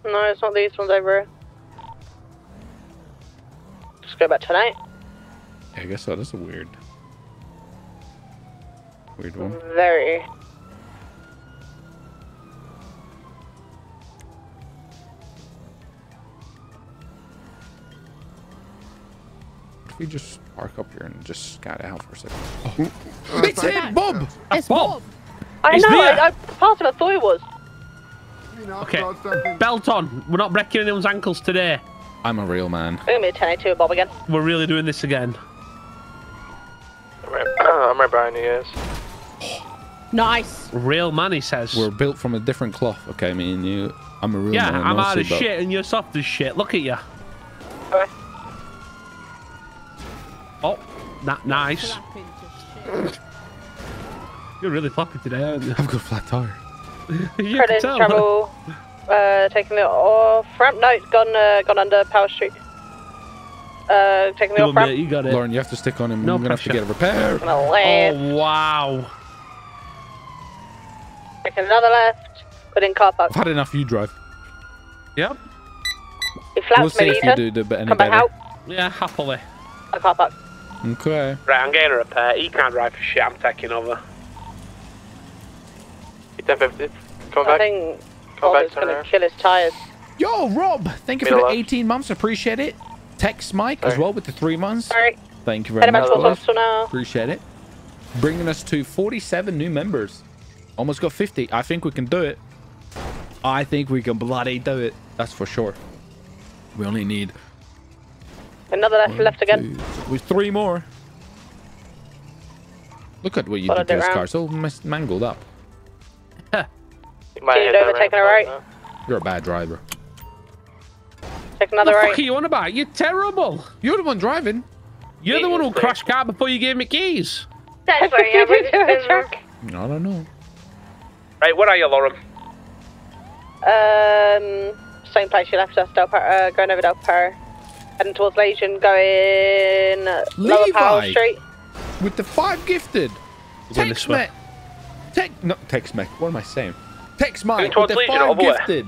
No, it's not these ones over here. Just go back tonight. Yeah, I guess so. that is a weird. Weird one. Very. If we just park up here and just scout out for a second. Uh, It's him, Bob! It's Bob. I He's know. there. I, I part of it thought it was. Okay, belt on. We're not breaking anyone's ankles today. I'm a real man. We're gonna be a 1082 Bob again. We're really doing this again. I'm right, I'm behind you guys. Nice. Real man, he says. We're built from a different cloth, okay, me and you. I'm a real yeah, man. I'm hard mostly, as shit and you're soft as shit. Look at you. Oh, that nice. You're really floppy today, aren't you? I've got a flat tire. you can Credit tell. travel. Uh, taking the off ramp. No, it's gone. Uh, gone under Power Street. Uh, taking the Go, off ramp. you got it. Lauren, you have to stick on him. No I'm gonna pressure. have to get a repair. Gonna left. Oh, wow. Taking another left. Put in car park. I've had enough. You drive. Yep. It flaps we'll see if you you do the, any Come back better. out. Yeah, happily. A car park. Okay. Right, I'm getting a repair. He can't drive for shit. I'm taking over. 1050. Come I back. think Come Bob back, is turn going to kill his tires. Yo, Rob, thank you Middle for the left. 18 months. Appreciate it. Text Mike as well with the three months. Sorry. Thank you very Heading much, towards now. Appreciate it. Bringing us to 47 new members. Almost got 50. I think we can do it. I think we can bloody do it. That's for sure. We only need Another left, left again. with three more. Look at what you Followed did to this round. car. It's all mangled up. You might Getting hit that over, taking a ramp right. You're a bad driver. Take What another the right. fuck are you on about? You're terrible. You're the one driving. You're the one who crashed car before you gave me keys. That's why Did we're you do a truck? I don't know. Right, where are you, Lauren? Um, same place you left us, Del Par- uh, going over Del Par. Heading towards Legion, going Lower Power Street. With the five gifted. Going this Tex way. Mech. Tech. No, Tex Mech. What am I saying? Tex Mike with towards the Legion, five oh gifted.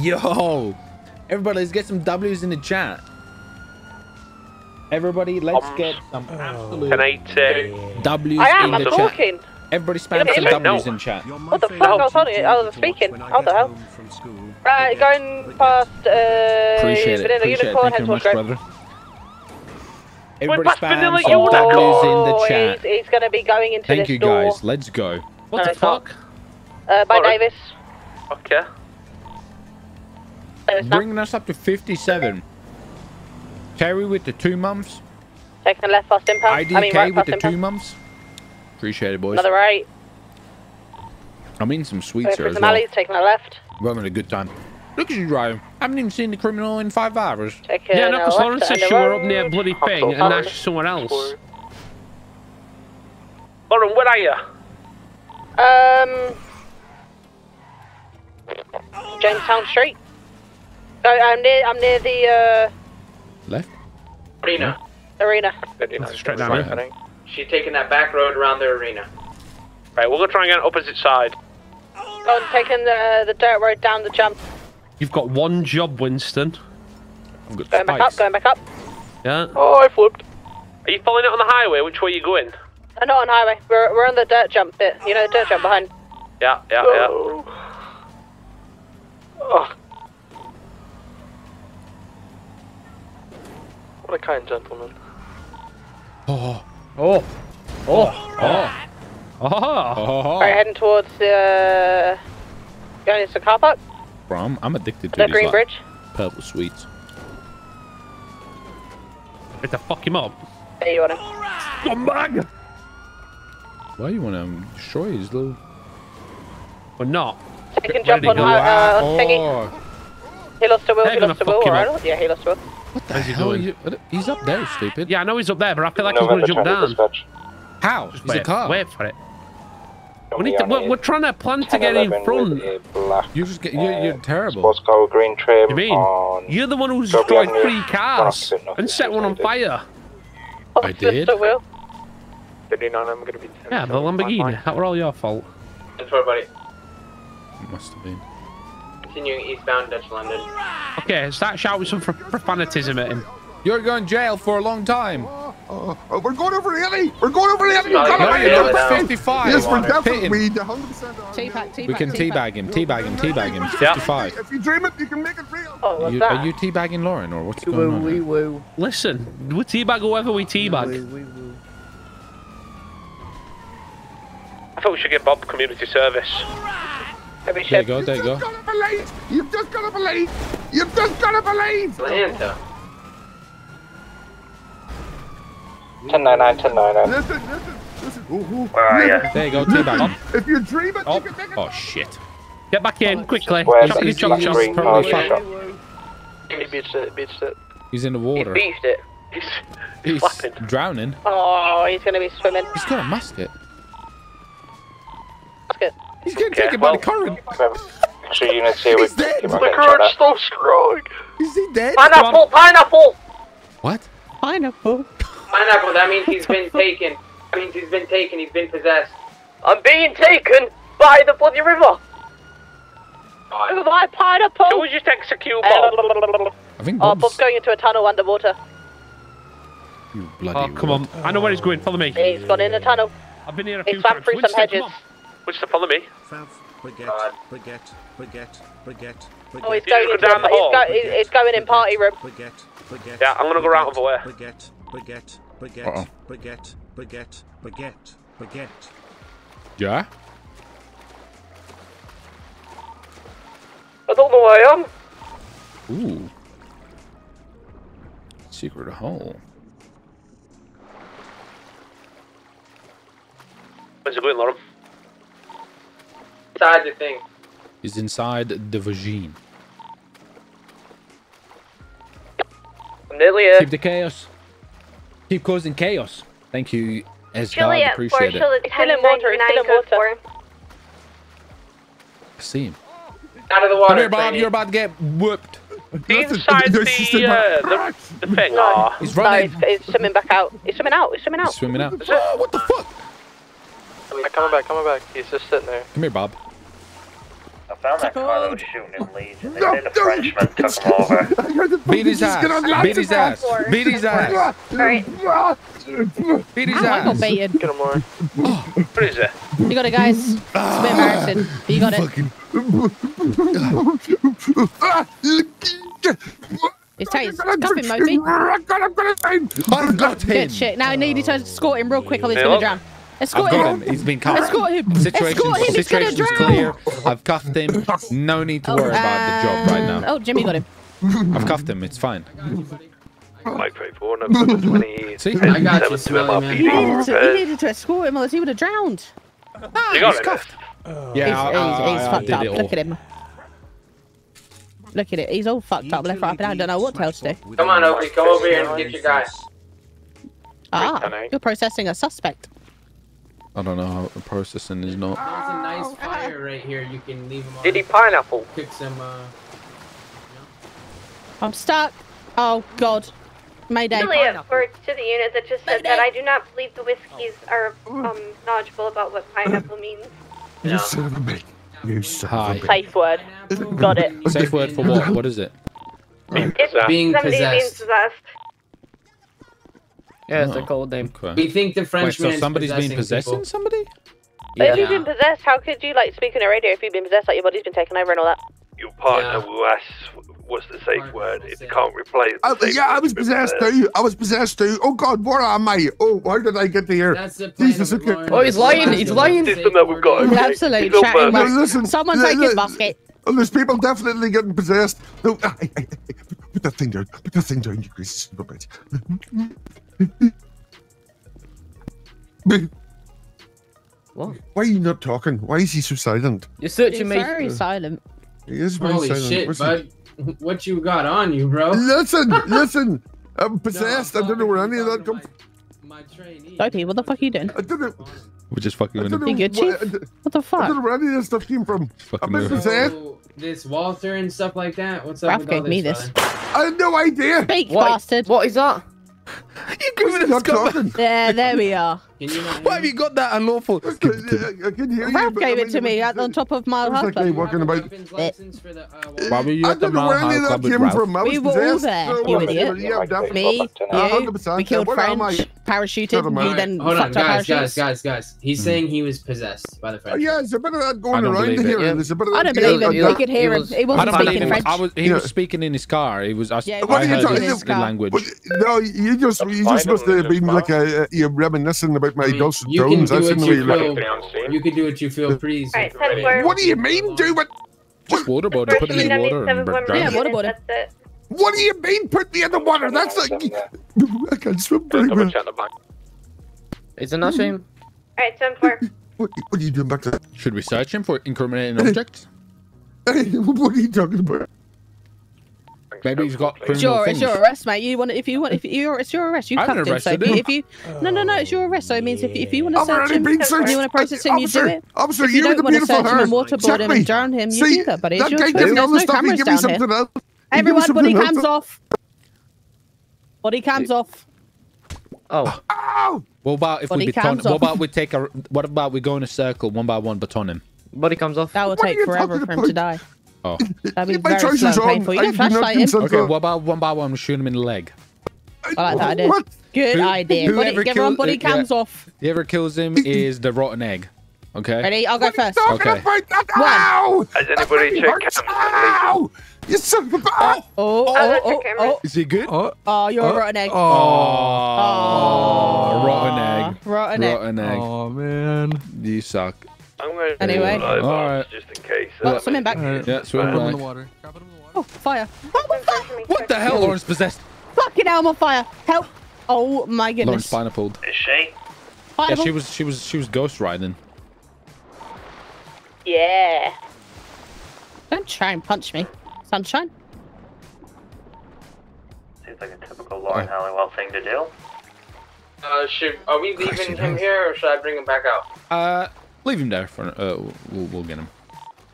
Yo. Everybody, let's get some W's in the chat. Everybody, let's Bombs. get some oh, absolute 1080. Uh, W's I am, in I'm the chat. Talking. Everybody spam some W's No. in chat. What the fuck? I was holding it. I was watch speaking. when How the hell? from school. Right, going past, uh, Appreciate it. Vanilla Appreciate it. Unicorn, Thank head you towards much, Greg. brother. Everybody past spam some Unicorn. W's in the chat. He's, he's going to be going into Thank this you, door. guys. Let's go. What No, the fuck? Uh, by Alright. Davis. Okay. Davis. Bringing us up to 57. Terry with the two months. Taking a left past impact. IDK I mean, right with the impact. two months. Appreciate it, boys. Another right. I'm eating some sweets Going here through as some well. alleys, taking a left. We're having a good time. Look at you driving. I haven't even seen the criminal in five hours. Taking Yeah, no, because left Lauren said she a were up right. near bloody thing, and now she's somewhere else. Lauren, where are you? Um, Jamestown Street. Uh, I'm near. I'm near the uh, Left? Arena. arena. Straight down here. She's taking that back road around the arena. Right, we're gonna try and get on opposite side. Oh, I'm taking the the dirt road down the jump. You've got one job, Winston. I've got Going back up. Going back up. Yeah. Oh, I flipped. Are you following it on the highway? Which way are you going? Uh, not on highway. We're we're on the dirt jump bit. You know the dirt jump behind. Yeah, yeah, yeah. Oh. Oh. What a kind gentleman. Oh. Oh. Oh. Oh. Oh. Oh. Right, heading towards the uh, going into the car park. Bro, I'm, I'm addicted to The Green like, Bridge. purple sweets. Get to fuck him up. There you want him. Scumbag! Why you want to destroy his little... We're not. Taking jump on, Ready, uh, go. uh, on thingy. Oh. He lost a wheel. They're He gonna lost a fuck wheel. Right? Yeah, he lost a wheel. What the Where's he hell? doing? You, he's up there, stupid. Yeah, I know he's up there, but I feel like he's going to jump down. How? Just He's a wait, car. wait for it. We need to, we're, we're trying to plan to get in front. You just get, you're, you're terrible. Sports car green trim You mean? on You're the one who's destroyed three cars and set one on fire. Oh, I did? Lost 39, I'm gonna be. Yeah, the Lamborghini. That were all your fault. That's for buddy. Must have been. Continuing eastbound Dutch London. Okay, start shouting some pro- profanitism at him. You're going to jail for a long time. Oh, oh, we're going over the alley. We're going over the alley. No, Come no, on, you're come not. on. 55. Yes, we're definitely we 100% are. Teabag, teabag, We can teabag him, teabag him, teabag him. 55. If you dream it, you can make it real. Oh, what's You, that? are you teabagging Lauren or what's Woo going on? wee woo. Listen, we teabag whoever we teabag. Wee woo. I thought we should get Bob community service. Maybe There you should. go, there you go. Gotta believe. You've just gotta believe. You've just gotta believe. Atlanta. 1099, 1099. Listen, listen, listen. Ooh, ooh. Where are ya? There you go, teabag him. If you dream it, Oh, you can make it. oh shit. Get back in quickly. Where's Chop, the chop, chop. green probably car? He beached it, beached it. He's in the He water. it. He's, He's flapping. drowning. Oh, he's going to be swimming. He's got a musket. That's good. He's getting Okay, taken by the current. Extra units here with He's dead. keep The on The getting current's at. so strong. Is he dead? Pineapple, pineapple. What? Pineapple. Pineapple, that means he's been taken. That means he's been taken, he's been possessed. I'm being taken by the bloody river. Over by Can pineapple. we just execute Bob? I think Oh, Bob's... Bob's going into a tunnel underwater. You bloody Oh, come on. I know where he's going. Follow me. He's gone in the tunnel. I've been here a He few swam times. through some Winston, hedges. Come on. Winston, follow me. Fav, uh, baguette, baguette, baguette, baguette, Oh, he's baguette, going go down the he's, hall. go, he's, he's going in party room. baguette, baguette. Yeah, I'm gonna go round over where. Baguette, baguette, baguette, Uh-oh. baguette, baguette, baguette, baguette. Yeah? I don't know where I am. Ooh. Secret hole. Where's he going, Lauren? Inside the thing. He's inside the vagine. I'm nearly here. Keep the chaos. Keep causing chaos. Thank you, Esgard. Juliet, Appreciate it. Juliet, It's still in water, it's still in water. I see him. Out of the water. Come here, Bob. trainee. You're about to get whooped. Inside the, uh, the, the thing. Aw. He's No, running. he's, he's swimming back out. He's swimming out. He's swimming out. He's swimming out. Oh, what the fuck? Yeah, coming back, coming back. He's just sitting there. Come here, Bob. I found that car that was shooting in Legion. They said a Frenchman took him over. Beat his ass. Beat his ass. Beat his ass. Alright. Beat his I got ass. baited. Get him, Lauren. What is it? You got it, guys. It's a ah, bit embarrassing. But you got it. It's tight. Cuff him, Moby. I've got him. Good shit. Now I need you to escort him real quick or he's gonna drown. Escort I've got him. him. He's been cuffed. Escort him. Situation, Escort him. He's gonna situation's drown. clear. I've cuffed him. No need to worry about the job right now. Oh, Jimmy got him. I've cuffed him. It's fine. Mike 34, number 20. See? I got you, 7 to Smelly man. You needed, to, you MRPD. needed to escort him or else he would have drowned. You got it. Yeah, he's, I, I, he's, he's I fucked up. Look at him. Look at it. He's all fucked up left, right, and down. Don't know what else to do. Come on, Opie, come over here and get your guy. Ah, you're processing a suspect. I don't know how the processing is not. There's a nice fire right here. You can leave him on. Did he pineapple? Cook some. Uh, I'm stuck. Oh God, Mayday. Juliet, for to the unit that just said that I do not believe the whiskeys are um, knowledgeable about what pineapple means. You son of a bitch. You son of a bitch. Safe word. Got it. Safe word for what? What is it? It's Being somebody being possessed. possessed. Yeah, it's Oh, a cold name. Okay. we think the Wait, so somebody's been possessing possessing somebody? But if you've been possessed, how could you like speak on a radio if you've been possessed, like your body's been taken over and all that? Your partner Yeah. will ask what's the safe word. If you can't reply, the Uh, safe yeah, I was possessed possessed. too. I was possessed too. Oh God, where am I? Oh, how did I get to here? That's the plan Jesus, of it, okay. Oh, he's lying, he's lying. System that we've got. okay? Absolute It's all chatting perfect. Listen. Someone li- take his basket. Oh, there's people definitely getting possessed. No, I, I, I, put that thing down. Put that thing down, you crazy son of a bitch. What? Why are you not talking? Why is he so silent? You're He's searching me. very silent. He is very Holy silent. shit, What's he- bud! What you got on you, bro? Listen, listen. I'm possessed. I don't know where any of that comes. My trainee. Dopey, what the fuck are you doing? I don't know. We're just fucking I with don't know. You good, Chief? What the fuck? I fuck? don't know where any of this stuff came from. Fucking I've been with him. possessed. So, this Walter and stuff like that. What's up Ralph with all gave me this? this. I had no idea. Speak, What? bastard. What is that? You giving us Not cover. There, there we are. Can you not? Why have you got that unlawful? I can hear you. Ralph but I gave it to me at was- on top of my it was house. like me walking about. license for the, uh, Why were you I at the don't know where any of Mile that Club with came Ralph? from. We were all there, you uh, idiot. Yeah, definitely. Me, Uh, you, we killed Where am I? French, parachuted, Shut 'em you out. then Hold on, fucked our guys, guys, guys, guys. He's saying he was possessed by the Oh, French. yeah, there's a bit of that going I don't around believe it, here. There's a bit of I don't believe here. him. Uh, We could hear him. He wasn't speaking. French. I was, he was speaking in his car. He was. I, Yeah, I What are you heard talking- his his car. language. No, you just you just must have been like a, you're reminiscing about my I mean, dulcet you can do That's what the you way. feel. You can do what you feel. Please. Alright, ten four. What do you mean, do it? Just waterboard. Put him in the water and drown Yeah, him. waterboard. That's it. What do you mean? Put me in the water? That's like I can't swim very well. check the back. Isn't that shame? Alright, ten four. What, what are you doing back there? Should we search him for incriminating objects? what are you talking about? Maybe he's got It's criminal your, things. it's your arrest, mate. You want if you want if you it's your arrest. You I haven't cuffed him. So if you, him. if you no no no, it's your arrest. So it means if if you want to I've search already him, been searched. you want to process him, you do Officer, it. officer, if you you don't want to beautiful search him and waterboard him and drown him, you See, do that. But it's that your guy choice. me There's all the no stuff. He cameras down here. something else. He Everyone, something body else. cams off. Body cams off. Oh. Ow! What about if Body we baton? What off. about we take a? What about we go in a circle, one by one, baton him? Body comes off. That will What take forever for him to die. Oh. That'd be Keep my very slow and on. painful. You I don't do not flashlight him. consent Okay. What about one by one? We shoot him in the leg. I like that idea. What? Good Who- idea. Body, whoever get everyone killed- body yeah. cams off. Whoever kills him is the rotten egg. Okay. Ready? I'll go first. Okay. Ow! Has anybody checked cams? Ow! You son of a oh. bitch! Oh, oh, I'll oh, oh, oh. Is he good? Oh, Oh, you're Oh. a rotten egg. Oh. oh, rotten egg. Rotten egg. Rotten egg. oh man. You suck. I'm going to Anyway. do live All just in case. Oh, uh, swim back. Alright. Yeah, swim Drop him in back. the water. Drop it in the water. Oh, fire. What the hell? Lawrence possessed. Fucking hell, I'm on fire. Help. Oh, my goodness. spinal pulled. Is she? Yeah, she was. She was. She was ghost riding. Yeah. Don't try and punch me. Sunshine. Seems like a typical Lauren Halliwell thing to do. Uh, should are we leaving him here or should I bring him back out? Uh, leave him there for. Uh, we'll, we'll get him.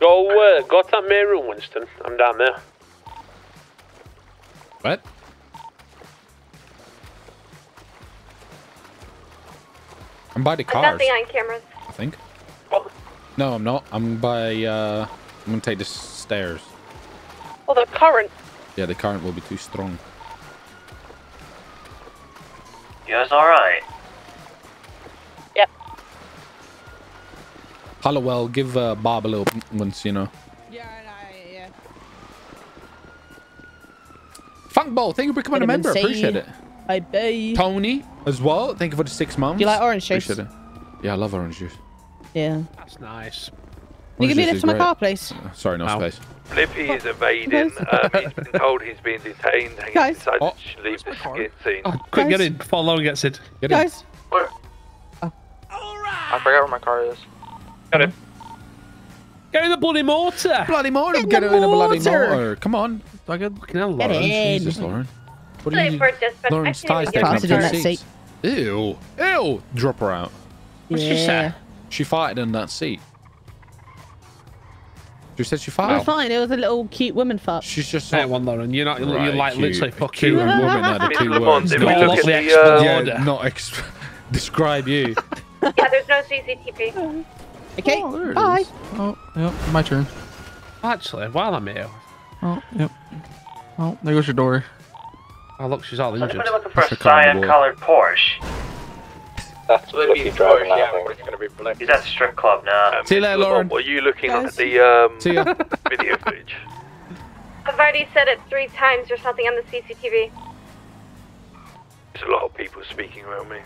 Go, uh, go to that main room, Winston. I'm down there. What? I'm by the I've cars. got the on cameras. I think. No, I'm not. I'm by. Uh, I'm gonna take the stairs. Oh, the current. Yeah, the current will be too strong. You guys alright? Yep. Halliwell, give uh, Bob a little once, you know. Yeah, yeah. Funk Ball, thank you for becoming a member. C. Appreciate it. I bet. Tony as well. Thank you for the six months. Do you like orange juice? Appreciate it. Yeah, I love orange juice. Yeah. That's nice. Can you give me a lift is to my car, please? Sorry, no Ow. space. Flippy is evading. um, he's been told he's being detained and he Guys. decided Oh. to leave the skit scene. Oh, quick, get in before Lauren gets it. Get in. Guys. I forgot where my car is. Get in. Get in the bloody mortar. Bloody mortar. In Get the in a bloody mortar. mortar. Come on. Fucking hell, Get Lauren. in. Jesus, Lauren. What are you for dispatch, I Lauren's can't ties taking up two than that seats. Ew. Ew. Drop her out. What's she say? She farted in that seat. She said she It was farted. fine. It was a little cute woman fart. She's just Hey, one, Lauren. You're not. You're like cute. literally fuck Cute you. woman are the two words. if Not look what at we the, expect. um, Yeah, not ex- describe you. Yeah, there's no CCTV. Okay. Oh, there Bye. is. Oh, yep. My turn. Actually, while I'm here, Oh, yep. Oh, there goes your door. oh look, she's all injured. Anybody looking for a cyan colored Porsche? That's Flippy Flippy driving Porsche, that yeah, thing. it's gonna be black. He's at the strip club now. Um, See you Mr. later, Lamont, Lauren. Were you looking Guys. at the um, video footage? I've already said it three times or something on the CCTV. There's a lot of people speaking around me.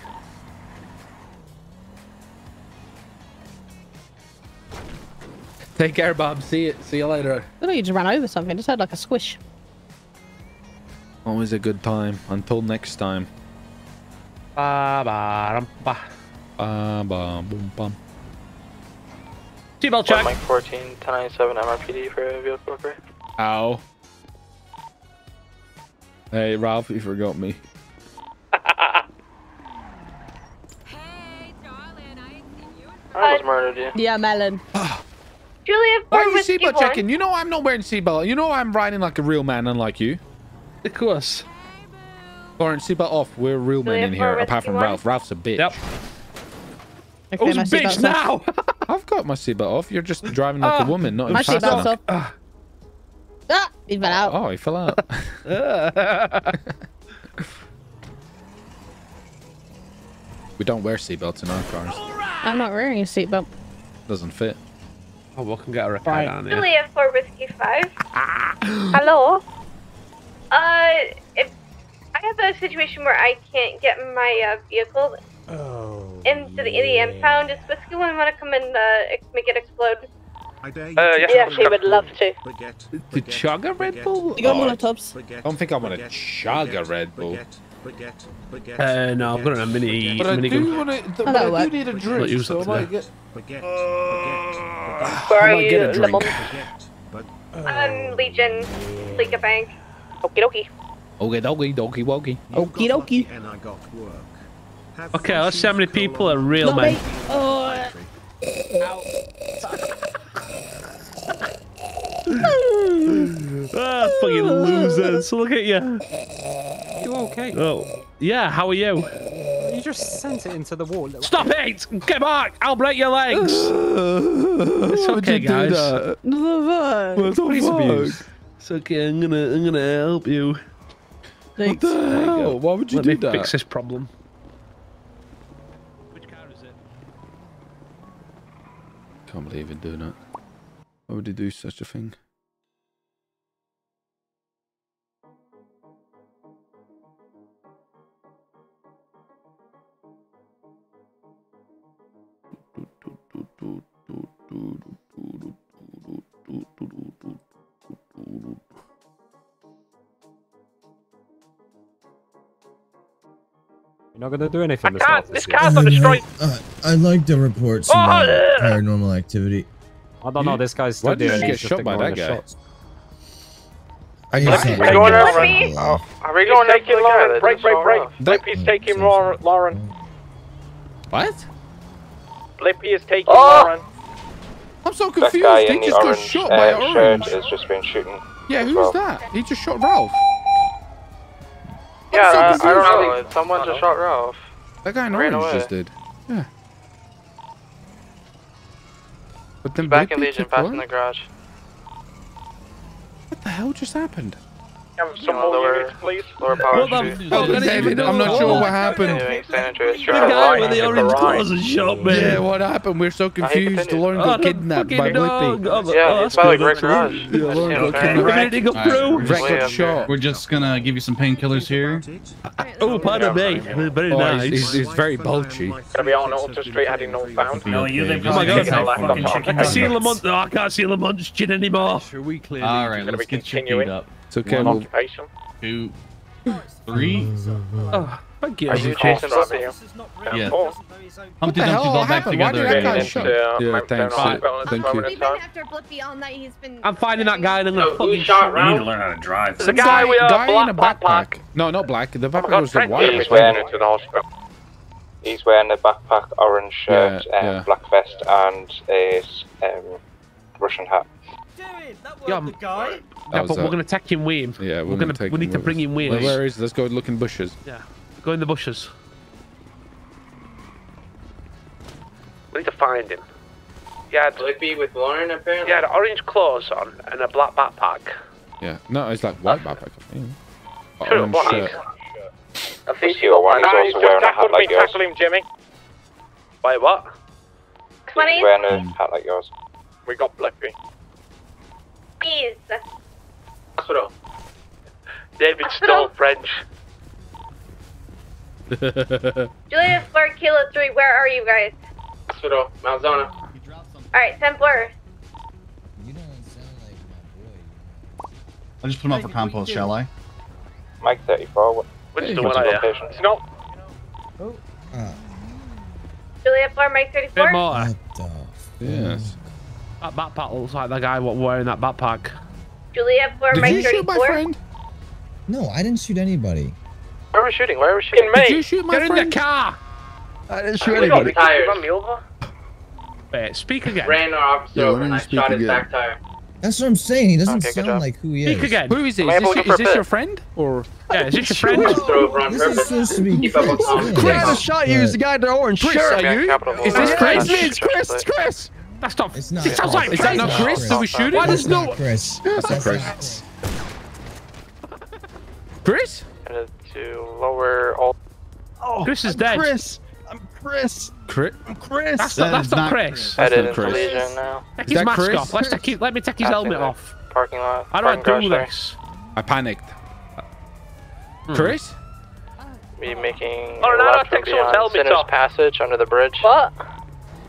Take care, Bob. See you. See you later. I thought you just ran over something. Just had like a squish. Always a good time. Until next time. Ba ba dum, ba. Ba ba boom bum. Seatbelt check. Mike 14, 1097 MRPD for a vehicle repair. Ow. Hey, Ralph, you forgot me. I almost murdered you. Yeah, melon. Julia, Why for are you seatbelt checking? You know I'm not wearing seatbelt. You know I'm riding like a real man, unlike you. Of course. Lauren, seatbelt off. We're real men in here, apart from one. Ralph. Ralph's a bitch. Yep. Okay, Who's a bitch now? I've got my seatbelt off. You're just driving like Ah, a woman, not My in fast seatbelt's enough. off. Ah, he fell out. Oh, he fell out. we don't wear seatbelts in our cars. I'm not wearing a seatbelt. Doesn't fit. oh, we can get a repair Right. down here. Julia, for whiskey five. Hello. Uh, if I have a situation where I can't get my uh, vehicle Oh. into the, in the impound, does whiskey one want to come and uh, make it explode? I dare you Uh, to yes, Yeah, she would love to. Forget. To chug a Red Bull? You got Oh, Molotovs? I don't think I'm gonna forget, chug a Red Bull. Forget, forget, forget, Uh, no, I've got a mini- But I do want to. Oh, But I do need a drink, use so I might get. forget, forget, Where I are might you, get a drink. Lamont? forget, Um, Legion, League Bank. Okie dokie. Okay, dokie, dokie, wokey. Okie dokie. And I got work. Have Okay, let's see how many people are real No, men. mate. Oh, ah, fucking losers. Look at you. You okay? Oh, yeah, how are you? You just sent it into the wall. Stop it! Get back! I'll break your legs! it's okay, guys. the What the Please fuck? abuse. It's okay, I'm gonna, I'm gonna help you. What the hell? Why would you Let do me that? fix this problem. Which car is it? Can't believe he'd do that. Why would he do such a thing? You're not gonna do anything. I can't. This car's not destroyed. Uh, I'd like to report some Oh, uh, yeah. paranormal activity. I don't know. This guy's Why still did you there. get shot by that guy? shots. I Yes, guess- I- Are we going I- over? I- Oh, Are we going taking after Lauren? Lauren? Break, break, break. Blippy's taking Lauren. Lauren. What? Blippy is taking Oh! Lauren. I'm so That confused. guy He in the just got orange shot by uh, orange. shirt has just been shooting. Yeah, who's well. that? He just shot Ralph. Yeah, so I, I don't know. Someone just shot Ralph. That guy in Ran orange away. just did. Yeah. But then Back in Legion, took back what? in the garage. What the hell just happened? Have some more lower- units, please. Lower power What the street. fuck? I don't even David, I'm not sure what happened. Doing San Andreas The guy with the orange Right. clothes and shot me. Yeah, what happened? We're so confused. continued. Lauren Oh, got kidnapped by dog. Blippy. Oh, the- Yeah, oh, it's that's by like good, Rick's that's garage. Yeah, I've Lauren got kidnapped. Ready to go Alright, through? we're Rick just- got shot. We're just gonna give you some painkillers here. Oh, pardon me. Very Oh, nice. he's, he's, he's very bulgy. Gonna be on Alta Street heading northbound. No, you live Oh my God. fucking chicken I see nuggets. Lamont. Oh, I can't see Lamont's chin anymore. All right, Gonna let's be get your feet up. It's okay. One We'll, occupation. Two, three. Oh, thank you. Are you chasing Blippi? Yeah. Four. Humpty the hell Dumpty's all back happened? Why did together that guy again. shot? Yeah, Yeah, thanks. Down Thank you. moment in time. after Blippy all night. He's been. I'm finding that guy and I'm So gonna who fucking shot shoot You need to learn how to drive. The guy with a guy in a black backpack. backpack. No, not black. The backpack was the Fred white. Davis He's wearing, went into the hospital. he's wearing a backpack, orange shirt, Yeah, um, yeah. black vest, and a um, Russian hat. Yeah, I'm- yeah, That was but we're gonna take him with him. Yeah, we're, we're, gonna. take we need to bring us. him with Well, us. Where is? Let's go look in bushes. Yeah, go in the bushes. We need to find him. He had, Blippy with Lauren, apparently. he had orange clothes on and a black backpack. Yeah. No, it's like white backpack. I think. Sure, Orange black. shirt. I think see what one is Nah, also he's wearing a hat like me, yours. tackle him, Jimmy. Wait, what? He's 20. wearing a hat like yours. We got Blippy. Please. Hospital. David stole French. Julius Fleur, Kilo 3, where are you guys? Hospital. Mount Zonah. Alright, 10 Fleur. I'll just put him up for compost, shall I? Mike 34. What? Which Hey, the what's one uh. the I location? It's not. Juliet Fleur, Mike 34? Bit 34. more. Yes. That backpack looks like the guy what wearing that backpack. Juliet Fleur, Did Mike you shoot my friend? No, I didn't shoot anybody. Where are we shooting? Where are we shooting? Did you shoot my Get in the car. I didn't shoot We got anybody. tires. Run me over. Wait, speak again. Ran our officer Yeah, over and I speak shot his back tire. That's what I'm saying. He doesn't Okay, sound like who he Speak is. again. Who is it? Am Is this, able is this your friend? Or Yeah, is this your friend? Officer This is purpose. supposed to be Keep up with Chris. Chris, I shot you. It's the guy in the orange Chris, shirt. are you? capital Is this Chris? It's Chris. It's Chris. That's not. It's not. It sounds like Is that not Chris. Chris? Did we shoot Why does no? Chris. That's not Chris. Chris. Chris? To lower all. Oh, Chris is I'm dead. Chris. I'm Chris. Chris? I'm Chris. That's That not. That's not not Chris. Chris. That's not Chris. Legion now. Take his mask Chris? off. Let's take his, let me take his Passing helmet off. Parking lot. How do I front garage do this? I panicked. Hmm. Chris? Be making Oh, a no, no, left from take someone's helmet Sinner's off. Passage under the bridge. What?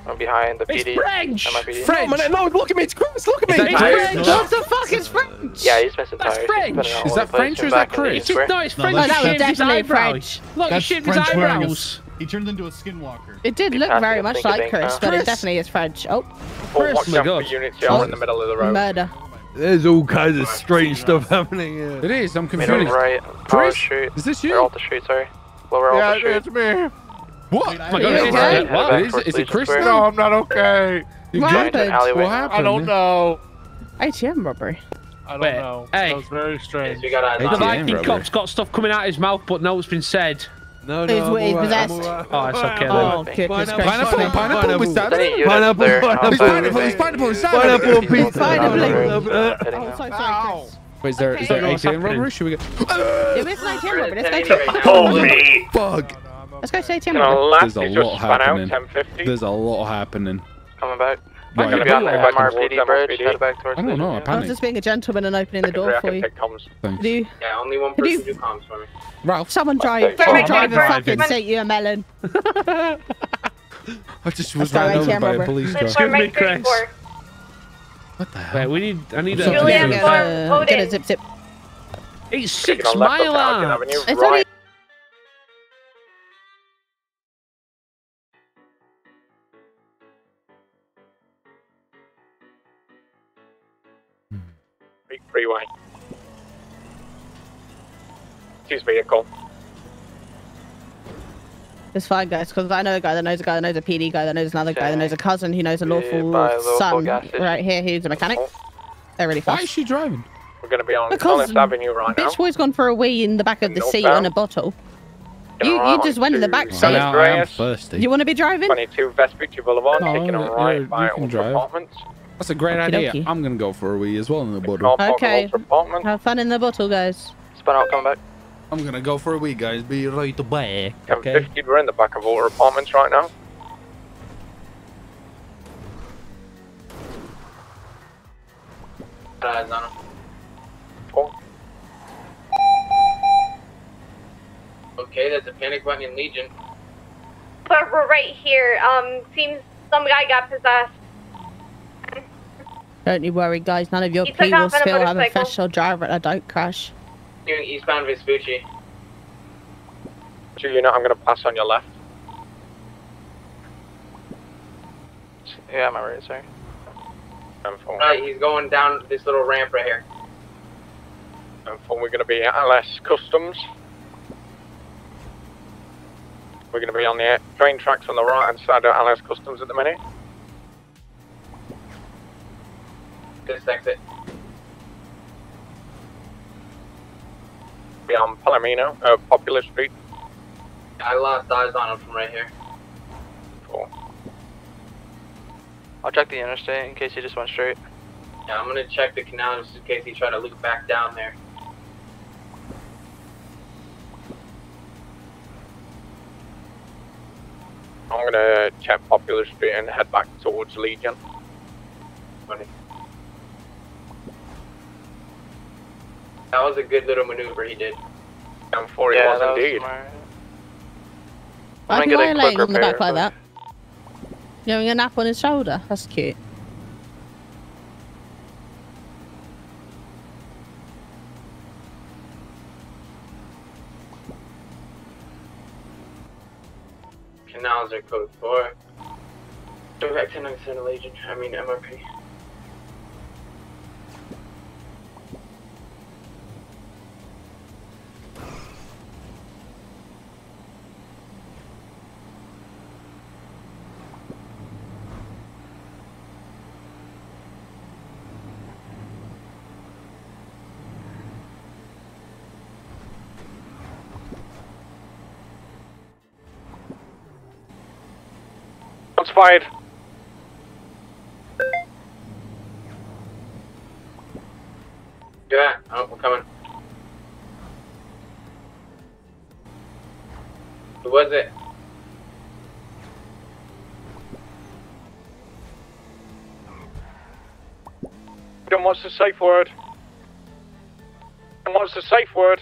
From behind the It's PD. French. MIPD. French. No, man, no, look at me. It's Chris. Look at me. It's Chris? French. What the fuck is French? Yeah, he's missing That's tires. French. Is that French or is that Chris? It's just, no, it's No, French. that's- that was definitely. French. Look, he That's shaved his French wearing a. eyebrows. He turned into a skinwalker. It did Be look very much think a like Chris, now. but it definitely is French. Oh, Oh, Chris. watch oh my out God. for units. Yeah, we're in the middle of the road. murder. There's all kinds of strange stuff happening here. It is. I'm Middle confused. right. Power Chris? Street. Is this Or you? Alta Street, sorry. Lower Yeah, Alta Street. it's me. What? Oh my God, okay? French. What? Is, towards it- is it Legion Chris No, I'm not okay. You What happened? What happened? I don't know. ATM robbery. I don't Wait, know. hey. That was very strange. We got eyes The on Damn, him. Viking Robert. cop's got stuff coming out his mouth, but no, it's been said. No, He's- no, I'm he's alright, I'm possessed. alright. Oh, it's okay then. Oh, goodness Pineapple, gracious. Pineapple, me. pineapple, with Pineapple. salad? Any units Pineapple, there pineapple. He's outside pineapple, of he's the- pineapple with salad. Pineapple Heading pizza. down the Pineapple. road, heading Oh, now. sorry, sorry, Chris. Wait, is there is Okay. there ATM robbery? Should we go? There is an ATM robbery. Let's go Right to now. Holy fuck! Let's go to ATM Gonna robbery. left, There's a lot spun out, happening. There's a lot happening. Coming back. Right. Gonna be on the What happened? MRPD bridge, headed back towards I don't know. I I was panicked. just being a gentleman and opening the door for you. Thanks. Do you, Yeah, only one person you- do comms for me. Ralph. someone drive, Okay. someone drive I'm fucking driving. you a melon. I just was Let's ran over by a police car. Excuse me, Chris. What the hell? Wait, we need. I need a. Something Julian to- Farm, Uh, hold get a in. zip zip. It's Taking six a left up mile out. It's only Big freeway. His vehicle. It's fine, guys, because I know a guy that knows a guy that knows a PD guy that knows another guy that knows a cousin who knows a lawful by local son gas right here who's a mechanic. They're really fast. Why is she driving? We're gonna be on Because Collins Avenue right now. Bitch boy's gone for a wee in the back of the seat Northbound. on a bottle. You you just went in the back seat. San now I am thirsty. You want to be driving? 22 Vespucci Boulevard, No, taking a right by can Ultra drive. Apartments. That's a great idea. Okey-dokey. I'm gonna go for a wee as well in the bottle. Okay. Have fun in the bottle, guys. Spin out, come back. I'm gonna go for a wee, guys. Be right back. Ten Okay. fifty. We're in the back of all our Apartments right now. Eyes on him. Okay, that's a panic button in Legion. But we're right here. Um, seems some guy got possessed. Don't you worry, guys. None of your He took people off on a still have a motorcycle. professional driver and I don't crash. Doing eastbound Vespucci. Two unit, I'm gonna pass on your left. Yeah, I'm right, sorry. And four. Right, he's going down this little ramp right here. And four, we're gonna be at LS Customs. We're gonna be on the train tracks on the right hand side of LS Customs at the minute. This exit. Beyond Palomino, uh, Popular Street. I lost eyes on him from right here. Cool. I'll check the interstate in case he just went straight. Yeah, I'm gonna check the canal just in case he tried to loop back down there. I'm gonna check Popular Street and head back towards Legion. Funny. That was a good little maneuver he did. And four, he Yeah, was that was indeed. Why gonna are you get a laying quick on the back repair like that? You having a nap on his shoulder? That's cute. Canals are code 4. Direct to Center Legion. I mean MRP. Fired. Yeah, oh, we're coming. Was it? What's the safe word? What's the safe word?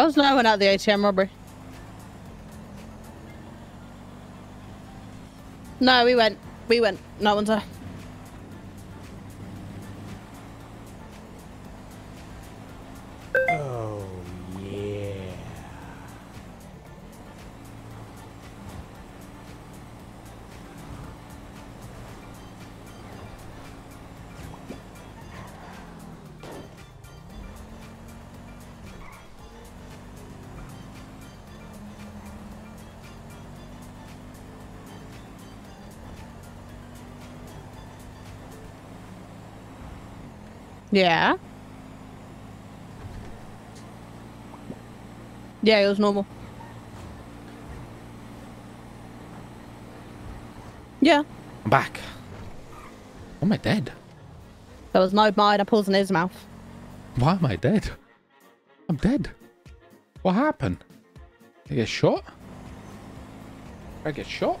There was no one at the ATM robbery. No, we went. We went. No one's there. Yeah. Yeah, it was normal. Yeah. I'm back. Oh, am I dead? There was no pineapples in his mouth. Why am I dead? I'm dead. What happened? Did I get shot? Did I get shot?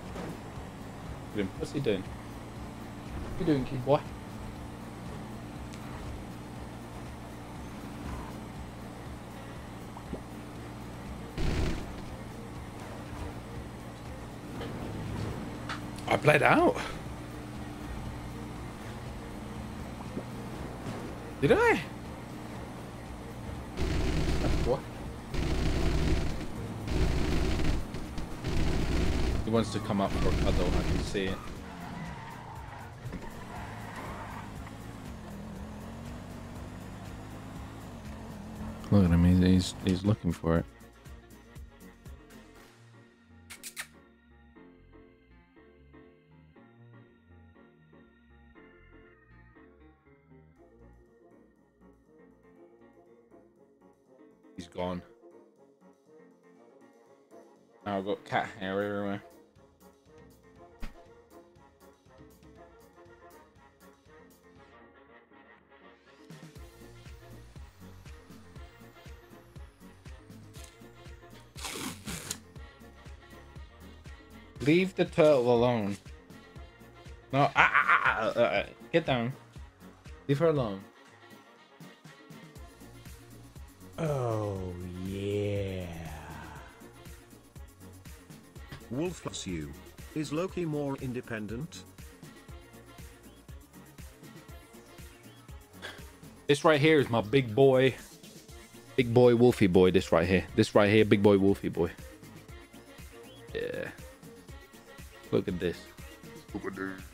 What's he doing? What are you doing, kid boy? Bled out. Did I? What? He wants to come up for a cuddle, I can see it. Look at him, he's, he's, he's looking for it. Leave the turtle alone. No, ah, ah, ah, ah, ah, ah, get down. Leave her alone. Oh, yeah. Wolf plus you. Is Loki more independent? This right here is my big boy. Big boy Wolfie boy. This right here. This right here, big boy Wolfie boy. Yeah. Look at this. Look at this.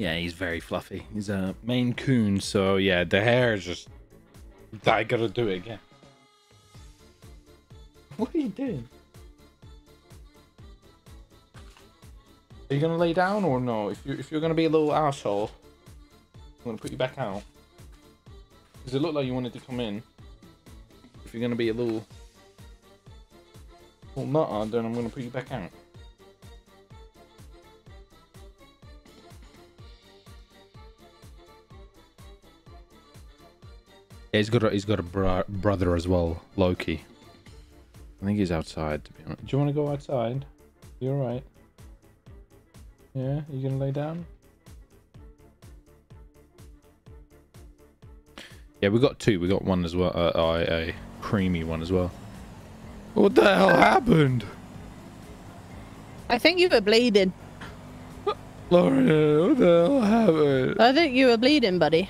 Yeah, he's very fluffy. He's a Maine Coon, so yeah, the hair is just. I gotta do it again. What are you doing? Are you gonna lay down or no? If you if you're gonna be a little asshole, I'm gonna put you back out. Does it look like you wanted to come in? If you're gonna be a little, little nutter, then I'm gonna put you back out. Yeah, he's got a, he's got a bro brother as well, Loki. I think he's outside. To be honest, do you want to go outside? You're right. Yeah, you gonna lay down? Yeah, we got two. We got one as well. Uh, uh, a creamy one as well. What the hell happened? I think you were bleeding. Lauren, what the hell happened? I think you were bleeding, buddy.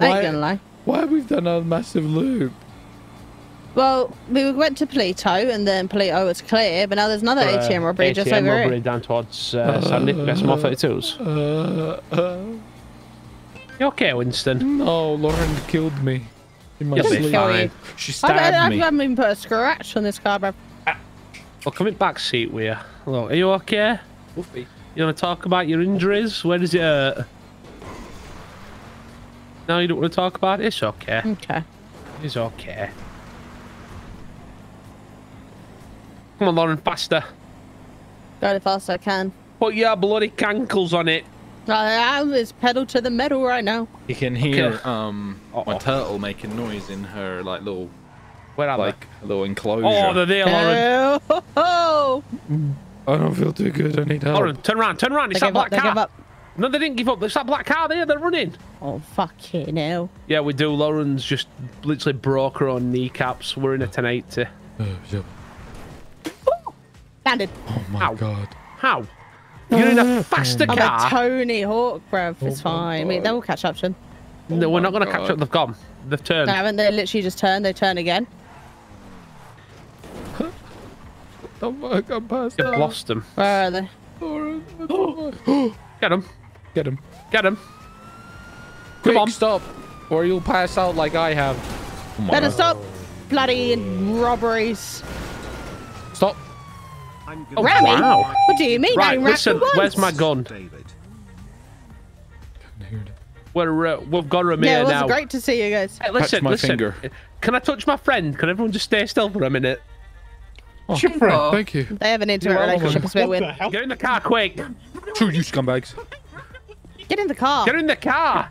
I ain't gonna lie. Why have we done a massive loop? Well, we went to Paleto and then Paleto was clear, but now there's another ATM robbery just ATM over robbery here. down towards uh, Sandy. Get some more 32s. Uh, uh, You okay, Winston? no, Lauren killed me. In my You'll be sleep. fine. She I, stabbed I, I me. haven't even put a scratch on this car, bro. Well, come in back seat with you. Look, are you okay? You want to talk about your injuries? Where does it hurt? No, you don't want to talk about it? It's okay. Okay. It's okay. Come on, Lauren, faster. Go as fast as I can. Put your bloody cankles on it. I am is pedal to the metal right now. You can hear Okay. um my turtle making noise in her like little Where are like a little enclosure. Oh, they're there, Lauren. Oh, oh, I don't feel too good. I need help. Lauren, turn around, turn around. It's They that black they car. give up. No, they didn't give up. It's that black car there. They're running. Oh, fuck it now. Yeah, we do. Lauren's just literally broke her own kneecaps. We're in a 1080. Landed. Oh my god. How? You're in a mm. faster I'm car. a Tony Hawk, bruv. Oh It's fine. I mean, they will catch up soon. no, we're not going to catch up. They've gone. They've turned. They haven't. They literally just turned. They turn again. Oh my god, passed You've out. lost them. Where are they? Get him. Get him. Get him. Quick, on. stop, or you'll pass out like I have. Oh Better God. stop bloody robberies. Stop. Oh, Ram wow. What do you mean? Right, listen. once. Where's my gun? We're, uh, we've got him Yeah, it was now. great to see you guys. Hey, listen, my listen. finger. Can I touch my friend? Can everyone just stay still for a minute? Oh, Thank you. They have an intimate relationship. It's a bit weird. Get in the car quick. True, you scumbags. Get in the car. Get in the car.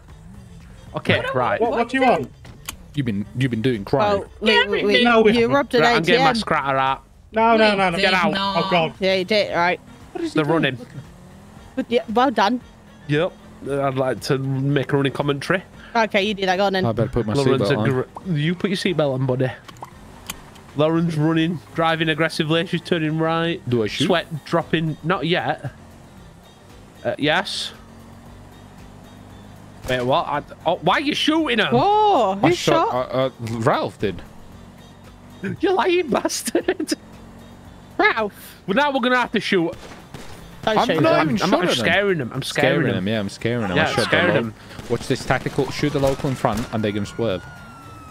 Okay, right. What, what do you want? You've been you've been doing crime. Oh, we, we, we, No, we you haven't. robbed an Right, I'm getting my ATM. scratter out. No, no, no, no. Get out. Oh, God. Yeah, you did. Right. They're running. But yeah, well done. Yep. I'd like to make a running commentary. Okay, you do that. Go on then. I better put my seatbelt on. You put your seatbelt on, buddy. Lauren's running, driving aggressively. She's turning right. Do I shoot? Sweat dropping. Not yet. Uh, yes. Wait, what? I, oh, why are you shooting him? Oh, who I shot? shot. Uh, uh, Ralph did. You lying bastard. Ralph. Well, now we're gonna have to shoot. Don't I'm shoot. not I'm, even I'm not shooting him. scaring him. I'm scaring, Scaring him. him. Yeah, I'm scaring him. Yeah, I shot scaring the him. Watch this tactical. Shoot the local in front, and they can swerve.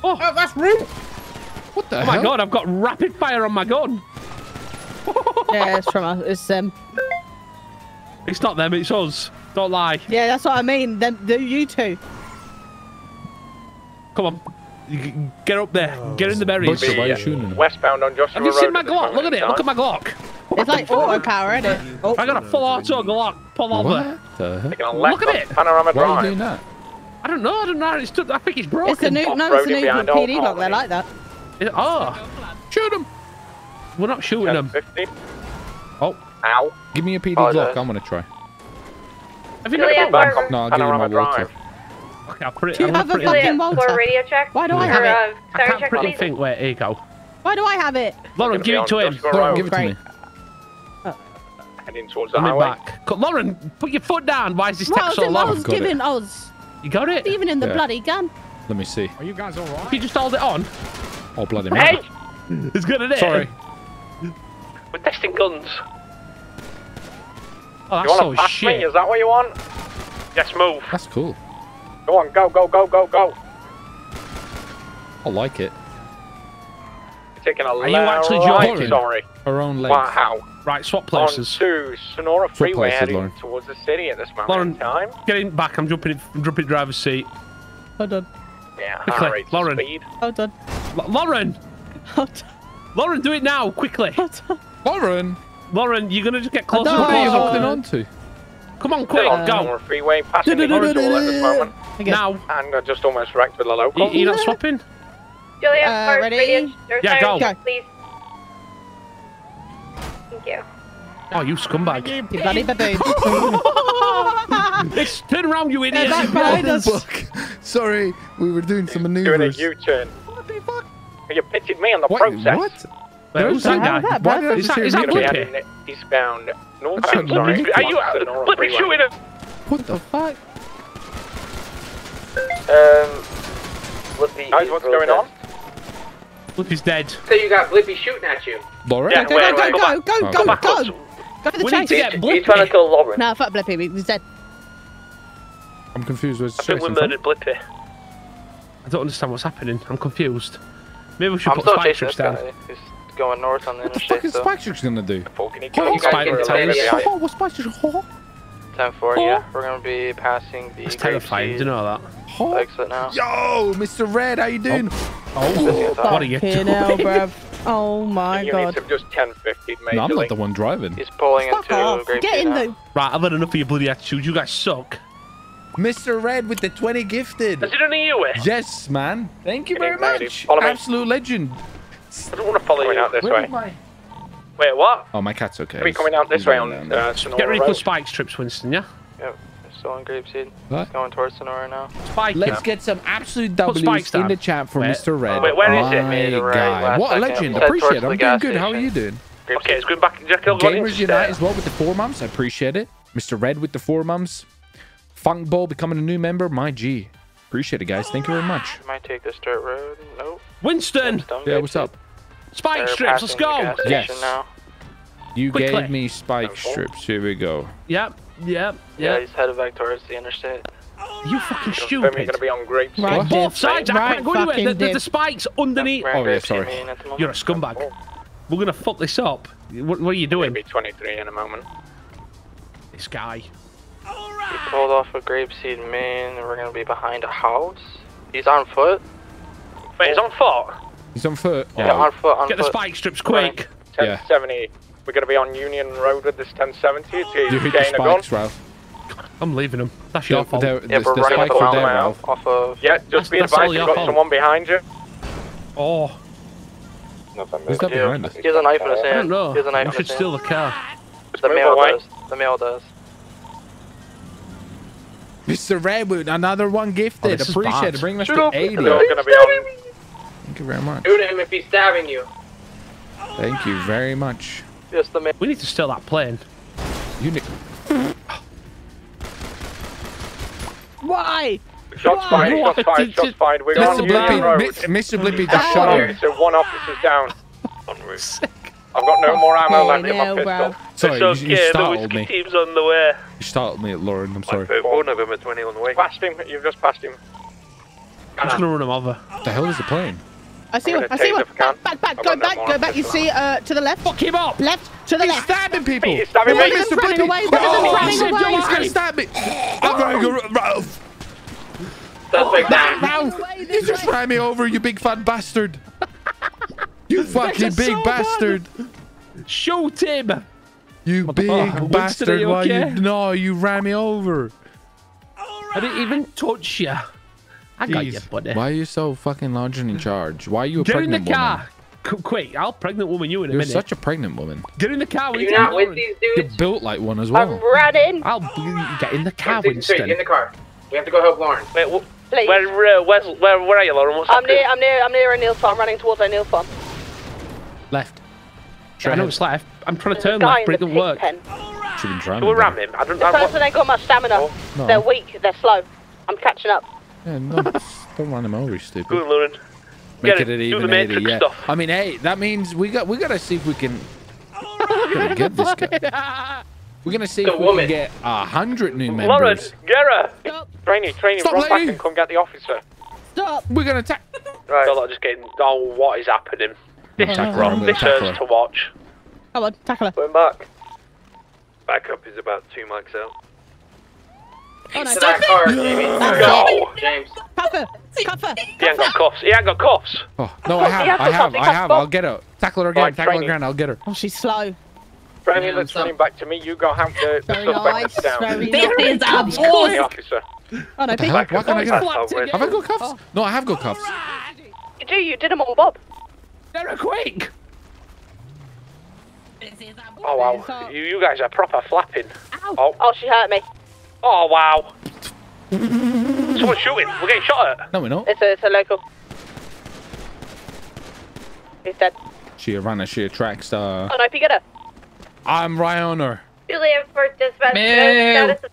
Oh, that's rude. What the oh hell? my god! I've got rapid fire on my gun. yeah, it's from us. It's um. It's not them. It's us. Don't lie. Yeah, that's what I mean. Them, the, you two. Come on. Get up there. Oh, get in the berries. Buster, why are you shooting him? Westbound on Joshua Have you seen my Glock? Look at in it. Look at my Glock. It's like auto power, isn't it? Oh, I got a oh. full auto Glock. Pull over. What the heck? Taking a Look at it. Panorama Why are you doing that? I don't know. I don't know. It's too, I think it's broken. it's a new, no, it's a new behind Old PD lock. They Colony. like that. it- oh, Shoot him! we're not shooting them. Oh, Ow. give me a PD Glock. the- I'm gonna try. Have you got Juliet, a gun? No, I'll give you my Panorama Walter. Okay, I'll put. Do you I'm have a put it in. fucking Juliet, for Walter? radio check. Why do I or, have it? uh, I can't check, pretty please. think. Wait, here you go. Why do I have it? Lauren, give it to him. Lauren, give it to me. Heading towards the I'm highway. back. Lauren, put your foot down. Why is this Well, I text so long? was Got it. giving. I You got it? even in the Yeah. bloody gun. Let me see. Are you guys all right? If you just hold it on, Oh bloody Hey! hell! it's good at it. Sorry. We're testing guns. Oh, You that's want so to pass shit. me? Is that what you want? Yes, move. That's cool. Go on, go, go, go, go, go. I like it. You're taking a Are you left actually right, joking? sorry. Her own legs. Wow. Right, swap places. On places. to Sonora Freeway places, heading Lauren. towards the city at this moment Lauren. in time. Get in back. I'm jumping. In, I'm jumping in driver's seat. Hold on. Yeah, Quickly, heart rate Lauren. speed. Hold on. L- Lauren, Hold on. Lauren, do it now, quickly. Hold on. Lauren, Lauren, you're gonna just get closer don't what and are you know. closer. holding on to? Come on, quick, go. on go. Sonora Freeway, passing the corridor at this moment. Okay. Now. And I just almost wrecked with the local. You, you're not swapping? Juliet, Uh, for ready? radio Yeah, siren go. please. Thank you. Oh, you scumbag. You bloody baboon. This, turn around, you idiot. back behind us. Fuck. Sorry, we were doing some maneuvers. Doing a maneuvers. U-turn. What the fuck? You pitted me on the What? process. What? Wait, who's that guy? that Why did Is just that, is that Gonna be Nick? Blippy? heading eastbound north. I'm sorry. Are you towards Sonora Blippy shooting him? What the fuck? Um, Blippy Guys, what's going on? Blippy's dead. So you got Blippy shooting at you. Lauren? Yeah, Go, wait, go, wait, go, come go, go, go, go. up. Go for the We need chase. to get He's trying to kill Lauren. No, fuck Blippy. He's dead. I'm confused. Where's I think we chasing from? murdered Blippy. I don't understand what's happening. I'm confused. Maybe we should I'm put still spike chasing strips down. guy. He's going north on the What the interstate fuck is still. Spike gonna do? Can you Oh, you guys Spider get tails. ready? Oh, what's Spike Strips? Oh, 10-4, yeah. We're gonna be passing the It's terrifying. Do you know that? oh. exit now. Yo, Mr. Red, how you oh. doing? Oh, what are you Fucking doing? hell, bruv. Oh my god. have just 10-50 No, I'm not the one driving. He's pulling Fuck into off. Grape Get in the. Right, I've had enough of your bloody attitude. You guys suck. Mr. Red with the 20 gifted. Is it an EUA? Yes, man. Thank you very Enigmatic. much. Follow me. Absolute legend. I don't want to follow Coming you. out this Where way. am I? Wait, what? Oh, my cat's okay. Are we coming out this He's way on uh. Sonora Get ready for spikes, spike strips, Winston, yeah? Yep, we're still on Grapeseed. What? Going towards Sonora now. Spike Let's it. get some absolute Put W's spikes in down. the chat for Where? Mr. Red. Wait, where is it? My Made right guy. What a legend. Appreciate it. I'm doing good. How are you doing? Okay, it's going back. Jack, Gamers Unite as well with the four mums. I appreciate it. Mr. Red with the four mums. Funk Ball becoming a new member. My G. Appreciate it, guys. Thank you very much. Might take this dirt road. Nope. Winston! Still Yeah, what's Grapeseed. up? Spike strips, let's go! Yes. Now. You Quickly. gave me spike strips. Here we go. Yep, yep, Yeah, yep. he's headed back towards the interstate. You fucking Confirm you're stupid. gonna be on Grapeseed. Right, What? Div. Both sides, I Right, can't go anywhere. fucking The, the, the spikes underneath. Oh, yeah, sorry. main at the moment. You're a scumbag. We're gonna fuck this up. What, what are you doing? Maybe 23 in a moment. This guy. He pulled off a Grapeseed main, and we're gonna be behind a house. He's on foot. Wait, he's on foot. He's on foot. Yeah, on foot. On Get the spike strips quick. Yeah. 1070. We're gonna be on Union Road with this 1070. It's You hit the getting a gun. spikes, Ralph. I'm leaving him. That's Yeah, your fault. the, Yeah, the, but the running spikes up are the there, Ralph. off of. Yeah, just That's- be advised, you've got fault. someone behind you. Oh, November. Who's that behind us? He has a knife in his hand. I don't hand. know. He has a knife We should steal hand. the car. The male does. The male does. Mr. Redwood, another one gifted. Oh, this is Appreciate bad. it. Bring us Shoot Thank you very much. Shoot him if he's stabbing you. Thank you very much. Just the male. We need to steal that plane. You need. Why? Shots fired. Shots fired. Shots fired. We're Mr. on Union Blippy, Road. Mr. Blippy just shot Here, him. So one officer's down. En route. I've got no more ammo Hey, left in my pistol. bro. Sorry, it's you, you okay. The startled whiskey me. team's on the way. You startled me, Lauren. I'm sorry. Four November 20 on the way. Passed him. You've just passed him. I'm just gonna run him over. The hell is the plane? I see I'm one. I see take one. Back, back, back. Go back, go back. You see, uh, to the left. Fuck him up! Left, to the left. He's left. stabbing people. He's stabbing Look me. at him running away. Look at Oh, him he running said, away. He's gonna stab me. I'm running around, Ralph. Suspect down. Ralph. You just ran me over, you big fat bastard. You fucking big bastard. Shoot him! You big Winston, bastard. Why okay? you no, you ran me over. I didn't even touch you. I got you, buddy. Why are you so fucking large and in charge? Why are you a Get in the pregnant woman? car. Quick, I'll pregnant woman you in a You're minute. such a pregnant woman. Get in the car. Are you need not with Lauren. these You're built like one as well. I'm running. I'll get in the car, Straight, straight, Winston. Get in the car. We have to go help Lauren. Wait, wh- Please. where, uh, where's, where, where are you, Lauren? What's I'm happening? near. I'm near. I'm near O'Neill's farm. Running towards O'Neill's farm. Left. I know it's left. I'm trying to There's turn left, but it the doesn't work. pen. Should have been trying. Can we ram him? I don't The know. person ain't got much stamina. No. They're weak. They're slow. I'm catching up. Yeah, no, don't run him over, oh, you stupid. Go on, Lauren. Make it it. an even the 80, yeah. stuff. I mean, hey, that means we got we gotta see if we can. We're gonna get this guy. We're gonna see The if we woman. can get a hundred new Lauren, members. get her. Stop. Trainee, trainee, Stop, run back and come get the officer. Stop. We're gonna attack. Right. Feel like just getting. Oh, what is happening? This Tackle her, wrong. gonna This tackle hurts to watch. Come on, tackle her. Going back. Backup is about two mics out. Oh no. To that car, Jamie. No. James. Cuff her. He ain't got cuffs. He ain't got cuffs. Oh no, I have, have I to have, I have. I'll get her. Tackle her again. Right, tackle her again. I'll get her. Oh, she's slow. Trainee, Yeah, that's stop. running back to me. You go have the, the Very suspect nice. that's down. Very Get nice. the officer. Oh no, The people. Why can't I get her? Have I got cuffs? No, I have got cuffs. You do. You did them all, Bob. Get her quick! Oh wow, you, you guys are proper flapping. Oh, Oh, she hurt me. Oh wow. Someone's shooting. We're getting shot at. No, we're not. It's a. It's a local. He's dead. She a runner. She a track star. Oh no, if you get her. I'm right on her. Juliet for dispatch. Moo. Status of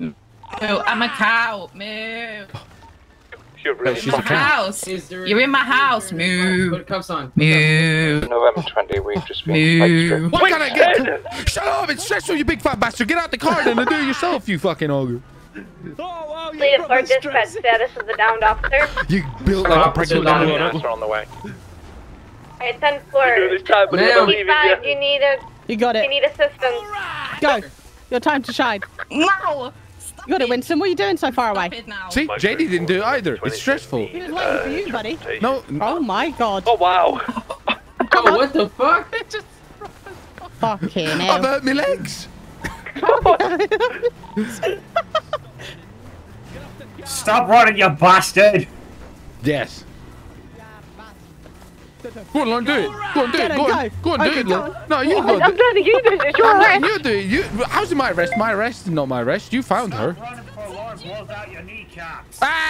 Moo, I'm a cow. Moo. You're Hey, really she's My cow. house. Is there- You're in my house. Moo. Put cuffs on. Moo. November 20, we've just been Moo. spike stripped. Why can't I get? Shut up! It's stressful, you big fat bastard. Get out the car then and do it yourself, you fucking ogre. Oh, Fleet for dispatch status of the downed officer. You built like a pregnant woman. on the way. Alright, 10 4. this time, but I'm leaving you. You need a You got you it. need assistance? Go. Your time to shine. No! You got it, Winston. What are you doing so far away? See, JD didn't do it either. It's stressful. He was waiting for you, buddy. No. Oh my god. Oh wow. Oh, what the fuck? Fucking I've hell. hurt my legs. Stop running, you bastard! Yes. Go on, Lauren, do it. Go on, do it. Go on, go. go on, do it, Lauren. No, you Oh, go. I'm letting you do it. It's your I'm arrest. You do it. You. How's it my arrest? My arrest is not my arrest. You found her. Ah,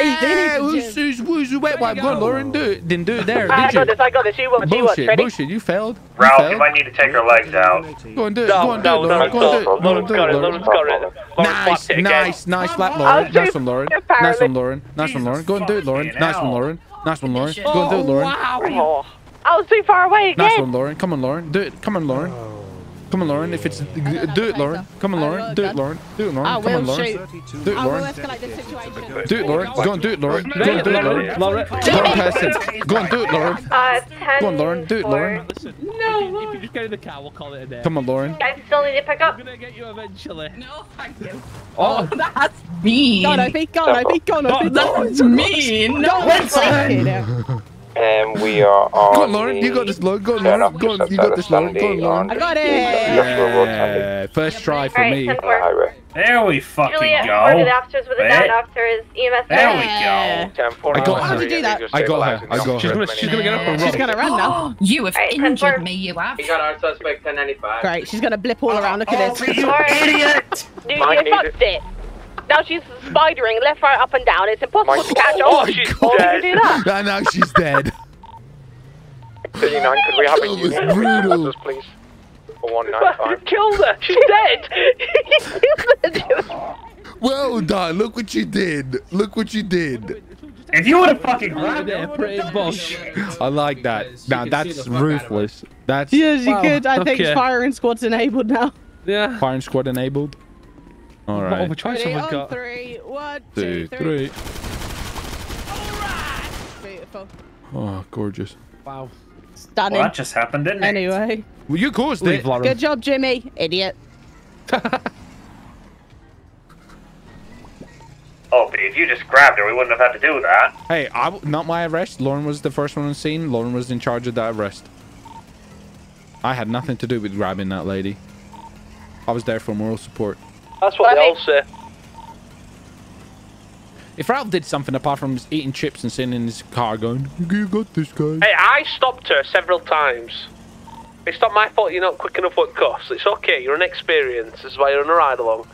who's, who's, who's the wet wipe? Go on, Lauren, do it. Didn't do it there, did you? I got this, I got this. You want, you want, Bullshit, bullshit. You failed. Ralph, you might need to take her legs out. Go on, do it. Go on, do no, it, Lauren. Go on, do it. no, Go on, Lauren's do it, got it, Lauren. Lauren's got it. Nice, slapped it again. nice, nice slap, I'll Lauren. Nice one, Lauren. Nice one. Lauren. Nice one, Lauren. Go and do it, Lauren. Nice one, Lauren. Nice one, Lauren. Go and do it, Lauren. Wow. I was too far away Nice again. one, Lauren. Come on, Lauren. Do it. Come on, Lauren. Come on, Lauren. If it's do it, Lauren. Come on, Lauren. Do it, Lauren. Do it, Lauren. Come on, Lauren. shoot. Do it, Lauren. escalate this situation. Do it, Lauren. Go and do it, Lauren. Go and do it, Lauren. Lauren. Lauren person. Go and do it, Lauren. Uh, 10 Go on, Lauren. Do it, Lauren. No. If you just get in the car, we'll call it a day. Come on, Lauren. I still need to pick up. I'm gonna get you eventually. No, thank you. Oh, that's mean. No, on, Opie. Go on, Opie. Go on, Opie. That's mean. Go on, Winston. Winston. Um, we are on. Go on, Lauren. You got this, Lauren. Go on, Lauren. Go on. You got this, Lauren. Go on, Lauren. I got it. Yeah. First try for me. There we fucking Juliet go. reported officers with a Wait. downed officer is EMS. There we go. I got How'd you her. do that? I got her. I got She's her. gonna, she's gonna get up and She's run. gonna run now. You have Alright, 10 injured me, you have. We got our suspect 1095. Great. She's gonna blip all around. Look at this. You Alright. idiot! Dude, you fucked it. Now she's spidering left, right, up and down. It's impossible Mike- to catch Oh, on. she's Oh, dead. do that. And now she's dead. 39, could we have a That was unit brutal. with us, please? For You 195. killed her. She's dead. Well done. Look what you did. Look what you did. If you would have fucking grabbed there, pretty bush. I like that. Now that's ruthless. That's Yes, you Wow, could. I think firing squad's enabled now. Yeah. firing squad enabled. All What right. other choice Ready have we on got? three. One, Two, two, three. three. Beautiful. Oh, gorgeous. Wow. Well, Stunning. that just happened, didn't it? Anyway. Well, you caused Leave it. Lauren. Good job, Jimmy. Idiot. Oh, but if you just grabbed her, we wouldn't have had to do that. Hey, I w- not my arrest. Lauren was the first one on scene. Lauren was in charge of that arrest. I had nothing to do with grabbing that lady. I was there for moral support. That's what they all say. If Ralph did something apart from eating chips and sitting in his car going, "You got this guy," Hey, I stopped her several times. It's not my fault you're not quick enough at costs. It's okay, you're inexperienced. This is why you're on a ride along.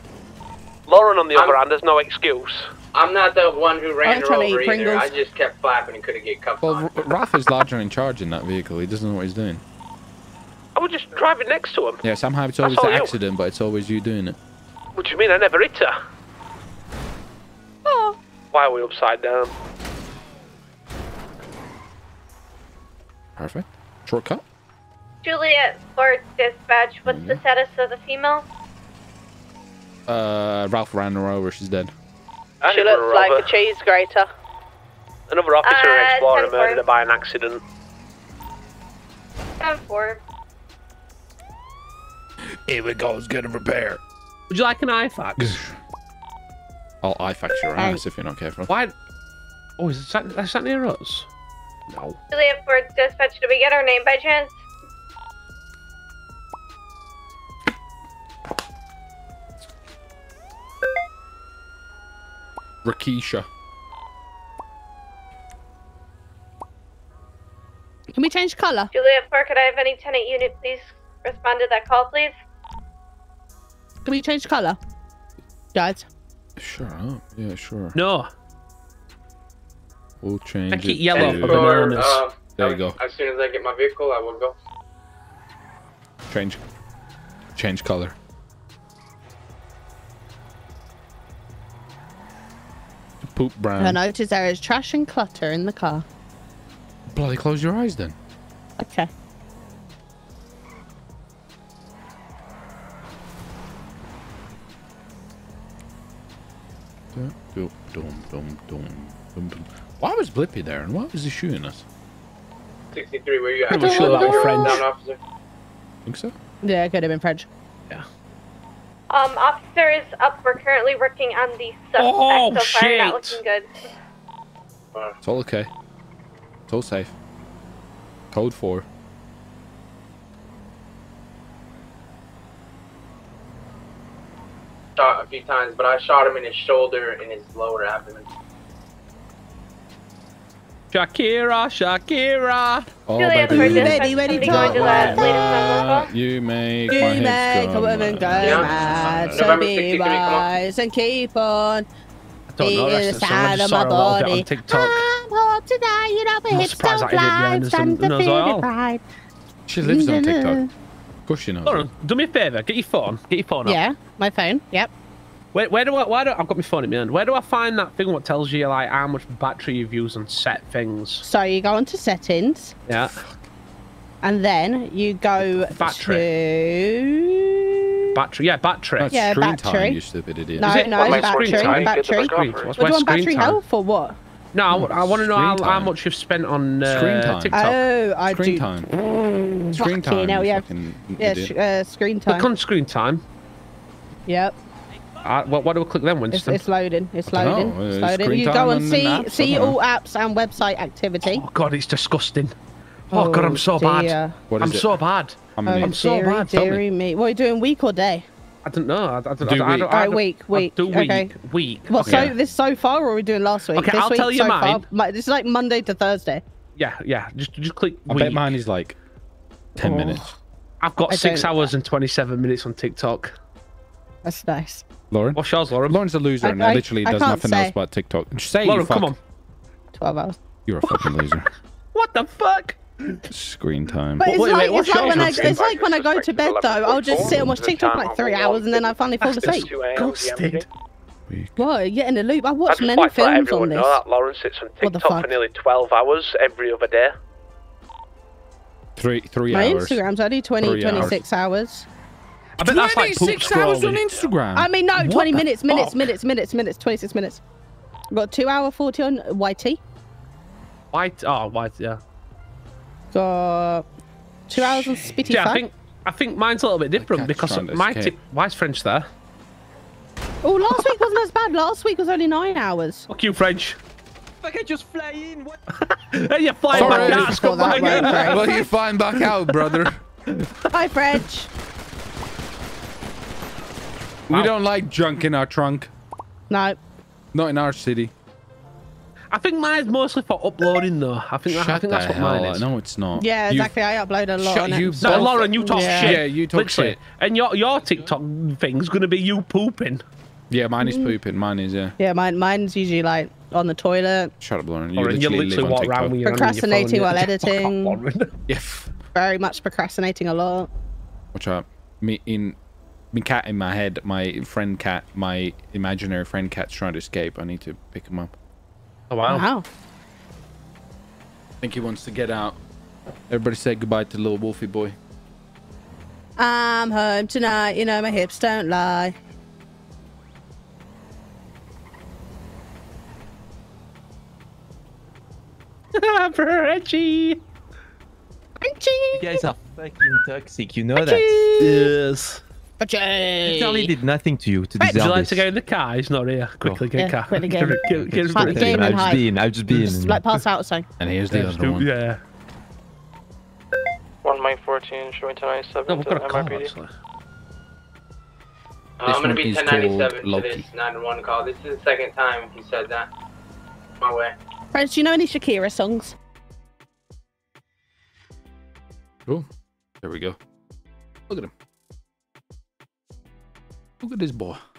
Lauren, on the other hand, has no excuse. I'm not the one who ran I'm her over eat either. I just kept flapping and couldn't get cuffed well, on. Ralph is larger in charge in that vehicle. He doesn't know what he's doing. I was just driving next to him. Yeah, somehow it's always all the you. accident, but it's always you doing it. What do you mean? I never hit her. Oh. Why are we upside down? Perfect. Shortcut. Juliet for dispatch. What's the status of the female? Uh, Ralph ran her over. She's dead. I She looks like her. a cheese grater. Another officer and Uh, explorer murdered her by an accident. 10 4. Here we go. It's getting repair. Would you like an IFAX? I'll IFAX your Hey. ass if you're not careful. Why? Oh, is that, that's that near us? No. Juliet for dispatch. Did we get her name by chance? Rakisha. Can we change colour? Juliet for could I have any tenant unit please respond to that call, please? Can we change colour? Guys. Sure up. Yeah, sure. No. We'll change Make it it yellow to- for bananas. Uh, There you go. As soon as I get my vehicle, I will go. Change. Change color. Poop brown. I brown. noticed there is trash and clutter in the car. Bloody close your eyes then. Okay. Dum, dum, dum, dum, dum. Why was Blippy there and why was he shooting us? 63, where you at? Pretty sure that was French. Down officer. Think so? Yeah, it could have been French. Yeah. Um, is up. We're currently working on the suspect Oh, so far. Not shit. looking good. It's all okay. It's all safe. Code 4. Shot a few times, but I shot him in his shoulder and his lower abdomen. Shakira, Shakira. Oh, Juliet, baby. for you- Ready, ready, be going to the latest Uh, you make You my make head a go woman mad. go Yeah. mad, so be 63, come on. wise and keep on I don't know. beating That's the the. I side just of saw my it a little bit body. on TikTok. I'm hot tonight, you know, my hips surprised don't that fly, behind us and- stand and us all. defeated pride. She lives on TikTok. Of course she. Lauren, do me a favour. Get your phone. Get your phone up. Yeah, my phone. Yep. Where, where do I? Why do I've got my phone in my hand? Where do I find that thing? What tells you like how much battery you've used on set things? So you go into settings, Yeah. and then you go Battery. to Battery. Yeah, battery. That's Yeah, screen battery. time, you stupid idiot. no, Is it- no, what, my battery, screen time? battery. Screen. What's What my do you want battery time? health or what? No, I, want to know how, how much you've spent on uh, Screen time. TikTok. Oh, I Screen do. time. Screen time, hell, you yeah. Yeah, uh, screen time. Click on screen time. Yep. Uh, what, what do we click then, It's, Winston? it's loading. It's loading. know, It's loading. You go and and see apps, see all apps and website activity. Oh God, it's disgusting. Oh, God, I'm so bad. dear. What I'm it? so bad. How many? Oh, I'm so dearie, bad, tell me. dearie me. What are you doing, week or day? I don't know. I, I, don't- Do I, don't- I, week. don't- I Alright, don't- week, I week, Do week. okay. Week. What? okay. So this so far, or are we doing last week? Okay, this I'll week tell you so mine. Far, my, this is like Monday to Thursday. Yeah, yeah. Just, just click I week. bet mine is like 10 Oh. minutes. I've got I six hours and 27 minutes on TikTok. That's nice. Lauren? What's yours, Lauren? Lauren's a loser I- and I- literally I does nothing say. else but TikTok. Just say Lauren, you fuck. come on. Twelve hours. You're a fucking loser. What the fuck? Screen time. But it's wait, like it's like when I it's like when I go to bed though. I'll just sit and watch TikTok for like three hours and then I finally fall asleep. Ghosted. What? Get in the loop. I watch I'd just many like to let films everyone on this. know that Lauren sits on TikTok for nearly 12 hours every other day. Three three My hours. Instagram's only 20, Three hours. 26 hours. I bet that's like poop 26 hours on. Instagram. I mean, no, What 20 the minutes, minutes, fuck? minutes, minutes, minutes, 26 minutes. I've got 2 hour 40 on YT. White. Oh, white. Yeah. Got 2 hours on Spitty Yeah, I think I think mine's a little bit different because my escape. Why is French there? Oh, last week wasn't as bad. Last week was only 9 hours. Fuck you, French. If I could just fly in. What? Hey, you're flying Sorry. back out. Thought that way, Craig. well, you find back out, brother. Hi, French. We don't like junk in our trunk. No. Not in our city. I think mine's mostly for uploading though. I think that, I Shut think the that's what hell mine up. is. No, it's not. Yeah, You- exactly. I upload a lot Shut you so- No, Lauren, you talk Yeah. shit. Yeah, you talk Literally. shit. And your your TikTok thing's gonna be you pooping. Yeah, mine is pooping. Mine is, yeah. Yeah, mine, mine's usually like on the toilet, Shut up, Lauren. You Lauren, you literally, literally live walk on around TikTok. with your hand your phone, procrastinating while editing. Lauren. Yeah. very much procrastinating a lot. Watch out. Me in me cat in my head, my friend cat, my imaginary friend cat's trying to escape. I need to pick him up. Oh wow. Wow. I think he wants to get out. Everybody say goodbye to little Wolfie boy. I'm home tonight, you know my hips don't lie. Reggie. You guys are fucking toxic. You know that. Yes. Literally did nothing to you to Would you like this. to go in the car? He's not here. Quickly get Yeah, car. quickly Get, get get, in. get, Like get, game I've just hide. been. I've just been. Just like pass out or something. And here's the Yeah, other one. yeah. One Mike 14, showing 1097 No, we've got a to call MRPD. actually. Uh, This I'm gonna one be 1097 called for this Loki. 911 call. This is the second time he said that. My way. Friends, do you know any Shakira songs? Oh, there we go. Look at him. Look at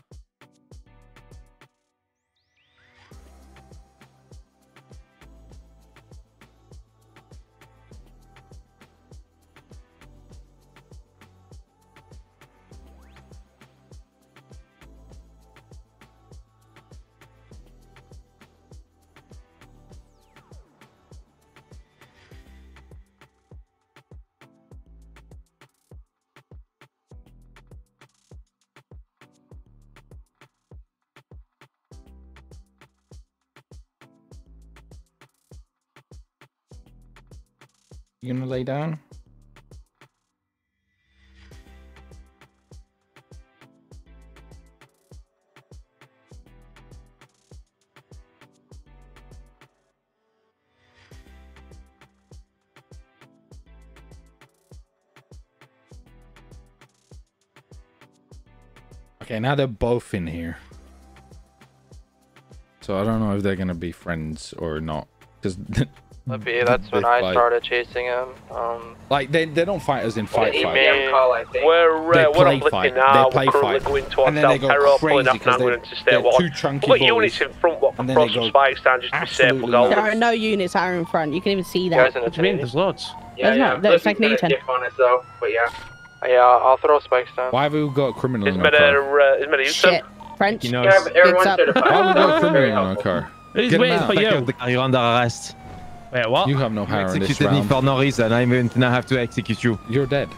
You gonna lay down? Okay, now they're both in here. So I don't know if they're gonna be friends or not. Because Maybe that's when I started chasing him. Um, Like they, they don't fight as in fight He fight. made- call, I think. We're, They uh, we're play on fight. Now. They play we're currently fight. going towards And then they South go Peril, crazy pulling up 'cause now, they- going to stay they're watch. two chunky We've units in front, what And then they go spikes down just to be safe. We'll absolutely go. There are no units that are in front. You can even see that. Guys in the mean? There's loads. Yeah, yeah. not. There's like Blippy's got a Newton. diff on us though, but yeah. Yeah, I'll throw spikes down. Why have we got a criminal in our Meta, car? uh, is Meta Houston? Shit. French. You know, Yeah, but everyone's Gigs up. certified. Why have we got criminal in our car? He's waiting for you. of the car, you're under arrest. Wait, what? You have no power in this executed me round. for no reason. I'm going to now have to execute you. You're dead.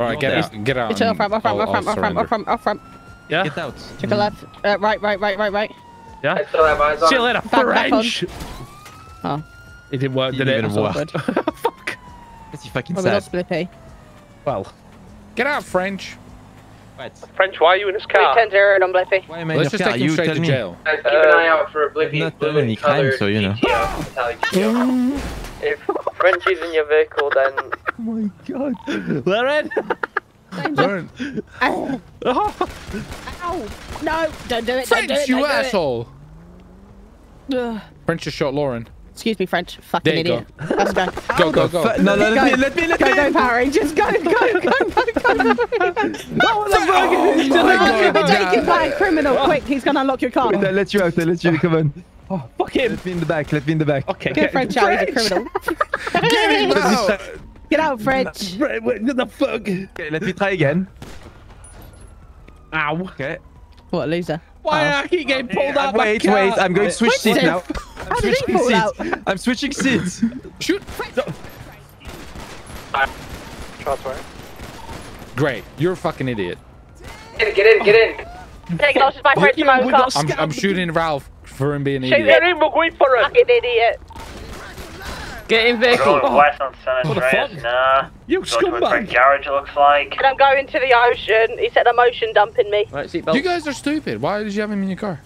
All right, You're get out. Get out. It's off and front, off front, I'll- off front, I'll off front, off surrender. front, off front. Yeah? Get out. Check a left. Uh, right, right, right, right, right, Yeah? I still have eyes on See you later, Back, back on. French. Oh, It didn't work, did it? It Didn't work. good. Fuck. That's fucking Well, we sad. lost Blippy. Well, Get out, French. What? French, why are you in this car? 310 on Blippy. Why am I Let's just car? take him straight to me. jail. Guys, keep an eye out for uh, Blippy's not done blue any and colored so you know. GTO, metallic GTO. If French is in your vehicle, then Oh my god. Lauren. Learn. Ow! Ow! No! Don't do it! French, don't do it! you don't do it. asshole. Ugh. French just shot Lauren. Excuse me, French. Fucking There you idiot. Let's go. Go, go, go. No, no, let me, let me, let Go, me. go, Power Rangers. Go, go, go, go, go. Oh, the fuck? Oh my God, Take him no. back, criminal. Quick, he's gonna unlock your car. Wait, I'll let you out. I'll let you. Come on. Oh, fuck him. Let me in the back. Let me in the back. Okay, Get French out, he's a criminal. Get him out. Get out, French. French. What the fuck? Okay, let me try again. Ow. Okay. What a loser. Why ah. I keep getting pulled out my Wait, car? wait. I'm going to switch seats now. I'm did switching seats. I'm switching seats. Shoot. Shots fired. Great. You're a fucking idiot. Get in, get in, get in. Take it off my French you know, we motor. got I'm, I'm shooting Ralph for him being an idiot. Shoot idiot. him. We're going for it. Fucking idiot. Get in vehicle. Going west on San What the Andreas. fuck? Nah. You Go to a scumbag. garage, it looks like. And I'm going to the ocean. He said I'm ocean dumping me. Right, seatbelt. You guys are stupid. Why did you have him in your car?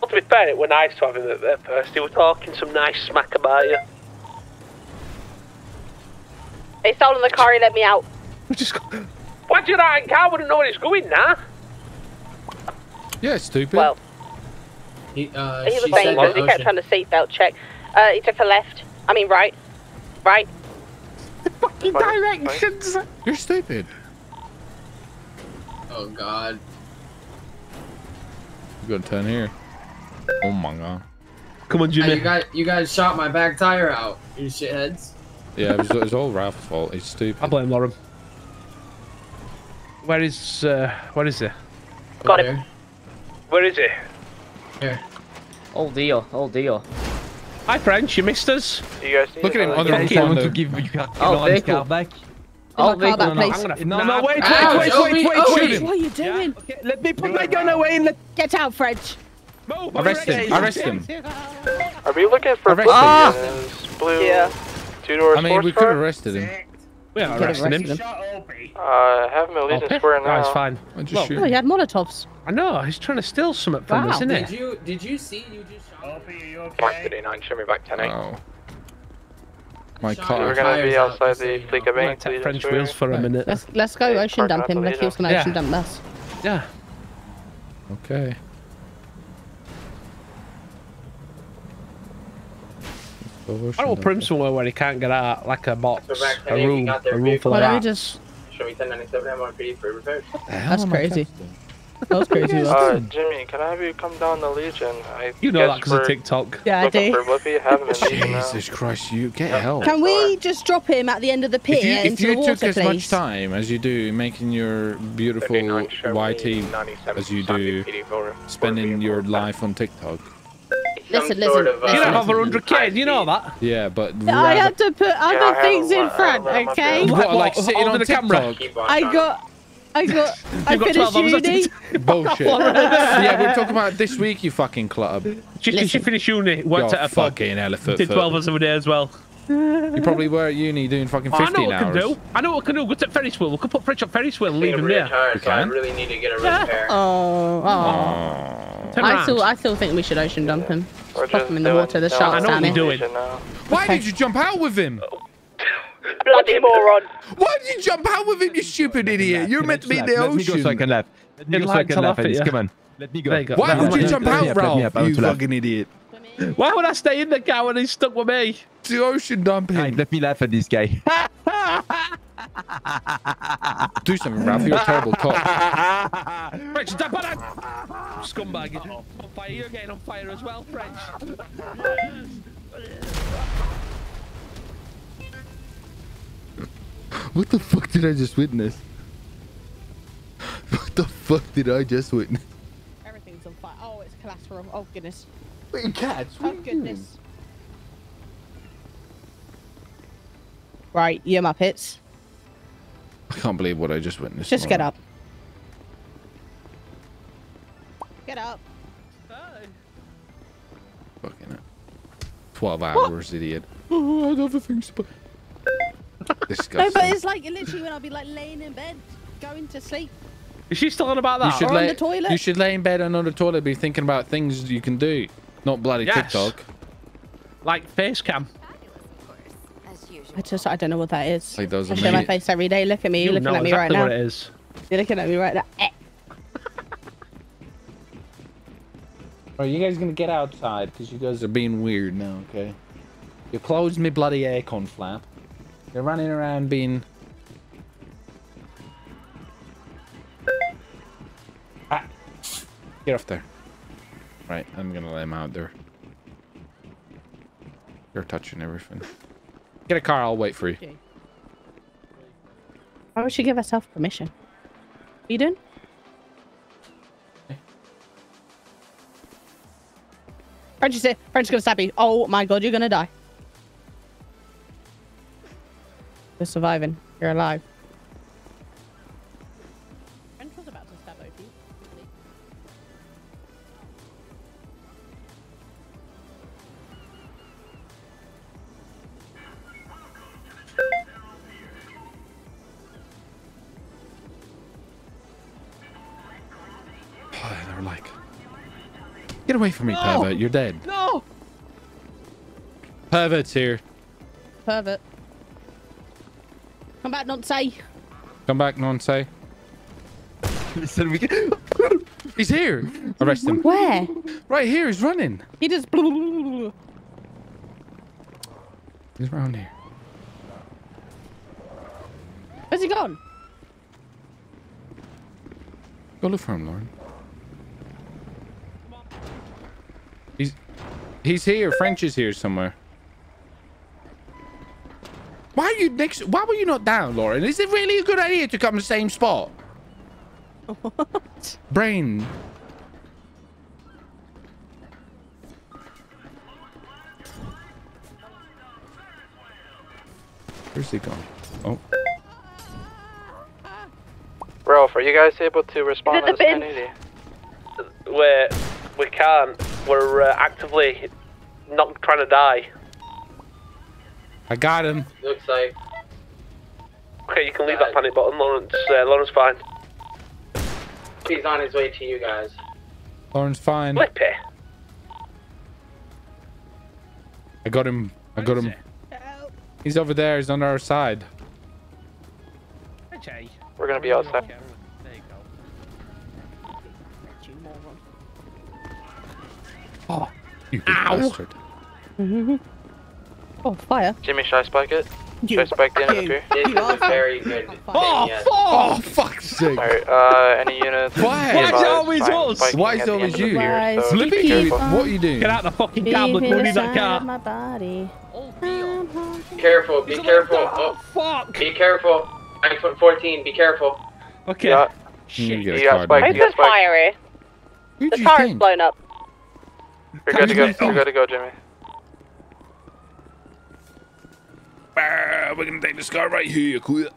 Well, to be fair, it were nice to have him at, at first. He was talking some nice smack about you. They stolen the car. He let me out. We just Why'd you not in car? Wouldn't know where he's going now. Yeah, stupid. Well, He, uh, he was she saying because he kept ocean. trying to seatbelt check. Uh, he took a left. I mean right. Right. The fucking directions. You're stupid. Oh god. You gotta turn here. Oh my god. Come on, Hey, Jimmy. you guys, you guys shot my back tire out. You shitheads. Yeah, it was, it was all Ralph's fault. He's stupid. I blame Lauren. Where is uh where is he? Got Over him. Where is he? there. Here. Oh deal, oh deal. Hi French, you missed us. You guys Look at him another- on the Okay, I to give you car- Oh, Lauren's vehicle. car back. Oh, my car back, vehicle. please. No, no, wait, wait, Ouch, wait, oh, wait, wait, wait. oh, Shoot wait. him. What are you doing? Okay, let me put my gun away and let. Get out, French. Move, Arrest him. Arrest him. Are we looking for Arrest him. in ah! blue Yeah. two doors I mean, we could have arrested him. We are Could've arresting him. arrested Uh, have him at Legion Square now. That's fine. I just Well, shoot Oh, he had Molotovs. I know, he's trying to steal something from Wow. us, isn't Did he? you did you see you just shot? Mark 59, show me back 10 Oh. My Shot We're gonna be outside the you Fleeca know. Bank. French Square. wheels for a minute. Let's let's go Hey, ocean park dump out him. the Like he gonna ocean dump us. Yeah. Okay. I don't want Prim somewhere where he can't get out, like a box, So a room, a room vehicle. full of Why don't we rats. just? Show me 1097 MRP for repairs. That's crazy. That was crazy. Uh, Jimmy, can I have you come down the Legion? I You know that because of TikTok. Yeah, I do. for Blippy. Have him in Legion now. Jesus Christ, you get help. Can we just drop him at the end of the pit If you, if into you the water, took as please? much time as you do making your beautiful 39, show me YT 97, as you do spending your life on TikTok. Listen, Some listen, sort of, uh, You don't have a hundred k, you know that? Yeah, but I rather- had to put other have things in front, have okay? what, What, like what, sitting over on the camera? On I got, I got, I You got finished 12 hours on uni. Bullshit. yeah, we're talking about this week, you fucking club. She, she Listen. finished uni, worked You're at a pub, fucking elephant. did 12 hours a day as well. You probably were at uni doing fucking Oh, I know what I can do. I know what I can do. Go to Ferris wheel. We can put French on Ferris wheel and leave him there. tired, so I really need to get a Yeah. repair. Oh, oh. Turn I still, I still think we should ocean dump him. We're Pop him in the doing- water. There's doing sharks I know what here. we're doing. Why Okay. did you jump out with him? Bloody moron. Why did you jump out with him, you stupid idiot? You're meant to be in the ocean. Let me go so I can laugh. Let me go so I can to laugh laugh at at this. you. Come on. Let me go. There you go. Why Let would you jump out, up, Ralph? up, I want You fucking idiot. Why would I stay in the car when he's stuck with me? To ocean dump Hey, let me laugh at this guy. Do something, Ralph. You're a terrible cop. French, stop on that! Scumbag. On fire. You're getting on fire as well, French. What the fuck did I just witness? What the fuck did I just witness? Everything's on fire. Oh, it's collateral. Oh, goodness. Wait, cats. Oh, goodness. Right, you Muppets. I can't believe what I just witnessed. Just get up. Get up. Fucking it. 12 hours, idiot. Oh, I had other things to put. Disgusting. No, but it's like literally when I'll be like laying in bed, going to sleep. Is she still on about you that? should Or on the toilet. You should lay in bed and on the toilet, be thinking about things you can do, not bloody Yes. TikTok. Like face cam. I just, I don't know what that is. Like those I show my face every day. Look at me. You You're looking at me exactly right what now. it is. You're looking at me right now. Eh. Are you guys gonna get outside? Because you guys are being weird now, okay? You closed me bloody aircon flap. You're running around being. Ah. Get off there. Right, I'm gonna let him out there. You're touching everything. Get a car, I'll wait for you. Why would she give herself permission? Are You doing? French is here. French is gonna stab you. Oh my god, you're gonna die. You're surviving. You're alive. Get away from me, No. pervert. You're dead. No! Pervert's here. Pervert. Come back, not say. Come back, non-say. Listen, we can... He's here. Arrest him. Where? Right here. He's running. He just. He's around here. Where's he gone? Go look for him, Lauren. He's he's here. French is here somewhere. Why are you next? Why were you not down, Lauren? Is it really a good idea to come to the same spot? What? Brain. Where's he gone? Oh, Ralph, are you guys able to respond to this the 1080? We're, we can't. We're uh, actively not trying to die. I got him. Looks like Okay, you can leave that panic button, Lawrence. Uh, Lawrence, fine. he's on his way to you guys. Lauren's fine. Flippy. I got him. I got him. He's over there. He's on our side. Okay. We're gonna be outside. Oh, you big Ow. bastard. oh, fire. Jimmy, should I spike it? You- Should I spike the end of the you- pier? This You is a are very good thing, Oh, yes. oh, fuck's sake. Alright, uh, any units? Why? Why is it advised, always us? Why is at it always end of the you? pier, so Flippy, be what are you doing? Get out the fucking Deep car, look, we need that car. my body. Careful, be careful. Oh, Fuck. be careful. iPhone 14, be careful. Okay. Yeah. You get a You got card, spiked, man. you got This is fiery. The you car is blown up. You're good to go. You're good to go, Jimmy. Ah, We're gonna take this car right here, quick.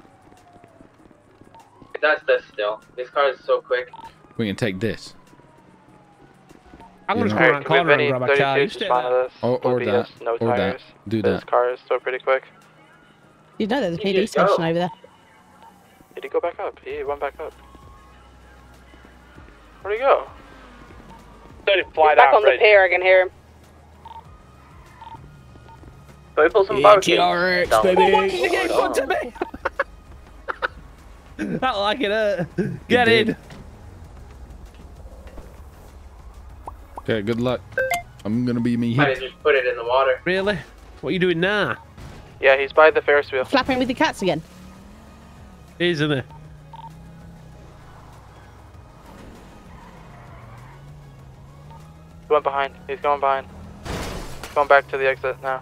That's this still. This car is so quick. We can take this. I'm gonna just know? go around corner and grab a car. You just stay fine this. Or, or OBS, that. no or that. Do This that. car is still pretty quick. You know there's a PD just go. station over there. Did he go back up? He went back up. Where'd he go? Don't fly He's back that on the pier, I can hear him. Can we pull some Yeah, barbecues? TRX, down? baby. Oh, what did you get in front me? That like it hurt. Get did. in. Okay, good luck. I'm gonna be me Might here. have just put it in the water. Really? What are you doing now? Yeah, he's by the Ferris wheel. Flapping with the cats again. Isn't it? Went behind. He's going behind. He's going back to the exit now.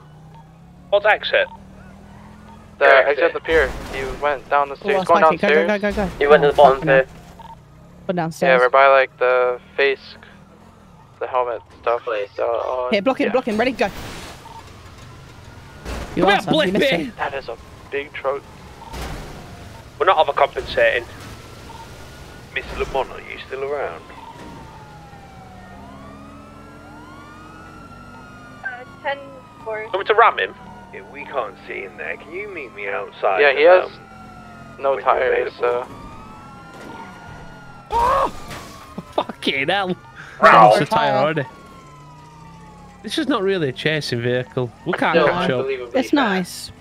What's exit? The Yeah, exit of the pier. He went down the Oh, stairs. that's going Mikey. Go, downstairs. go, go, go, go. You went to the Oh, bottom fucking hell. pier. Go Yeah, we're by like the face, the helmet stuff. Place. So, uh, Here, block him, yeah. block him. Ready, go. You Come are here, son, you it. That is a big truck. We're not overcompensating. Miss Lamont, are you still around? 10 4. Want me to ram him? Yeah, we can't see in there. Can you meet me outside? Yeah, he and, has um, no when you're tires. So Fucking hell. Wow. Lost a tire already. This is not really a chasing vehicle. We can't Still catch up. unbelievably It's nice.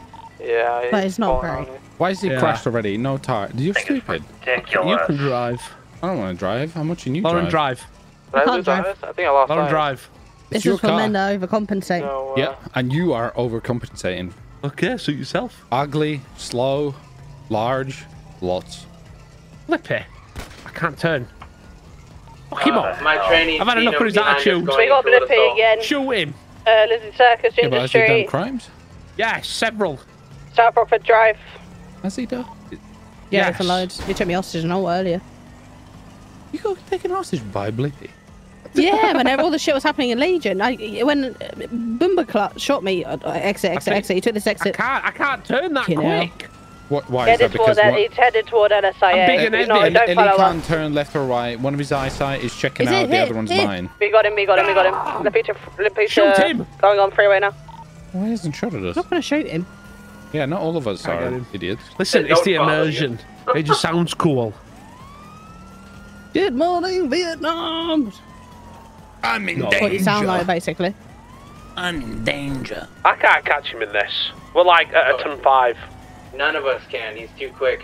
yeah, But he's it's not falling very. on me. Why is he Yeah. crashed already? No tire. You're stupid. You can drive. I don't want to drive. How much can you Lauren, drive? drive. Did I can't lose drive. I think I lost Lauren, tires. drive. It's This your is for car. men that overcompensate. So, uh, Yeah, and you are overcompensating. Okay, suit yourself. Ugly, slow, large, lots. Flippy. I can't turn. Fuck him Uh, up. my training I've had enough of his attitude. going We got through the Blippy soul. again. Shoot him. Uh, Lizard Circus, Yeah, Ginger but has he done crimes? Yeah, several. South Rockford Drive. Has he done? Yeah, Yes. for loads. You took me hostage and all earlier. You got taken hostage by Blippy. Yeah, whenever all the shit was happening in Legion, I when uh, Bumba shot me, uh, exit, exit, exit. He took this I exit. can't. I can't turn that Fucking hell. quick. What? Why is Headed that? toward Because that, one, he's headed toward LSIA. I'm big and no, heavy. don't Ellie follow can't up. turn left or right. One of his eyesight is checking Is it out. The hit? other one's Hit? mine. We got him, we got him, we got him. Lapita, Lapita Shoot him. going on freeway now. Why hasn't shot at us? I'm not gonna shoot him. Yeah, not all of us I are idiots. Listen, it's the immersion. It just sounds cool. Good morning, Vietnam. I'm in No. What you sound like, basically. I'm in danger. I can't catch him in this. We're like at a ton five. None of us can. He's too quick.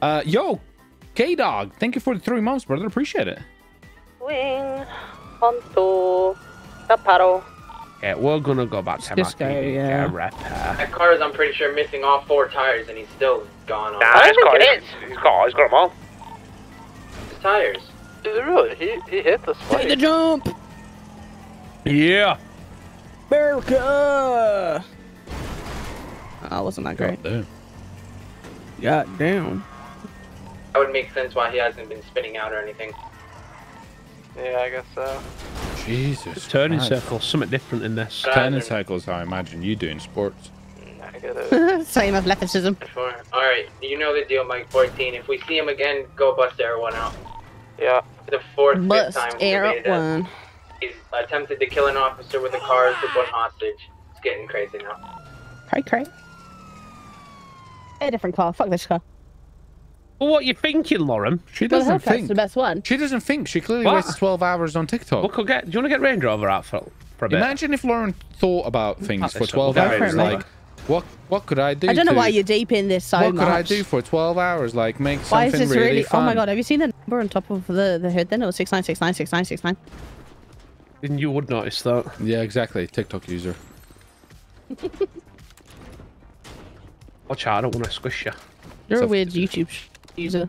Uh, yo, K Dog, thank you for the three months, brother. Appreciate it. Wing, Ponto, Caparo. Yeah, we're gonna go back to Just go, yeah. Get a. That car is, I'm pretty sure, missing all four tires, and he's still gone on. Nah, I he's don't got, think it he's, he's got, he's got them all. His tires. Is it really? He he hit this Take the way. jump. Yeah. America. Oh, wasn't that great? Damn. God damn. That would make sense why he hasn't been spinning out or anything. Yeah, I guess so. Jesus. Turning Christ. circles, something different in this. Turning cycles, I imagine you do in sports. Mm, I get it. Same athleticism. Sure. All right, you know the deal, Mike 14. If we see him again, go bust air one out. Yeah. The fourth, fifth Bust time air we made one. He's attempted to kill an officer with a car, took one hostage. It's getting crazy now. Cray cray. A different car. Fuck this car. Well, what you thinking, Lauren? She Well, doesn't Hellcat's think. the best one. She doesn't think. She clearly What? wasted 12 hours on TikTok. We could get. Do you want to get Range Rover out for, for a bit? Imagine if Lauren thought about things for 12 hours. for it, mate. Like, what what could I do? I don't know to, why you're deep in this so What much. could I do for 12 hours? Like, make Why something is this really, really? fun. Oh my god! Have you seen the number on top of the the hood? Then it was six nine six nine six nine six nine. Then you would notice that. Yeah, exactly. TikTok user. Watch out, I don't want to squish you. You're a Stuff- weird YouTube user.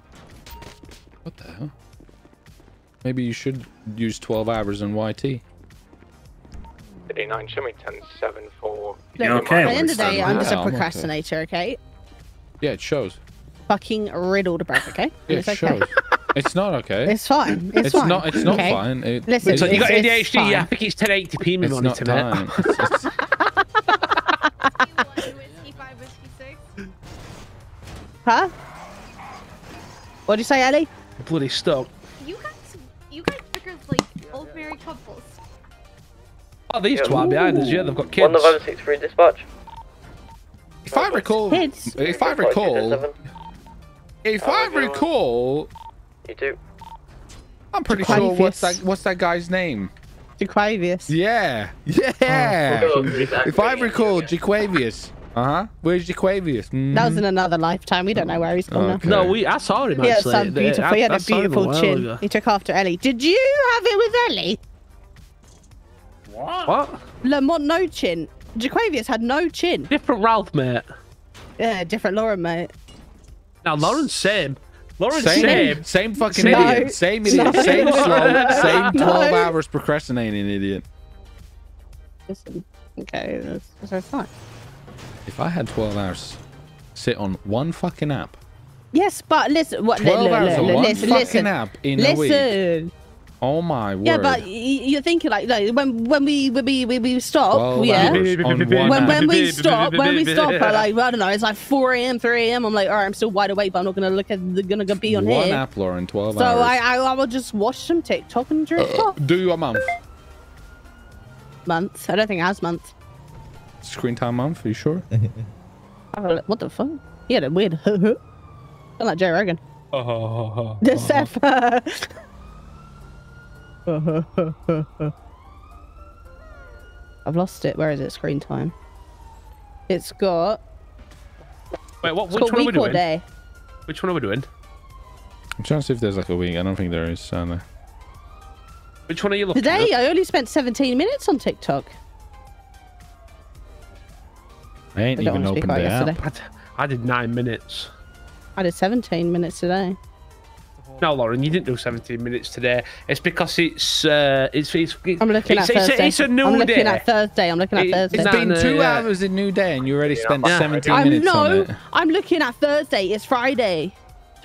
What the hell? Maybe you should use 12 hours on YT. 89, show me 10 7 4. Look, okay At the end of the day, I'm just Yeah, a I'm okay. procrastinator. Okay. Yeah, it shows. Fucking riddled about. Okay. And Yeah, it's it okay. shows. it's not okay. It's fine. It's, It's fine. not- it's not okay? fine. It- Listen, it's So you got it's- ADHD? it's Yeah, I think it's 1080p my It's not monitor, mate. time. It's- it's- Huh? What'd you say, Ellie? Bloody stuck. You guys, you guys figured like old married couples. Oh, these twat behind us, yeah, they've got kids. One November six three dispatch. If I recall, Kids. if I Report two to recall, seven. if I recall, You do. I'm pretty Jaquavius. sure what's that what's that guy's name? Jaquavius. Yeah, yeah. Oh, if I recall, Jaquavius. Uh huh. Where's Jaquavius? That was in another lifetime. We don't know where he's gone Okay. No, we. I saw him now. He actually. some The- beautiful. He had I a saw him beautiful chin. ago. He took after Ellie. Did you have it with Ellie? What? Lamont no chin. Jaquavius had no chin. Different Ralph, mate. Yeah, different Lauren, mate. Now Lauren's same. Lauren's Same, same. same, fucking No. idiot. Same idiot. No. Same slow. Same 12 No. hours procrastinating idiot. Listen. Okay, that's, that's fine. If I had 12 hours, sit on one fucking app. Yes, but listen. What? 12 li- li- hours li- on li- one listen, fucking listen. app in a week. Listen. Oh my word. Yeah, but you're thinking like, like when when we when we when we stop, 12 yeah. hours on one When when we stop, when we stop at like I don't know, it's like 4 a.m., 3 a.m. I'm like, all right, I'm still wide awake, but I'm not gonna look at the gonna go be on one here. app, Lauren, 12 So hours. I, I I will just watch some TikTok and drink Uh, off. do a month. month. I don't think it has month. Screen time month, are you sure? Have a look. What the fuck? He had a weird. Sound like Joe Rogan. The Seth. I've lost it. Where is it? Screen time. It's got. Wait, what? Which got one are we doing? day. Which one are we doing? I'm trying to see if there's like a week. I don't think there is, sadly. Which one are you looking for? Today, at? I only spent 17 minutes on TikTok. I ain't I even wanna opened about the yesterday. app. I did nine minutes. I did 17 minutes today. No, Lauren, you didn't do 17 minutes today. It's because it's uh, it's it's. I'm looking it's, at it's, Thursday. a, it's a new I'm looking day. at Thursday. I'm looking at It- Thursday. It's No, been no, two yeah. hours in New Day and you already spent Yeah. 17 I'm minutes on no. it. I'm looking at Thursday. It's Friday.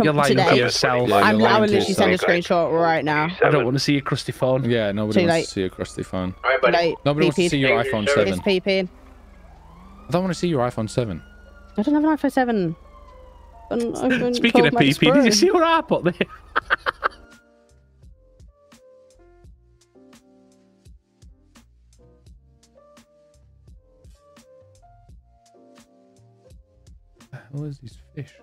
You're lying today. to yourself. Yeah, I'm, you're I lying will to literally send a screenshot right now. I don't want to see your crusty phone. Yeah, nobody Too wants late. to see your crusty phone. All right, buddy. Late. Nobody wants to see your iPhone 7. It's PP. I don't want to see your iPhone 7. I don't have an iPhone 7. An iPhone Speaking 12 of PP, did you see what I put there? Who is these fish?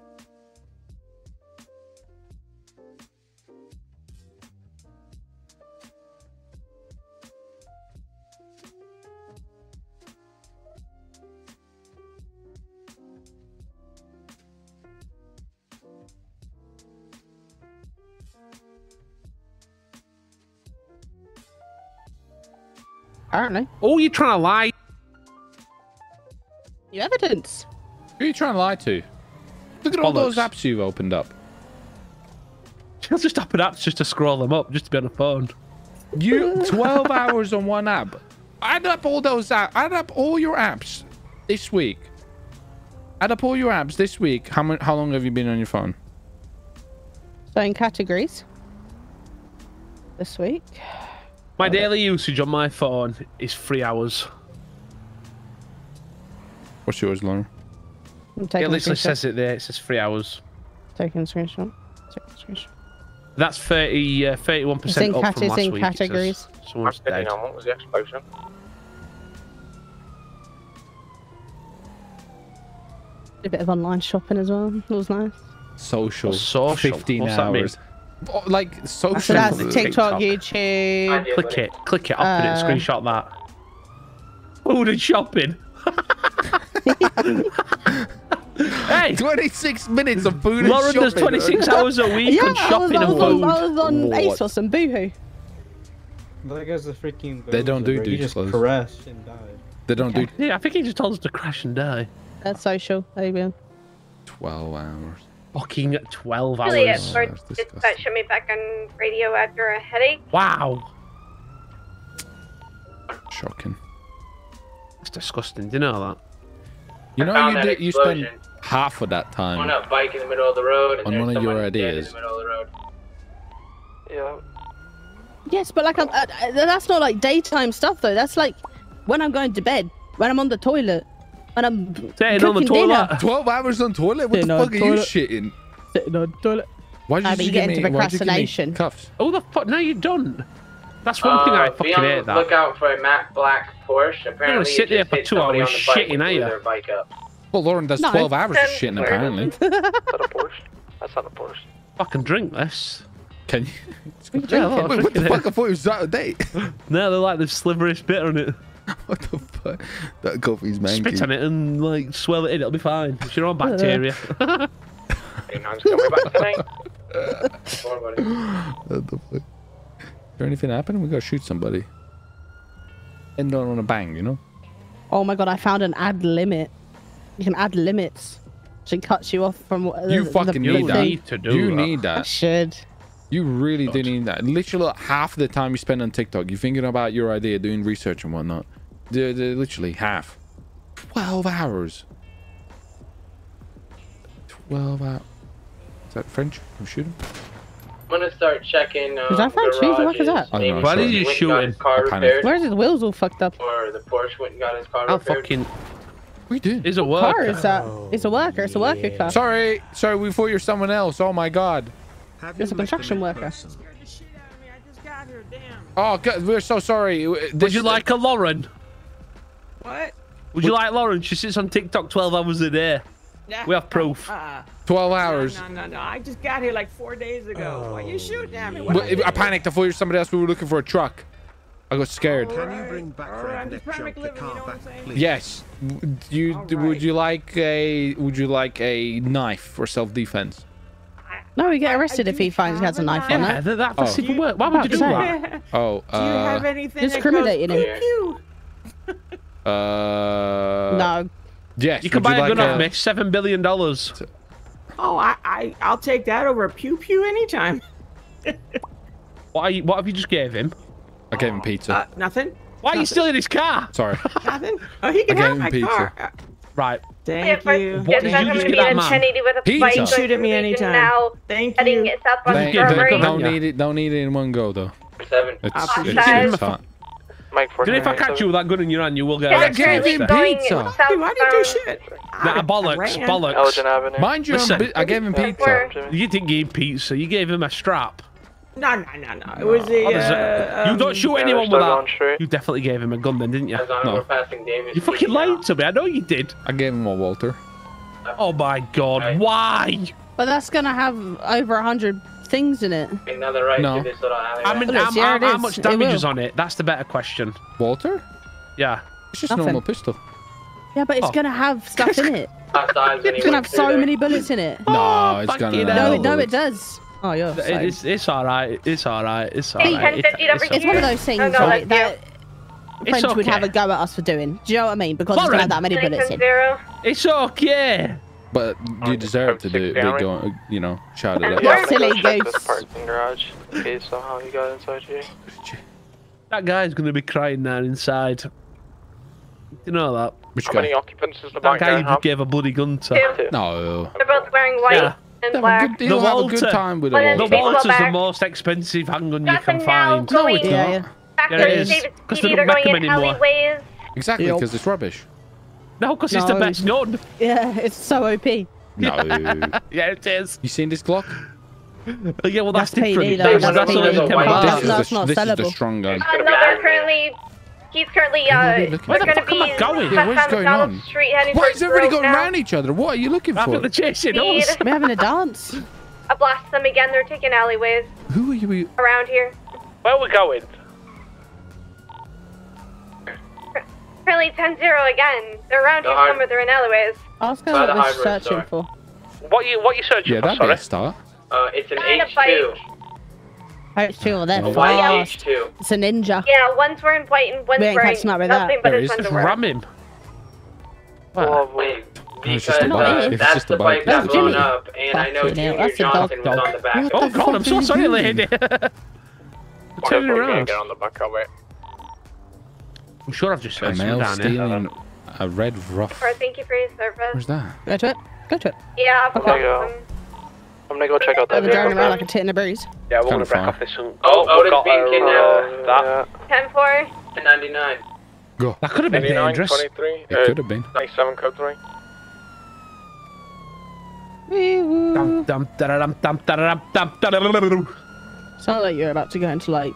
Apparently. Oh, you're trying to lie. Your evidence. Who are you trying to lie to? Look at all those apps you've opened up. She'll just open apps just to scroll them up, just to be on the phone. You 12 hours on one app. Add up all those apps. Add up all your apps this week. Add up all your apps this week. How much? How long have you been on your phone? So in categories. This week. My daily usage on my phone is three hours. What's yours, Lauren? I'm It taking a literally screenshot. says it there. It says three hours. Taking a screenshot. Taking a screenshot. That's 30, uh, 31% It's in up cat- from it's last in week. it says. categories. Someone's dead. on what was the explosion? A bit of online shopping as well. That was nice. Social. Social? 15 What's that mean? hours. Like social. So that's TikTok, TikTok. YouTube. Click it. Click it. I'll Uh, it. Screenshot that. Food and shopping. hey! 26 minutes of food and Lauren does 26 hours a week Yeah, on I was, shopping I and was on, food. I was on What? ASOS and Boohoo. That guy's a freaking. They don't do bro. He just clothes. crashed and die. They don't do Yeah, I think he just told us to crash and die. That's social. There you go. 12 hours. Fucking 12 hours. Juliet hours. for that's dispatch me back on radio after a headache. Wow. Shocking. It's disgusting. Do you know that? You know, you, did, you spend half of that time On a bike in the middle of the road. And on one of your ideas. In the middle of. Yeah. Yes, but like I'm, uh, uh, that's not like daytime stuff though. That's like when I'm going to bed, when I'm on the toilet, when I'm Sitting on the cooking toilet. dinner. 12 hours on toilet? What Sitting the on fuck are you shitting? Sitting on toilet. Why'd you Nah, just but you give get me, into why'd you give me procrastination. cuffs? Oh, the fuck? No, you don't. That's one thing Uh, I be fucking on hate. the That. lookout for a matte black Porsche. Apparently, you sit there for two hours on the bike shitting, and are blew you? their bike up. Well, Lauren does No. 12 hours of shitting, Ten apparently. Is that a Porsche? That's not a Porsche. Fucking drink this. Can you? Yeah, look, Wait, what the fuck? I thought it was out of date. No, they're like the sliveriest bit on it. what the fuck? That coffee's manky. Spit on it and like swell it in. It'll be fine. It's your own bacteria. Hey, no, coming back tonight. On, buddy. What the fuck? Is there anything happening? We gotta shoot somebody. End on on a bang, you know? Oh my god, I found an add limit. You can add limits. So it cuts you off from what You the, fucking the need that. thing. to do you that. need I that. should. You really do need that. Literally half the time you spend on TikTok, you're thinking about your idea, doing research and whatnot. They're, they're literally half. 12 hours. 12 hours. Is that French? I'm shooting. I'm gonna start checking. Uh, Is that French? Who's the fuck is that? I don't know, Maybe Why did you shoot got him? car I Where's his wheels all fucked up? or the Porsche went and got his car I'll repaired. fucking. We did. Is a Car worker. is that? It's a worker. It's a worker car. Sorry. Sorry, we thought you're someone else. Oh my god. Have It's you a met them construction in worker. person? Oh, God, we're so sorry. Would you like a Lauren? What? Would you like Lauren? She sits on TikTok 12 hours a day. Nah, We have proof. Uh, 12 hours? No, no, no. I just got here like four days ago. Why are you shooting at me? But I? I panicked. I thought you were somebody else. We were looking for a truck. I got scared. Can you bring back Alright, I'm just redneck trying to jump the make you car know back, please? Yes. Do you All would you like a would you like a knife for self defense? No, we get arrested if he finds he has a knife on Yeah, it. that, that, that's Oh. even worse. Why would you do that? Oh, Do you have uh, anything that goes discriminating him. Pew pew? uh, No. Yes. You can would buy a like gun off me. $7 billion. Oh, I, I, I'll take that over pew pew anytime. What, are you, what have you just gave him? I gave him pizza. Uh, nothing. Why are you stealing his car? Sorry. Nothing. Oh, he can I gave have him my pizza. car. Uh, Right. Thank you. What Yes, did you going just to be get that a man? 1080 with a Pizza. spike shoot at me anytime. now, Thank you. southwest Thank- Strawberry. don't need it. Don't need it in one go though. Seven. It's, Awesome. it's, it's hot. Mike Then if I catch you with that gun in your hand, you will get Yes, I gave him pizza. southbound. Dude, why do you do shit? Nah, I- bollocks, I ran. bollocks. Elgin Avenue. Mind you, I'm Listen. bi- I gave him pizza. Where- You didn't give him pizza. You gave him a strap. No, no, no, no. It was a. What is it? Uh, you um, don't shoot yeah, anyone they're with that. You definitely gave him a gun then, didn't you? As long as No. we're passing Davis. You fucking now. lied to me. I know you did. I gave him a Walther. Oh my god, Right. why? But that's gonna have over a hundred things in it. No. to this little alleyway. I mean, Well, how, yeah, how, it much damage is on it? That's the better question. Water? Yeah. It's just Nothing. normal pistol. Yeah, but it's Oh. gonna have stuff in it. Last times when he It's gonna have so there. many bullets in it. no, oh, it's gonna. No, it, no, it does. Oh, yeah. Th- It's, it's alright. It's alright. It's alright. 1050 over It's one of those things No, no, like, that It's French would have a go at us for doing. Do you know what I mean? Because it's gonna have that many bullets in. Zero. It's okay. But you deserve to do. They go, you know, shout it You're out. a silly goose. this parking garage in case somehow you got inside here. That guy's gonna be crying now inside. You know that? Which How guy? many occupants is the That bike guy you just have? gave a bloody gun to. Two. No. They're both wearing white Yeah. and black. good, he'll The have a good time with One the of The Walther's the most expensive handgun you can find. No, it's Yeah, not. yeah. back Yeah, to it the is. Davis 'Cause PD. they They're don't going make in 'em anymore. alleyways. Exactly, Yup. because it's rubbish. No, because it's the best gun. Yeah, it's so OP. No. Yeah, it is. you seen this Glock? Yeah, well, that's, That's PD different. though, That's, that's that's PD. only That's ten white. bucks. That's- this that's is the, not this is the strong gun. Uh, no, they're currently. He's currently uh. Where They're the fuck gonna am I be going? Yeah, what is going South on? Street heading Why is everybody going now. around each other? What are you looking After for? the chasing Speed. us. We're having a dance. I blast them again. They're taking alleyways Who are you? around here. Where are we going? Currently 10-0 again. They're around The here hard- somewhere. They're in alleyways. Ask By her what we're searching store. for. What you what you searching Yeah, for? that'd be a start. Uh, it's an Kind of H2. It's true, they're Oh, fast. H2. It's a ninja. Yeah, one's wearing white and one's We wearing catching that. nothing but There his is. underwear. Ram him. Wait, it's because just a bike. uh, It's that's just a the bike. bike that That's blown Jimmy. up, and I know Junior that's a dog Johnson was on the back. What Oh the god, I'm so sorry, lady. Turn around. Get on the back of it. I'm sure I've just A searched him male down here. stealing a red rough. Thank you for your service. Where's that? Go to it. Go to it. Yeah, I've Okay, got them. I'm gonna go check out that Over driving vehicle. around like a tit in a breeze. Yeah, we're gonna break off this one. Oh, we've Otis got being uh, kidnapped. that. 10-4. 1099. Go. That could have been dangerous. 23, It uh, could have been. 97 code 3. Dum, dum, da-da-dum, dum, da-da-dum, dum, da-da-dum. Sound like you're about to go into like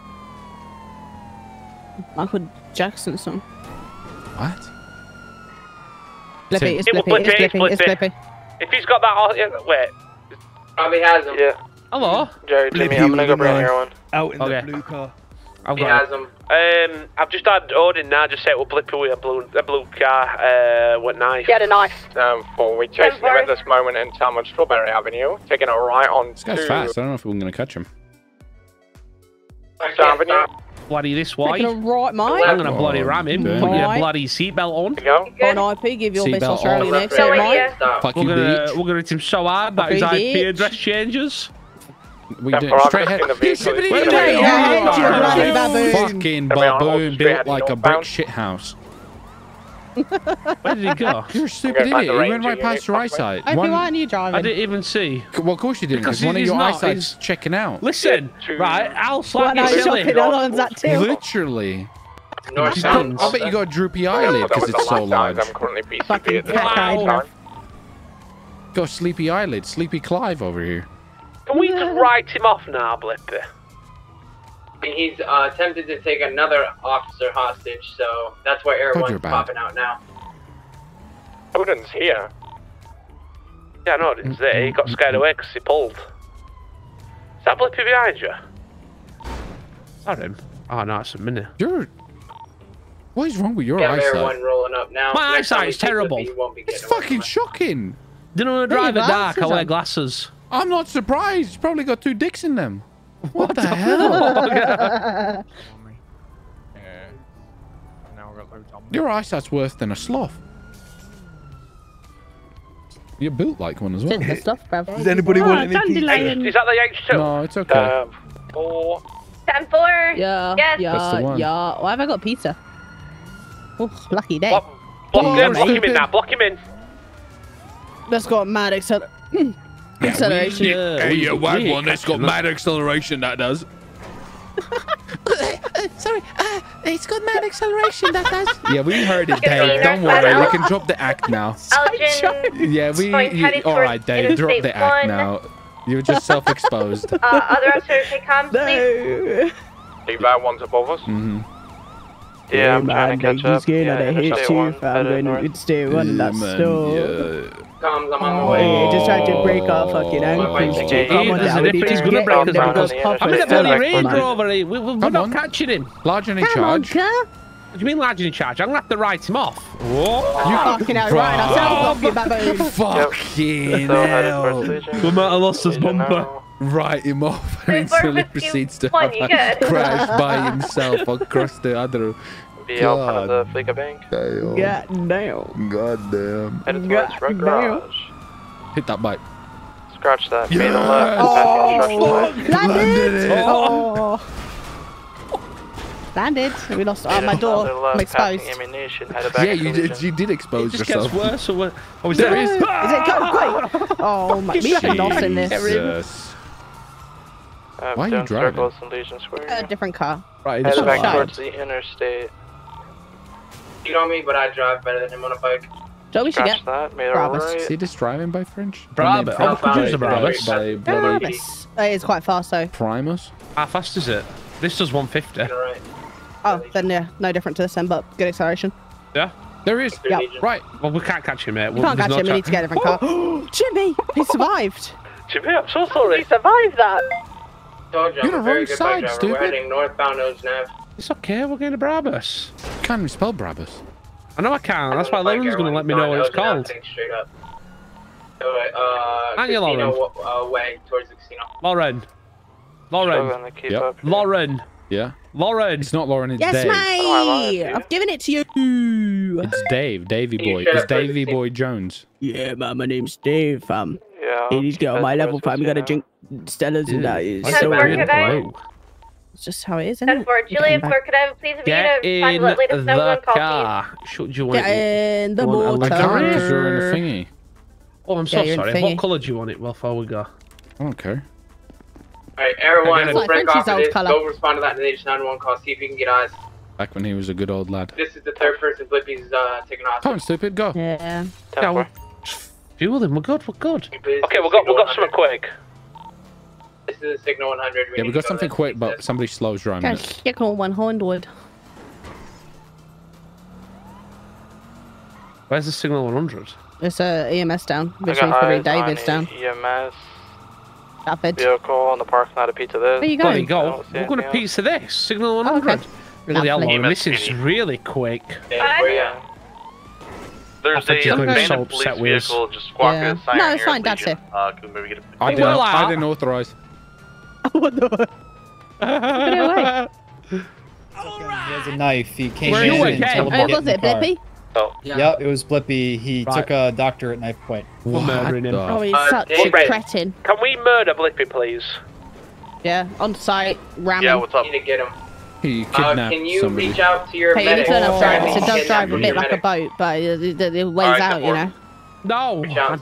Michael Jackson song. What? Blippy, it's It it's Blippy, Blippy, it's Blippy. Blippy. If he's got that, oh, yeah, wait. Probably has him. Yeah. Hello. Jerry, Jimmy, I'm gonna go bring heroin. Out in Okay. the blue car. I've He has him. Um, I've just had Odin now just set up Blippy with a blue, a blue car, uh, with knife. He had a knife. Um, four, we're chasing him at this moment in time on Strawberry Avenue, taking it right on This guy's to fast. I don't know if we're going to catch him. I can't Avenue. Stop. bloody this way. Taking a right, mate. I'm gonna oh, bloody ram him. Okay. Put your bloody seatbelt on. Go. On IP, give your best Seatbelt Australian on. accent, Right mate. Fuck We're you, gonna bitch. we're gonna hit him so hard that his IP bitch. address changes. We Yeah, do straight obvious ahead. in the vehicle, Stupid it's idiot. gonna be Straight ahead, on- you bloody baboon. Fucking Come baboon built like a brick shit house. Where did he go? You're a stupid idiot. the He went right past your unit, fuck eyesight. Hope One- you aren't you driving? I didn't even see. Well, of course you didn't, Because because one of he's your not, eyesight's he's- checking out. Listen, to- right? I'll Well, slap no, you he's silly. shopping on on that too. Literally. North I Sound. bet you got a droopy eyelid because it's so large. time. I'm currently PCP Fucking at this cat moment time. Got a sleepy eyelid. Sleepy Clive over here. Can we just write him off now, Blippy? And he's uh, attempted to take another officer hostage, so that's why Air God, One's you're bad. popping out now. Odin's here. Yeah, no, it's there. He got scared away because he pulled. Is that Blippy behind you? Is that him? Oh no, it's a minute. You're. What is wrong with your Yeah, Air? One rolling up now. My Next time eyesight's terrible. Blippy, he won't be It's fucking from it. shocking. Didn't want to Hey, drive at dark. I wear glasses. I'm not surprised. He's probably got two dicks in them. What, the hell? Your eyesight's worse than a sloth. You're built like one as well. Did stuff, bruv. Does anybody want any Is that the H2? No, it's okay. Um, four. 10 4. Yeah, Yes. yeah, That's the one. yeah. Why have I got pizza? Oh, lucky day. Block, block, Oh, him, block him in now, block him in. That's got mad acceler- acceleration. Yeah, we- we ain't catching up. acceleration, that does. Sorry, uh, it's got mad acceleration, that does. Yeah, we heard it, Dave. Don't worry. We can drop the act now. Elgin, Yeah, we. You, all right, Dave. Drop the act one. now. You're just self-exposed. uh, other officer, take comms, please. No. Levi one's above us. hmm Yeah, I'm trying to catch up. Just getting Yeah, out of here Interstate too. one, I'm headed going to stay one that's still. Comms, I'm Oh, way. yeah, just tried to break our fucking Oh, ankles. my too. Come on There's a now, we need difference. He's gonna get break him. his ankles. I'm in a us. bloody Come Range. Rover. We're, we're, we're not on. catching him. Large and in Come on, charge. What do you mean large in charge? I'm gonna have to write him off. Whoa. You Fucking hell, right, ourselves off, you baboon. Fucking Still headed towards hell. We might have lost his bumper. Write him off and Wait, instantly proceeds to have a crash by himself across the other. Be out front of God the Fleeca Bank. damn. God damn. God damn. Headed towards God Red damn. Garage. Hit that bike. Scratch that. Made a left. Oh, Construction site. landed. it. Oh. Landed. We lost. Oh, my door. left, I'm exposed. ammunition. Headed back Yeah, you did. You did expose It expose just yourself. gets worse. Or worse. Oh, is there? Is it? Go, quick. Oh, my. We have a DOS in this. Jesus. Um, Why are you driving? circles in Legion Square. A different car. Right, Headed shut back up. towards the interstate. You know me, but I drive better than him on a bike. So we should Scratch get that. Made a Brabus. right. See this driving by French? Brabus. I mean, Oh, French producer by- Brabus. By Brabus. It is quite fast though. Primus. How fast is it? This does 150. Right. Oh, then yeah, no different to this then, but good acceleration. Yeah. There is. Yep. Right. Well, we can't catch him, mate. You Well, can't there's catch no him. We need to get a different car. Jimmy, he survived. Jimmy, I'm so sorry. He survived that. Told you, You're I'm the wrong side, stupid. We're heading northbound Ogenev. It's okay. We're going to Brabus. Can't even spell Brabus. I know I can't, That's why Like Lauren's going to let me know what it's called. think Straight up. So, uh, Aren't you, casino Lauren? uh, way towards the casino. Lauren. Lauren. Struggling to keep Yep. Lauren. Yeah. Lauren. It's not Lauren. It's Yes, Dave. mate. I've given it to you. It's Dave. Davy boy. It's up Davy boy Jones. Yeah, man, my name's Dave, fam. Yeah. Hey, these get on my level, towards fam. You gotta drink Stellas and that. It's Ten so four, weird. Could It's just how it is, isn't 10 it? 4. Juliet 4, could I have please have you Get to find in what latest the one call, please? car. Should you want Get it? in the Want a motor. I can't because you're in a Car. thingy. Oh, I'm so Yeah, sorry. What colour do you want it before we go? I don't care. Alright, everyone, Again, we'll it's break off of this. old Go colour. respond to that Nation 911 call. See if you can get eyes. Back when he was a good old lad. This is the third person Blippy's uh, taking off. Come on, stupid. Go. Yeah. Ten Yeah, four. we'll fuel him. We're good. We're good. Okay, we got we got something quick. This is a Signal 100. We yeah, we got something quick, but somebody slows driving. Signal 100. Where's the Signal 100? It's uh, a EMS down, which means probably David's down. EMS. Rapid. Vehicle on the parking lot of pizza this. There you go. Bloody go. We're going to pizza this. Signal 100. Oh, okay. Really, this is really quick. There's a abandoned police vehicle. Just yeah. No, it's fine. That's it. Uh, can we maybe get I didn't authorize what the? Put it away. He has a knife. He came Where in and okay? told him was it, Blippy? Oh. Yeah. Yep, it was Blippy. He right. took a doctor at knife point. We're murdering him. Oh, he's uh, such a cretin. Can we murder Blippy, please? Yeah, on site, ramming. Yeah, what's up? Need to get him. He kidnapped uh, can you somebody. reach out to your hey, medic? You turn upside. Oh. It does drive a bit like a boat, but it, it, it weighs right, out, you know. No, we can't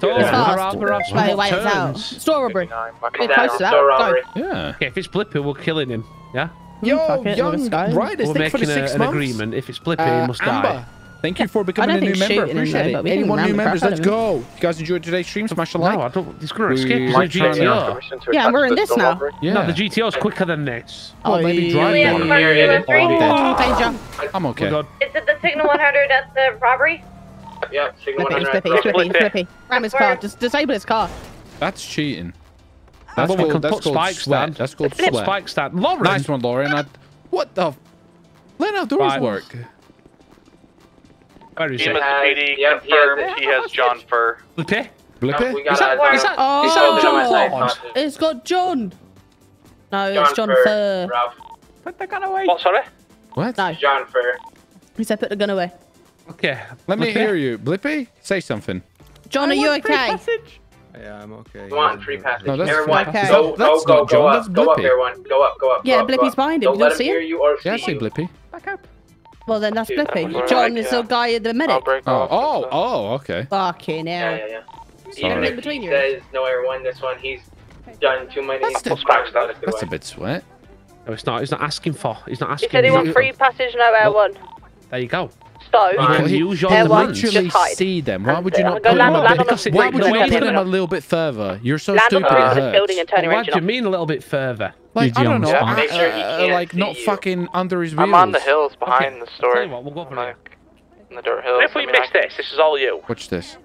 Store robbery. We're close to that. Go. Yeah. Okay, if it's Blippy, we're killing him. Yeah? Yo, young riders, we're making a, an agreement. If it's Blippy, uh, he must Amber. die. Thank you for becoming a new member. Appreciate it. Anyone new members, let's go. You guys enjoyed today's stream? Smash a like. No, I don't. He's going to escape. Like GTR. Yeah, we're in this now. Yeah. No, the is quicker than this. Oh, maybe drive one. I'm okay. Is it the Signal 100 at the robbery? Yeah, signal Flippy, Flippy, Flippy, Flippy, Flippy. Ram his car. Just disable his car. That's cheating. That's oh, called, that's called spike sweat. stand. That's called Flip sweat. Spike stand. Lauren. Nice one, Lauren. I... What the? Let our doors right. work. Where is Demon PD yep, confirmed he has, John Fur. Flippy? Flippy? No, is that? Is that, oh, is that John Ford? It's got John. No, John it's John Fur. Put the gun away. What, sorry? What? No. John Fur. He said put the gun away. Okay. Let me hear you. Blippy, say something. John, are you okay? Yeah, I'm okay. Go on, free passage. No, that's Everyone, okay. go, that's go, go, go, up. Go up, everyone. Go up, go up. Yeah, go up, Blippy's behind him. Don't, don't see him. You or yeah, I see Blippy. Back up. Well, then that's Blippy. John is the guy in the medic. Oh, oh, oh, okay. Fucking hell. Yeah, yeah, yeah. Sorry. He says, no, everyone, this one, he's done too many. That's, the, that's a bit sweat. No, it's not. He's not asking for. He's not asking. Is anyone free passage, no air one? There you go stove. You can use your hair literally see them. Why would you not put them up? Because why would you not put them a little bit further? You're so stupid. Land on the Why do you mean a little bit further? Like, I don't know. I, sure uh, uh like, not you. fucking under his wheels. I'm on the hills behind okay. the store. What, we'll go from like, there. In the dirt hills. What if we I mean, mix I... this? This is all you. Watch this.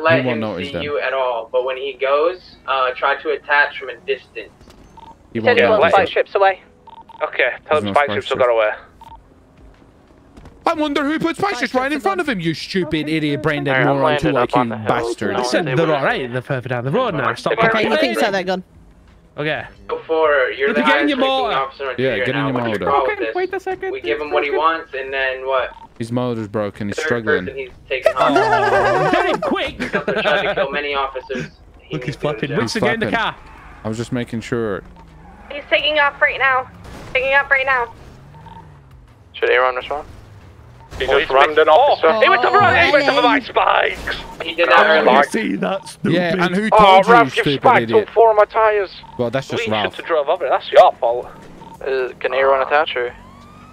Let you him won't see them. you at all, but when he goes, uh, try to attach from a distance. He won't, he won't yeah, let strips away. Okay, tell There's him no spike strips will go away. I wonder who put Spices right in front of him, you stupid idiot brain dead moron, too, like you bastard. Listen, they're alright, they're further down the road now. Stop okay, you think so, they're gone. Okay. Before you're getting get in your motor. Yeah, get in your motor. Okay, wait a second. We give him what he wants, and then what? His motor's broken, he's struggling. He's taking home. Oh, get quick! tried to kill many officers. Look, he's flapping. Which again in the car. I was just making sure. He's taking off right now. Taking off right now. Should Aaron respond? He just oh, rammed an officer. Oh, he went over, oh, he my spikes. He did that really like. see that stupid. Yeah, and who told oh, you, Ralph, you spiked idiot. all four of my tyres. Well, that's just we Ralph. We should have drove over it. That's your fault. Uh, can he run a touch?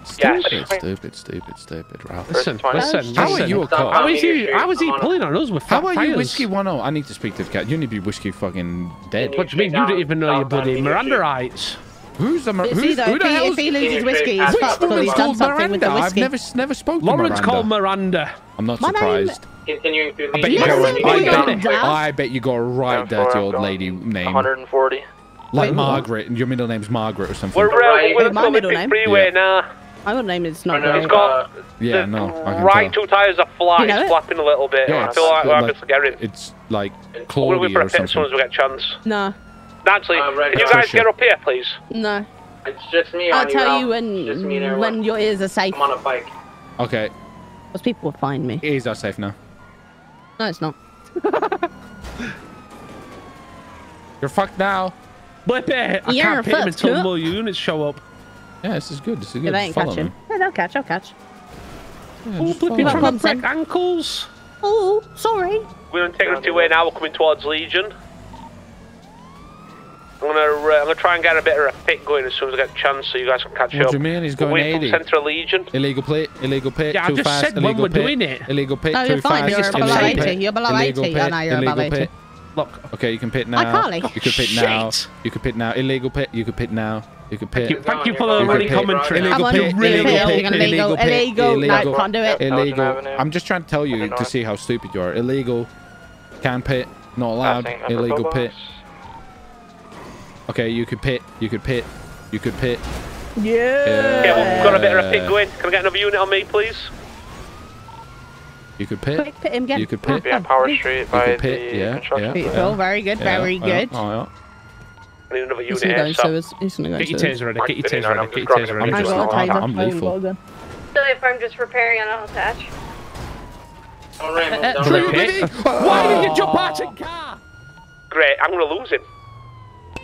Stupid, yeah, stupid, stupid, stupid, Ralph. Listen, listen, listen. How are you a cop? How is he, how is he pulling on us with How are you Whiskey 10? I need to speak to the cat. You need to be Whiskey fucking dead. What do you mean? You don't even know your bloody Miranda rights. Who's the Mar who's, who the hell If he loses whiskey, he's fucked because he's done something Miranda? with the whiskey. I've never, never spoken Lauren's to Miranda. Miranda. I'm not My surprised. Name... Continuing through the... I bet you, got, I, bet, you got a right dirty old lady name. 140. Like Wait, Margaret, and your middle name's Margaret or something. We're, right, we're my middle name. Freeway yeah. now. My middle name is not. It's got uh, yeah, the no, right two tires are flat. You know it's flapping a little bit. Yeah, I feel like, like, like it. it's like Claudia or something. As soon as we get chance. No. Nancy, uh, can you guys get up here, please? No. It's just me. I'll tell you when when your ears are safe. I'm on a bike. Okay. Because people will find me. Ears are safe now. No, it's not. You're fucked now. Blip it! I You're can't pit him until more units show up. Yeah, this is good. This is good. They ain't catching, catch him. Yeah, they'll catch. I'll catch. Yeah, oh, Blip, you're trying to break ankles. Oh, sorry. We're integrity way now. We're coming towards Legion. I'm gonna, uh, I'm gonna try and get a bit of a fit going as soon as I get a chance, so you guys can catch What up. do you mean? He's going waiting 80. from Central Legion. Illegal pit, illegal pit, Yeah, I too just fast, said when illegal we're pit, doing it. illegal pit, No, too you're fine, fast, you're below 80, pit, you're below illegal 80. pit, Oh, no, you're above 80. pit. Look. Okay, you can pit Hi, now. Carly. You can pit now. You can pit now. Illegal pit, you can pit now. You could pit. Thank you, thank you for the running pit. commentary. Illegal pit. illegal Illegal pit, pit. illegal, Illegal pit. illegal. Illegal. can't do it. Illegal. I'm just trying to tell you to see how stupid you are. Illegal. Can pit. Not allowed. Passing under Illegal pit. Okay, you could pit. You could pit. You could pit. Yeah. Yeah, we've got a bit of a pit going. Can I get another unit on me, please? You could pit. Quick, pit him again. You could pit. Be on Power Street You could pit. the Yeah. construction Yeah. Beautiful. yeah. Very good. Yeah, Very yeah, good. Oh, yeah. I need another He's unit gonna go here. So. sewers. He's gonna go in Get your sewers. taser ready. Get your Mark taser ready. Get your grabbing taser it. ready. I just- got a I'm- taser. I'm Oh, lethal. well done. So if I'm just repairing and I'll attach. Don't ramble, Uh, don't True, ramble. Okay. Why did you jump out of car? Great, I'm gonna lose him.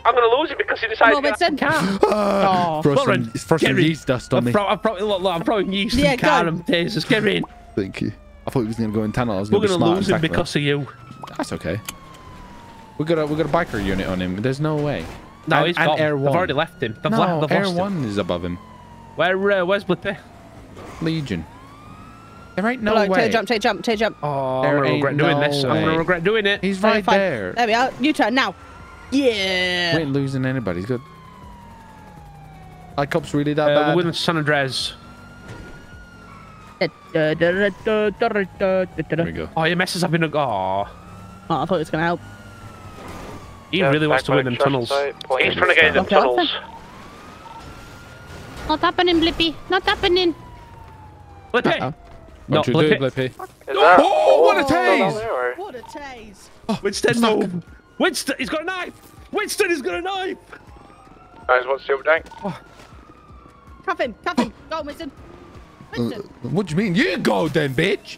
I'm gonna lose him because he decided Come on, to get Winston. Uh, Oh. throw some, Lauren, throw some get in. yeast dust on me. I'm probably look, look, I'm probably yeast Yeah, in car go. and tasers. Get in. Thank you. I thought he was going to go in tunnel. I was We're going to be gonna lose him because of you. That's okay. We got a we got a biker unit on him. There's no way. No, and, he's and gone. Air They've already left him. They've no, left. Air lost him. One is above him. Where? Uh, where's Blippy? Legion. There ain't no Hold on, way. Take jump. Take jump. Take jump. Oh, There I'm gonna ain't regret doing no this. I'm gonna regret doing it. He's Fine, right fine. there. There we are. You turn now. Yeah. We ain't losing anybody. He's good. Our cops really that Uh, bad. we're winning San Andreas. There we go. Oh, your messes have been. Oh, Oh, I thought it was gonna help. he Yeah, really wants to win them tunnels. site, He's trying to get in them Okay, tunnels. Not happening, Blippy. Not happening. Blippy. Uh-oh. No, What you do, Blippy. Blippy? Is that Oh, what a still down tase! there, or- What a tase. Winston, no. Winston, he's got a knife. Winston, he's got a knife. Guys, what's the update? Oh. Cuff him. Cuff him. Go on, Winston. Winston. Uh, what do you mean? You go then, bitch.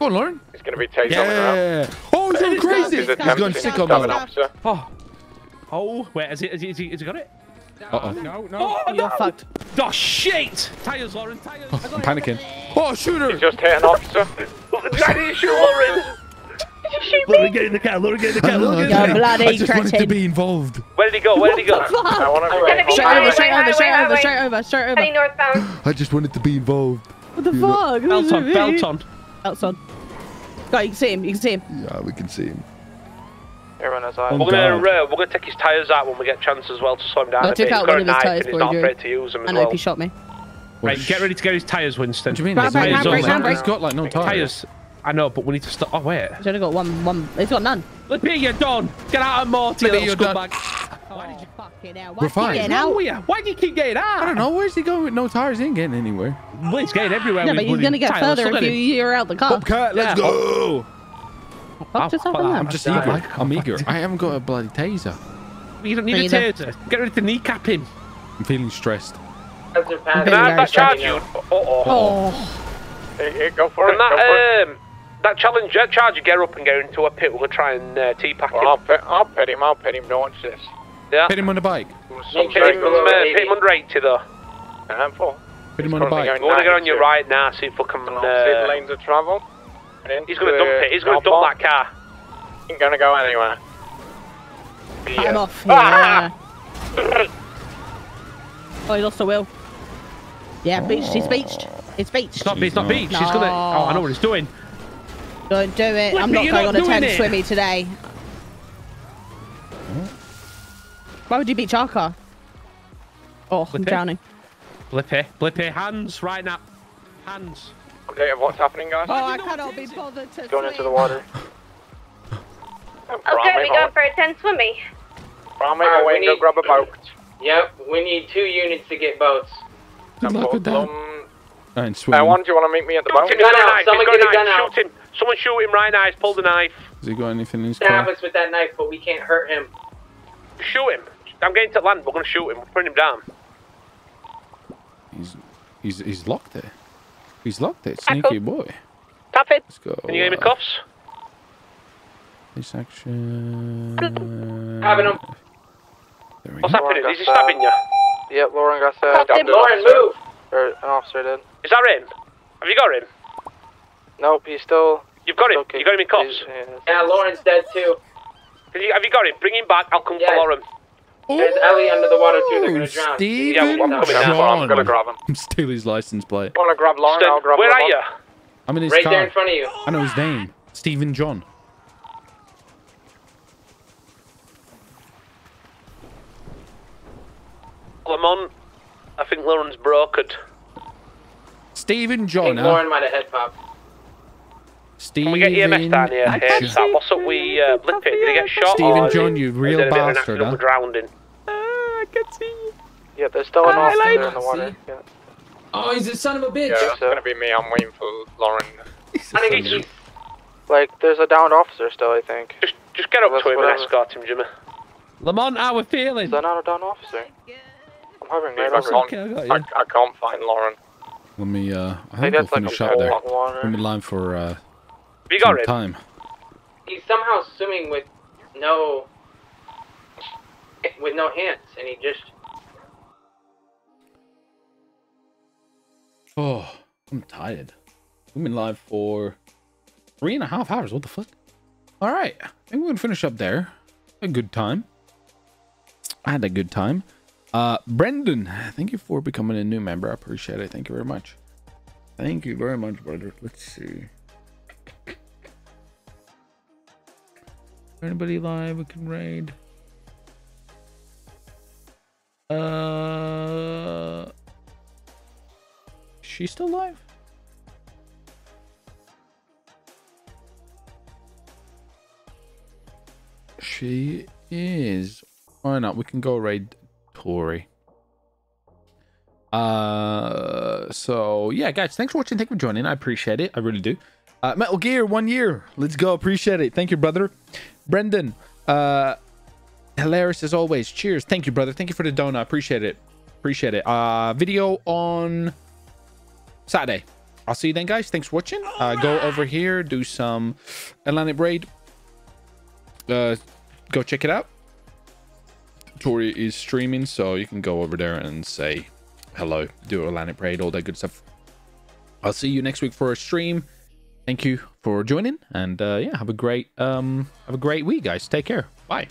Go on, Lauren. He's going to be tased on. Yeah. Oh, he's going crazy. He's He's attempting going to sicko stab an officer. Oh. Oh, wait, has he, has he, has he, has he got it? Uh-oh. No, no. Oh, You're no. fucked. Oh, shit. Tires, Lauren, tires. Oh, I'm panicking. Oh, shooter. He just hit an officer. Daddy, shoot Lauren! Lauren, get in the car. Lauren, get in the car. Lauren, get in You the car. bloody I just wanted to be involved. Where did he go? Where did he go? I want to be Straight over, straight over, straight over, straight over, straight over. Heading northbound. I just wanted to be involved. What the fuck? Belt on, belt on. Belt's on. Go, you can see him. You can see him. Yeah, we can see him. Everyone has eyes. Oh, We're gonna uh, we're gonna take his tires out when we get a chance as well to slow him down I a bit. took He's out got one a of his knife tyres and he's for not afraid to use them I as know well. if he shot me. Right, get ready to get his tires, Winston. What do you mean? Grab, There's grab, no- grab, he's grab, only- grab. He's got like no tires. Tires. I know, but we need to stop. Oh, wait. He's only got one, one. He's got none. Look here, you're done. Get out of Morty, Maybe little you're done. scumbag. Why did you fucking hell? We're fine. Getting How out? Why do you keep getting out? I don't know. Where's he going with no tires? He ain't getting anywhere. Well, he's getting everywhere. Yeah, but he's bloody gonna get tires. further if you, you're out the car. Bobcat, let's Yeah. go. Fuck just happened I'm there? I'm just Die. eager. I'm eager. I haven't got a bloody taser. You don't need Me a either. taser. Get ready to kneecap him. I'm feeling stressed. That's your. Can I have that charge you? Oh, Hey, hey, go for Can it. Go for it. Um, that challenge that charge you get up and go into a pit? We're gonna try and uh, T-pack Well, I'll, him. pet, I'll pet him. I'll pet him. Don't watch this. Yeah. Hit him on the bike. Some Hit him, below uh, 80. hit him under 80 though. A handful. Hit him on the bike. We want to get on your 92. right now, see if we can. Opposite Uh, lanes of travel. he's gonna dump it. He's gonna dump that car. Ain't gonna go anywhere. I'm off. Ah! Yeah. Oh, he lost the wheel. Yeah, beached. He's beached. It's beached. It's not, it's not No. beach. He's gonna. Oh, I know what he's doing. Don't do it. I'm not going not on a doing 10 it. swimmy today. Why would you beach our car? Oh, I'm drowning. Blippy, Blippy, hands right now. Hands. Update of what's happening, guys. Oh, I cannot be bothered to Going into the water. Okay, we going for a 10 swimmy. I'll make Alright, my way we and go grab a boat. Yep, we need two units to get boats. Good luck with that. Um, I ain't uh, one, do you want to meet me at the Shoot boat? him, Gun out, someone He's got a get a gun out. Shoot him. Someone shoot him right now. He's pulled the knife. Has he got anything in his Stab car? us with that knife, but we can't hurt him. Shoot him. I'm getting to land. We're gonna shoot him. We're putting him down. He's he's he's locked there. He's locked there. Sneaky boy. Tap it. Let's go. Can you give me cuffs? This action. Having him. There What's happening? Is he stabbing you? Yep, Lauren got stabbed. him. Lauren, move! Or an officer did. Is that him? Have you got him? Nope, he's still. You've got him. Okay. You got him in cuffs. He's- he's- Yeah, Lauren's dead too. Have you, have you got him? Bring him back. I'll come Yes. for Lauren. There's Ellie under the water too. They're gonna oh, drown. Steven Yeah, well, I'm coming down. John. I'm gonna grab him. Steal his license plate. I Want to grab Lauren? Sten, I'll grab where are you? I'm in his Right car. there in front of you. I know his name. Stephen John. Lamont. I think Lauren's brokered. Stephen I John. think Lauren might have head popped. Stephen Can we get EMS down here? Hey, Sam, what's up with uh, Blippy? Did he get shot? Stephen or John, you is real a bit bastard, accident huh? with drowning? I can see. Yeah, there's still an officer like- in the water. Yeah. Oh, he's a son of a bitch. Yeah, It's gonna be me. I'm waiting for Lauren. I think he's Like, there's a downed officer still, I think. Just, just get up Unless to him and whatever. escort him, Jimmy. Lamont, how we feeling? Is that not a downed officer? I'm hovering I right over. Okay, I I, I can't find Lauren. Let me, uh, I Hey, think we'll that's like finish a up there. cold water. I'm in line for, uh, You got some him? time. he's somehow swimming with no with no hands, and he just Oh, I'm tired. We've been live for three and a half hours. What the fuck? All right. I think we're going to finish up there. A good time. I had a good time. Uh, Brendan, thank you for becoming a new member. I appreciate it. Thank you very much. Thank you very much, brother. Let's see. Anybody live we can raid? Uh, she still live? She is. Why not? We can go raid Tori. Uh, so yeah, guys, thanks for watching. Thank you for joining. I appreciate it. I really do. Uh, Metal Gear, one year. Let's go. Appreciate it. Thank you, brother. Brendan, uh, hilarious as always. Cheers. Thank you, brother. Thank you for the donut. Appreciate it. Appreciate it. Uh, video on Saturday. I'll see you then, guys. Thanks for watching. Uh, go over here, do some Atlantic Braid. Uh, go check it out. Tori is streaming, so you can go over there and say hello, do Atlantic Braid, all that good stuff. I'll see you next week for a stream. Thank you for joining, and uh, yeah, have a great um, have a great week, guys. Take care. Bye.